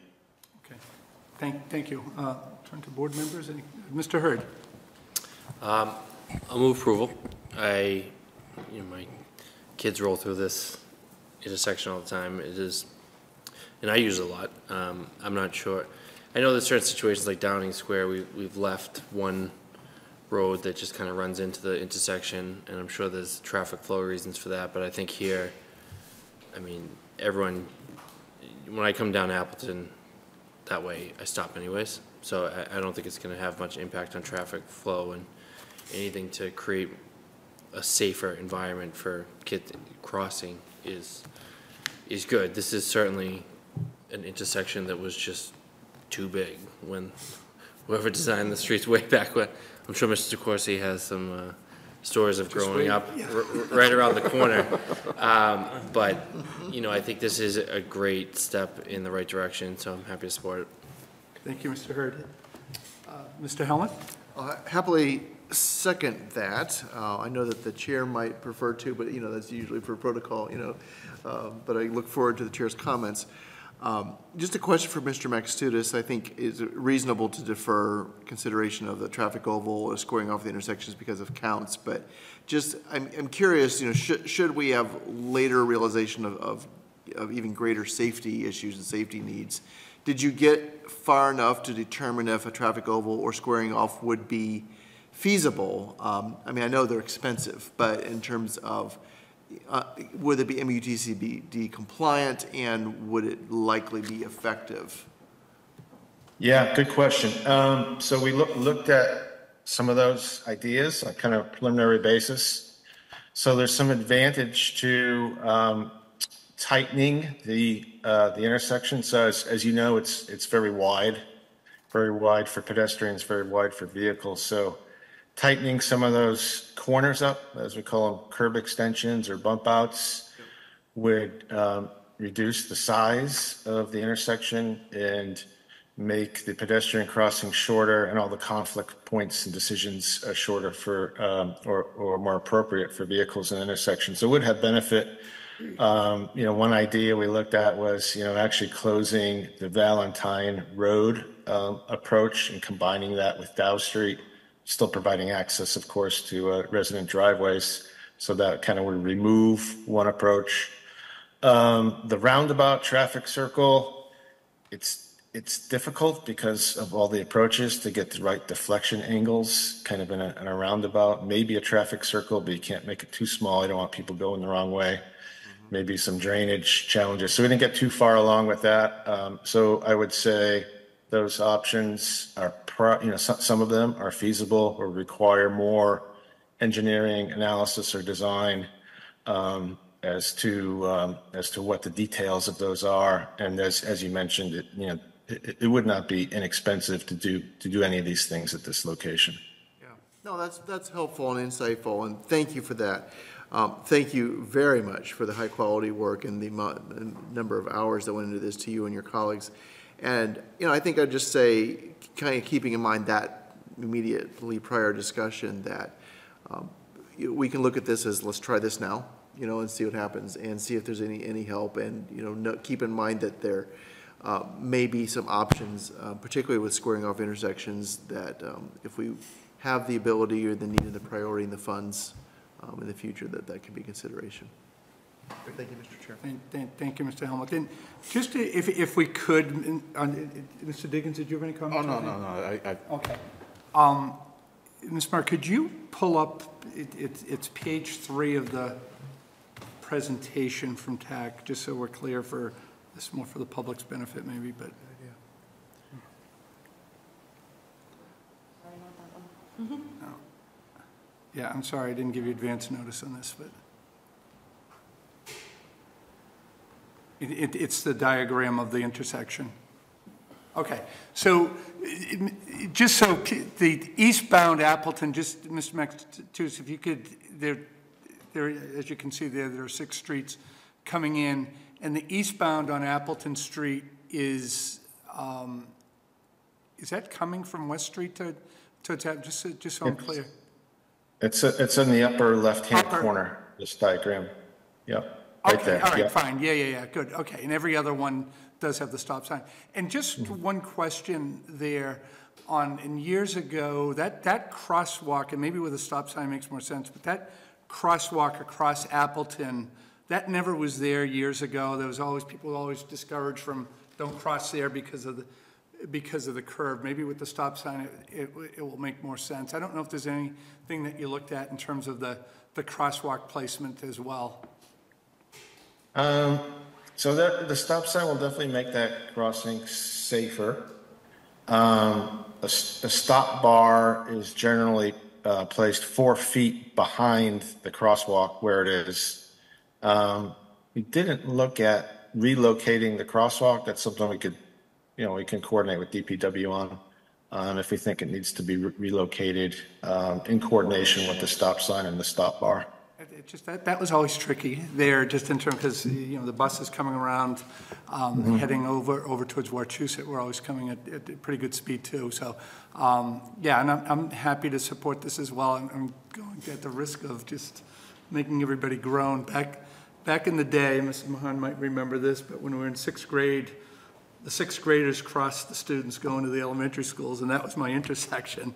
thank, thank you. Uh, Turn to board members. Any- Mr. Hurd? Um, I'll move approval. I, you know, my kids roll through this intersection all the time. It is, and I use it a lot. Um, I'm not sure. I know there's certain situations like Downing Square, we, we've left one road that just kind of runs into the intersection, and I'm sure there's traffic flow reasons for that, but I think here, I mean, everyone, when I come down Appleton that way, I stop anyways. So I, I don't think it's gonna have much impact on traffic flow and anything to create a safer environment for kids crossing is, is good. This is certainly an intersection that was just too big when whoever designed the streets *laughs* way back when. I'm sure Mr. DeCourcey has some uh, stories of growing up r- r- right around the corner. *laughs* Um, But, you know, I think this is a great step in the right direction, so I'm happy to support it. Thank you, Mr. Hurd. Uh, Mr. Helmuth? I'll happily second that. Uh, I know that the chair might prefer to, but, you know, that's usually for protocol, you know. Uh, But I look forward to the chair's comments. Um, Just a question for Mr. Maxtutis. I think is it reasonable to defer consideration of the traffic oval or squaring off the intersections because of counts, but just, I'm, I'm curious, you know, should, should we have later realization of, of, of even greater safety issues and safety needs? Did you get far enough to determine if a traffic oval or squaring off would be feasible? Um, I mean, I know they're expensive, but in terms of, uh, would it be MUTCD compliant and would it likely be effective? Yeah, good question. Um, so we looked, looked at some of those ideas on kind of preliminary basis. So there's some advantage to, um, tightening the, uh, the intersection. So as, as you know, it's, it's very wide, very wide for pedestrians, very wide for vehicles. So tightening some of those corners up, as we call them, curb extensions or bump outs, would um, reduce the size of the intersection and make the pedestrian crossing shorter and all the conflict points and decisions uh, shorter for, um, or, or more appropriate for vehicles in intersections. So it would have benefit. Um, you know, one idea we looked at was, you know, actually closing the Valentine Road um, approach and combining that with Dow Street still providing access, of course, to uh, resident driveways. So that kind of would remove one approach. Um, the roundabout traffic circle, it's it's difficult because of all the approaches to get the right deflection angles, kind of in a, in a roundabout. Maybe a traffic circle, but you can't make it too small. You don't want people going the wrong way. Maybe some drainage challenges. So we didn't get too far along with that. Um, so I would say those options are, pro- you know, some, some of them are feasible or require more engineering analysis or design um, as to um, as to what the details of those are. And as as you mentioned, it you know it, it would not be inexpensive to do to do any of these things at this location. Yeah, no, that's, that's helpful and insightful, and thank you for that. Um, Thank you very much for the high-quality work and the number of hours that went into this to you and your colleagues. And, you know, I think I'd just say, kind of keeping in mind that immediately prior discussion, that um, we can look at this as, let's try this now, you know, and see what happens, and see if there's any, any help, and, you know, no- keep in mind that there uh, may be some options, uh, particularly with squaring off intersections, that um, if we have the ability or the need and the priority and the funds um, in the future, that that could be consideration. Thank you, Mr. Chair. Thank- Thank thank you, Mr. Helmuth. And just to- if, if we could, in- on- Mr. Diggins, did you have any comments? Oh, comments? no, no, no, I, I, Okay. Um, Ms. Mark, could you pull up, it- it- it's page three of the presentation from TAC, just so we're clear for, this more for the public's benefit maybe, but. No. Yeah, I'm sorry, I didn't give you advance notice on this, but. It, it, it's the diagram of the intersection. Okay, so, it- just so, the eastbound Appleton, just, Mr. Maxtus, if you could, there, there, as you can see there, there are six streets coming in, and the eastbound on Appleton Street is, um, is that coming from West Street to, to, just, so- just so I'm clear? It's it's in the upper left-hand corner. This diagram. Yep. Right Okay, there. all right, yep. fine, yeah, yeah, yeah, good, okay, and every other one does have the stop sign. And just Mm-hmm. one question there on, and years ago, that, that crosswalk, and maybe with a stop sign makes more sense, but that crosswalk across Appleton, that never was there years ago, there was always, people were always discouraged from, don't cross there because of the, because of the curve. Maybe with the stop sign, it, it, it will make more sense. I don't know if there's anything that you looked at in terms of the, the crosswalk placement as well. Um, so that, the stop sign will definitely make that crossing safer. Um, a, a stop bar is generally, uh, placed four feet behind the crosswalk where it is. Um, we didn't look at relocating the crosswalk. That's something we could, you know, we can coordinate with DPW on. Um, if we think it needs to be re- relocated, um, in coordination with the stop sign and the stop bar. It- just, that, that was always tricky there, just in terms, because, you know, the buses coming around, um, Mhm. heading over, over towards Wachusett, were always coming at, at a pretty good speed too, so, um, yeah, and I'm, I'm happy to support this as well, I'm, I'm going at the risk of just making everybody groan. Back, back in the day, Mrs. Mahon might remember this, but when we were in sixth grade, the sixth graders crossed the students going to the elementary schools, and that was my *laughs* intersection.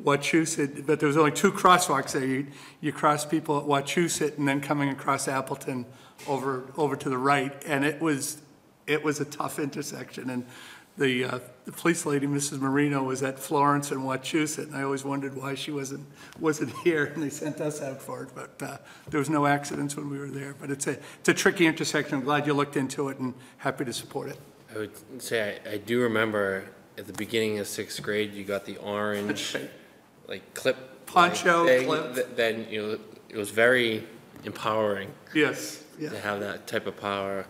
Wachusett, but there was only two crosswalks there. You, you cross people at Wachusett and then coming across Appleton over, over to the right, and it was, it was a tough intersection. And the, uh, the police lady, Mrs. Marino, was at Florence and Wachusett, and I always wondered why she wasn't, wasn't *laughs* here, and they sent us out for it. But uh, there was no accidents when we were there. But it's a, it's a tricky intersection. I'm glad you looked into it and happy to support it. I would say I, I do remember at the beginning of sixth grade, you got the orange, like clip. Poncho, thing clip. that- Then, you know, it was very empowering. Yes, yeah. To have that type of power.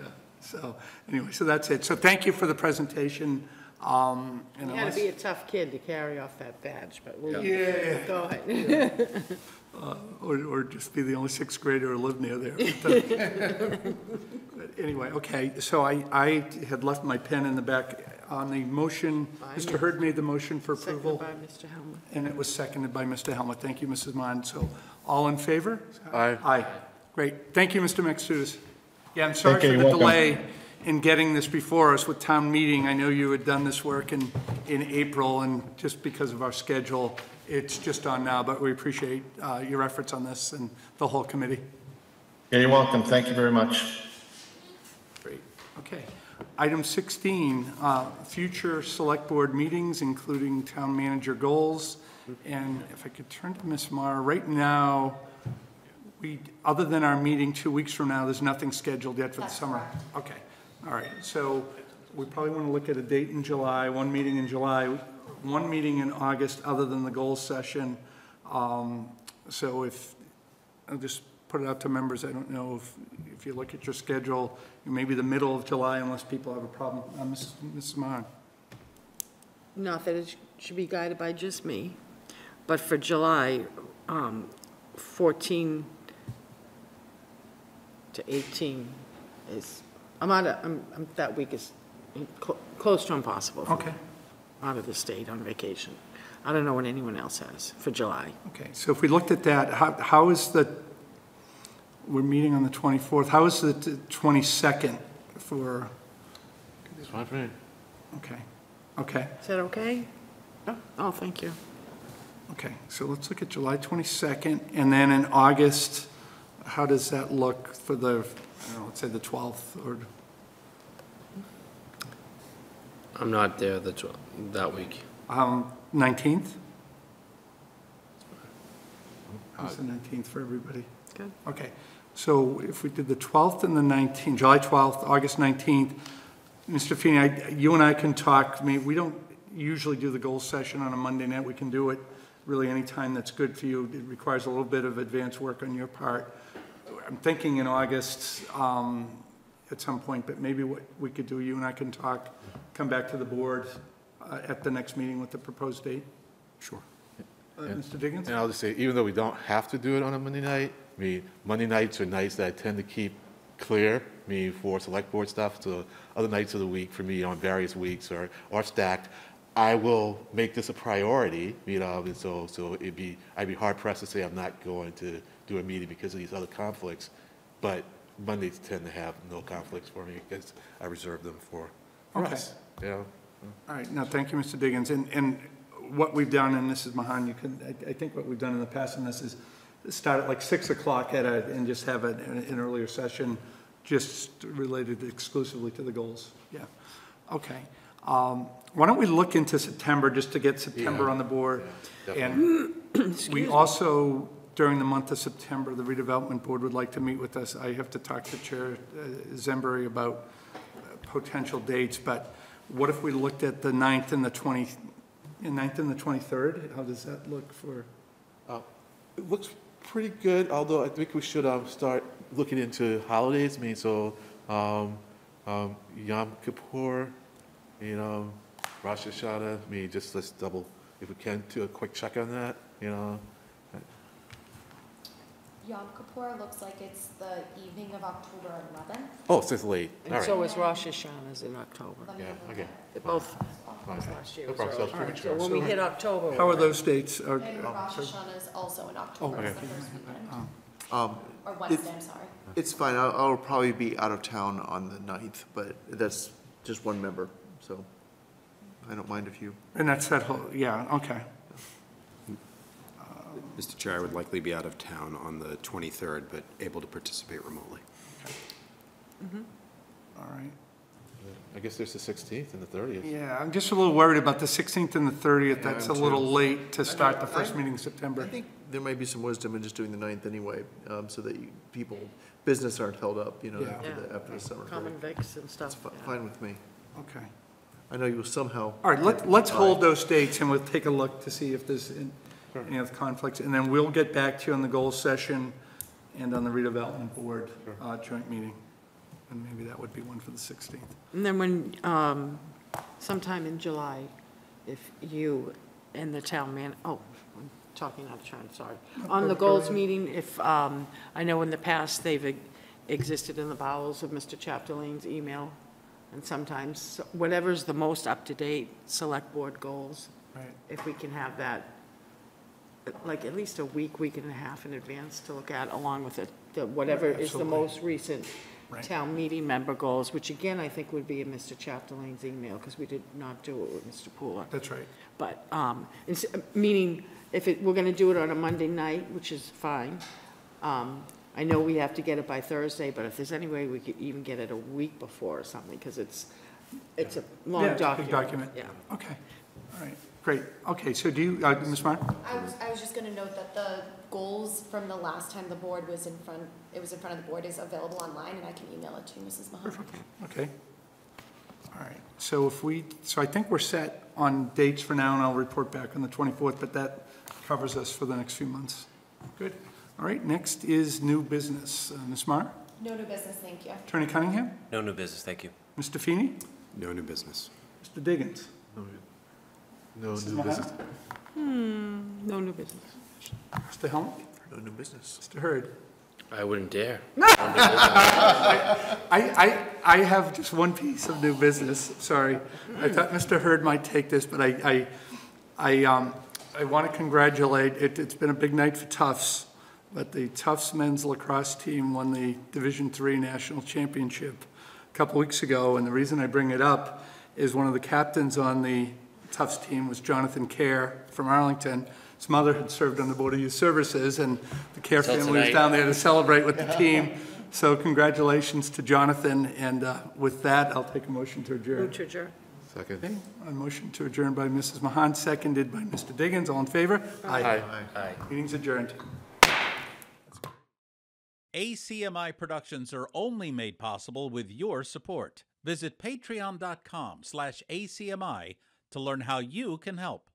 Yeah. So, anyway, so that's it. So thank you for the presentation. Um, and You had unless- to be a tough kid to carry off that badge, but we'll. Yeah. Go ahead. *laughs* Uh, Or, or just be the only sixth grader who lived near there. But, *laughs* uh, but Anyway, okay, so I, I had left my pen in the back on the motion. Mr. Hurd made the motion for approval. Seconded by Mr. Helmuth. And it was seconded by Mr. Helmuth. Thank you, Mrs. Mahon. So all in favor? Aye. Aye. Great. Thank you, Mr. Maxtutis. Yeah, I'm sorry Thank you. for the You're welcome. delay in getting this before us with town meeting. I know you had done this work in, in April, and just because of our schedule, it's just on now, but we appreciate uh, your efforts on this and the whole committee. Yeah, you're welcome. Thank you very much. Great. Okay. Item 16, uh, future select board meetings, including town manager goals. And if I could turn to Ms. Mara, right now, we, other than our meeting two weeks from now, there's nothing scheduled yet for the summer. Okay, all right. So we probably want to look at a date in July, one meeting in July, one meeting in August, other than the goals session. Um, So if, I'll just put it out to members, I don't know if, if you look at your schedule, maybe the middle of July unless people have a problem. Uh, Mrs. Mrs. Mahon? Not that it should be guided by just me, but for July, um, 14 to 18 is, I'm out of, I'm, I'm- that week is clo- close to impossible. for me. Okay. Out of the state on vacation. I don't know what anyone else has for July. Okay, so if we looked at that, how, how is the, we're meeting on the 24th, how is the t- 22nd for, It's fine for me. okay, okay, Is that okay? Oh, Oh, thank you. okay. So let's look at July 22nd, and then in August, how does that look for the, I don't know, let's say the 12th, or, I'm not there the, tw- that week. um, 19th? How's the 19th for everybody? Good. Okay, so if we did the 12th and the 19th, July 12th, August 19th, Mr. Feeney, I- you and I can talk, I mean, we don't usually do the goal session on a Monday night, we can do it really any time that's good for you. It requires a little bit of advance work on your part. I'm thinking in August um, at some point, but maybe what we could do, you and I can talk, come back to the board uh, at the next meeting with the proposed date. Sure. Uh, Mr. Diggins? And I'll just say, even though we don't have to do it on a Monday night, I mean, Monday nights are nights that I tend to keep clear, I mean, for select board stuff, so other nights of the week for me on various weeks or, or stacked, I will make this a priority, you know, and so, so it'd be, I'd be hard pressed to say I'm not going to do a meeting because of these other conflicts, but Mondays tend to have no conflicts for me because I reserve them for, for Okay. us, you know? All right, now, thank you, Mr. Diggins. And, and what we've done, and this is Mahon, you can, I, I think what we've done in the past in this is start at like 6 o'clock at a, and just have a- an, an earlier session just related exclusively to the goals. Yeah, okay. Um, Why don't we look into September, just to get September Yeah. on the board? Yeah, And *clears throat* we also during the month of September, the redevelopment board would like to meet with us. I have to talk to Chair uh, Zsembery about uh, potential dates, but what if we looked at the 9th and the 20, the 9th and the 23rd? How does that look for? Uh, It looks pretty good, although I think we should um, start looking into holidays. I mean, so um, um, Yom Kippur, you know, Rosh Hashanah. I mean, just let's double, if we can, do a quick check on that. You know, Yom Kippur looks like it's the evening of October 11th. oh, so it's late. All And right. so is Rosh Hashanah's in October. Let me Yeah, look okay. at- They Both, last year No was problem, so it's Rosh. All right, premature. So when we hit October. How are those dates? Are- And Rosh Hashanah is also in October, okay. it's the first weekend, Um, or it- Wednesday, I'm sorry. It's fine, I'll, I'll probably be out of town on the 9th, but that's just one member, so I don't mind if you. And that's that whole, yeah, okay. Mr. Chair, I would likely be out of town on the 23rd, but able to participate remotely. Mm -hmm. All right. I guess there's the 16th and the 30th. Yeah, I'm just a little worried about the 16th and the 30th. Yeah, That's a I'm little too. late to start the I- first meeting in September. I think there might be some wisdom in just doing the 9th anyway, um, so that you, people, business aren't held up, you know, Yeah. after the, after the summer Common break. Vics and stuff. It's fi- yeah. fine with me. Okay. I know you will somehow. All right, let, let's hold those dates and we'll take a look to see if there's in- any other conflicts. And then we'll get back to you on the goals session and on the redevelopment board uh, joint meeting. And maybe that would be one for the 16th. And then when, um, sometime in July, if you and the town man, oh, I'm talking out of turn, sorry. On the goals meeting, if, um, I know in the past, they've e- existed in the bowels of Mr. Chapdelaine's email, and sometimes, whatever's the most up-to-date select board goals, Right. if we can have that, like, at least a week, week and a half in advance to look at, along with it, the, whatever is the Absolutely. most recent Right. town meeting member goals, which again, I think would be in Mr. Chapdelaine's email, because we did not do it with Mr. Pooler. That's right. But, um, meaning, if it, we're gonna do it on a Monday night, which is fine, um, I know we have to get it by Thursday, but if there's any way we could even get it a week before or something, because it's, it's a Yeah, long it's a document. big document. Yeah. Okay, all right, great. Okay, so do you, uh, Ms. Martin? I was, I was just gonna note that the goals from the last time the board was in front, it was in front of the board is available online, and I can email it to Mrs. Mahon. Okay. All right, so if we, so I think we're set on dates for now, and I'll report back on the 24th, but that covers us for the next few months. Good. All right, next is new business. Uh, Ms. Mar? No new business, thank you. Attorney Cunningham? No new business, thank you. Mr. Feeney? No new business. Mr. Diggins? No Mrs. new Mahon? business. Hmm, no new business. Mr. Helmuth? No new business. Mr. Hurd? I wouldn't dare. *laughs* I, I, I have just one piece of new business, sorry. I thought Mr. Hurd might take this, but I, I, I, um, I want to congratulate, it, it's been a big night for Tufts, but the Tufts men's lacrosse team won the Division III National Championship a couple weeks ago, and the reason I bring it up is one of the captains on the Tufts team was Jonathan Kerr from Arlington. His mother had served on the Board of Youth Services, and the Kerr Till family was down there to celebrate with the *laughs* team. So congratulations to Jonathan, and uh, with that, I'll take a motion to adjourn. Move to adjourn. Okay, a motion to adjourn by Mrs. Mahon, seconded by Mr. Diggins. All in favor? Aye. Aye. Meeting's adjourned. ACMI productions are only made possible with your support. Visit patreon.com slash ACMI to learn how you can help.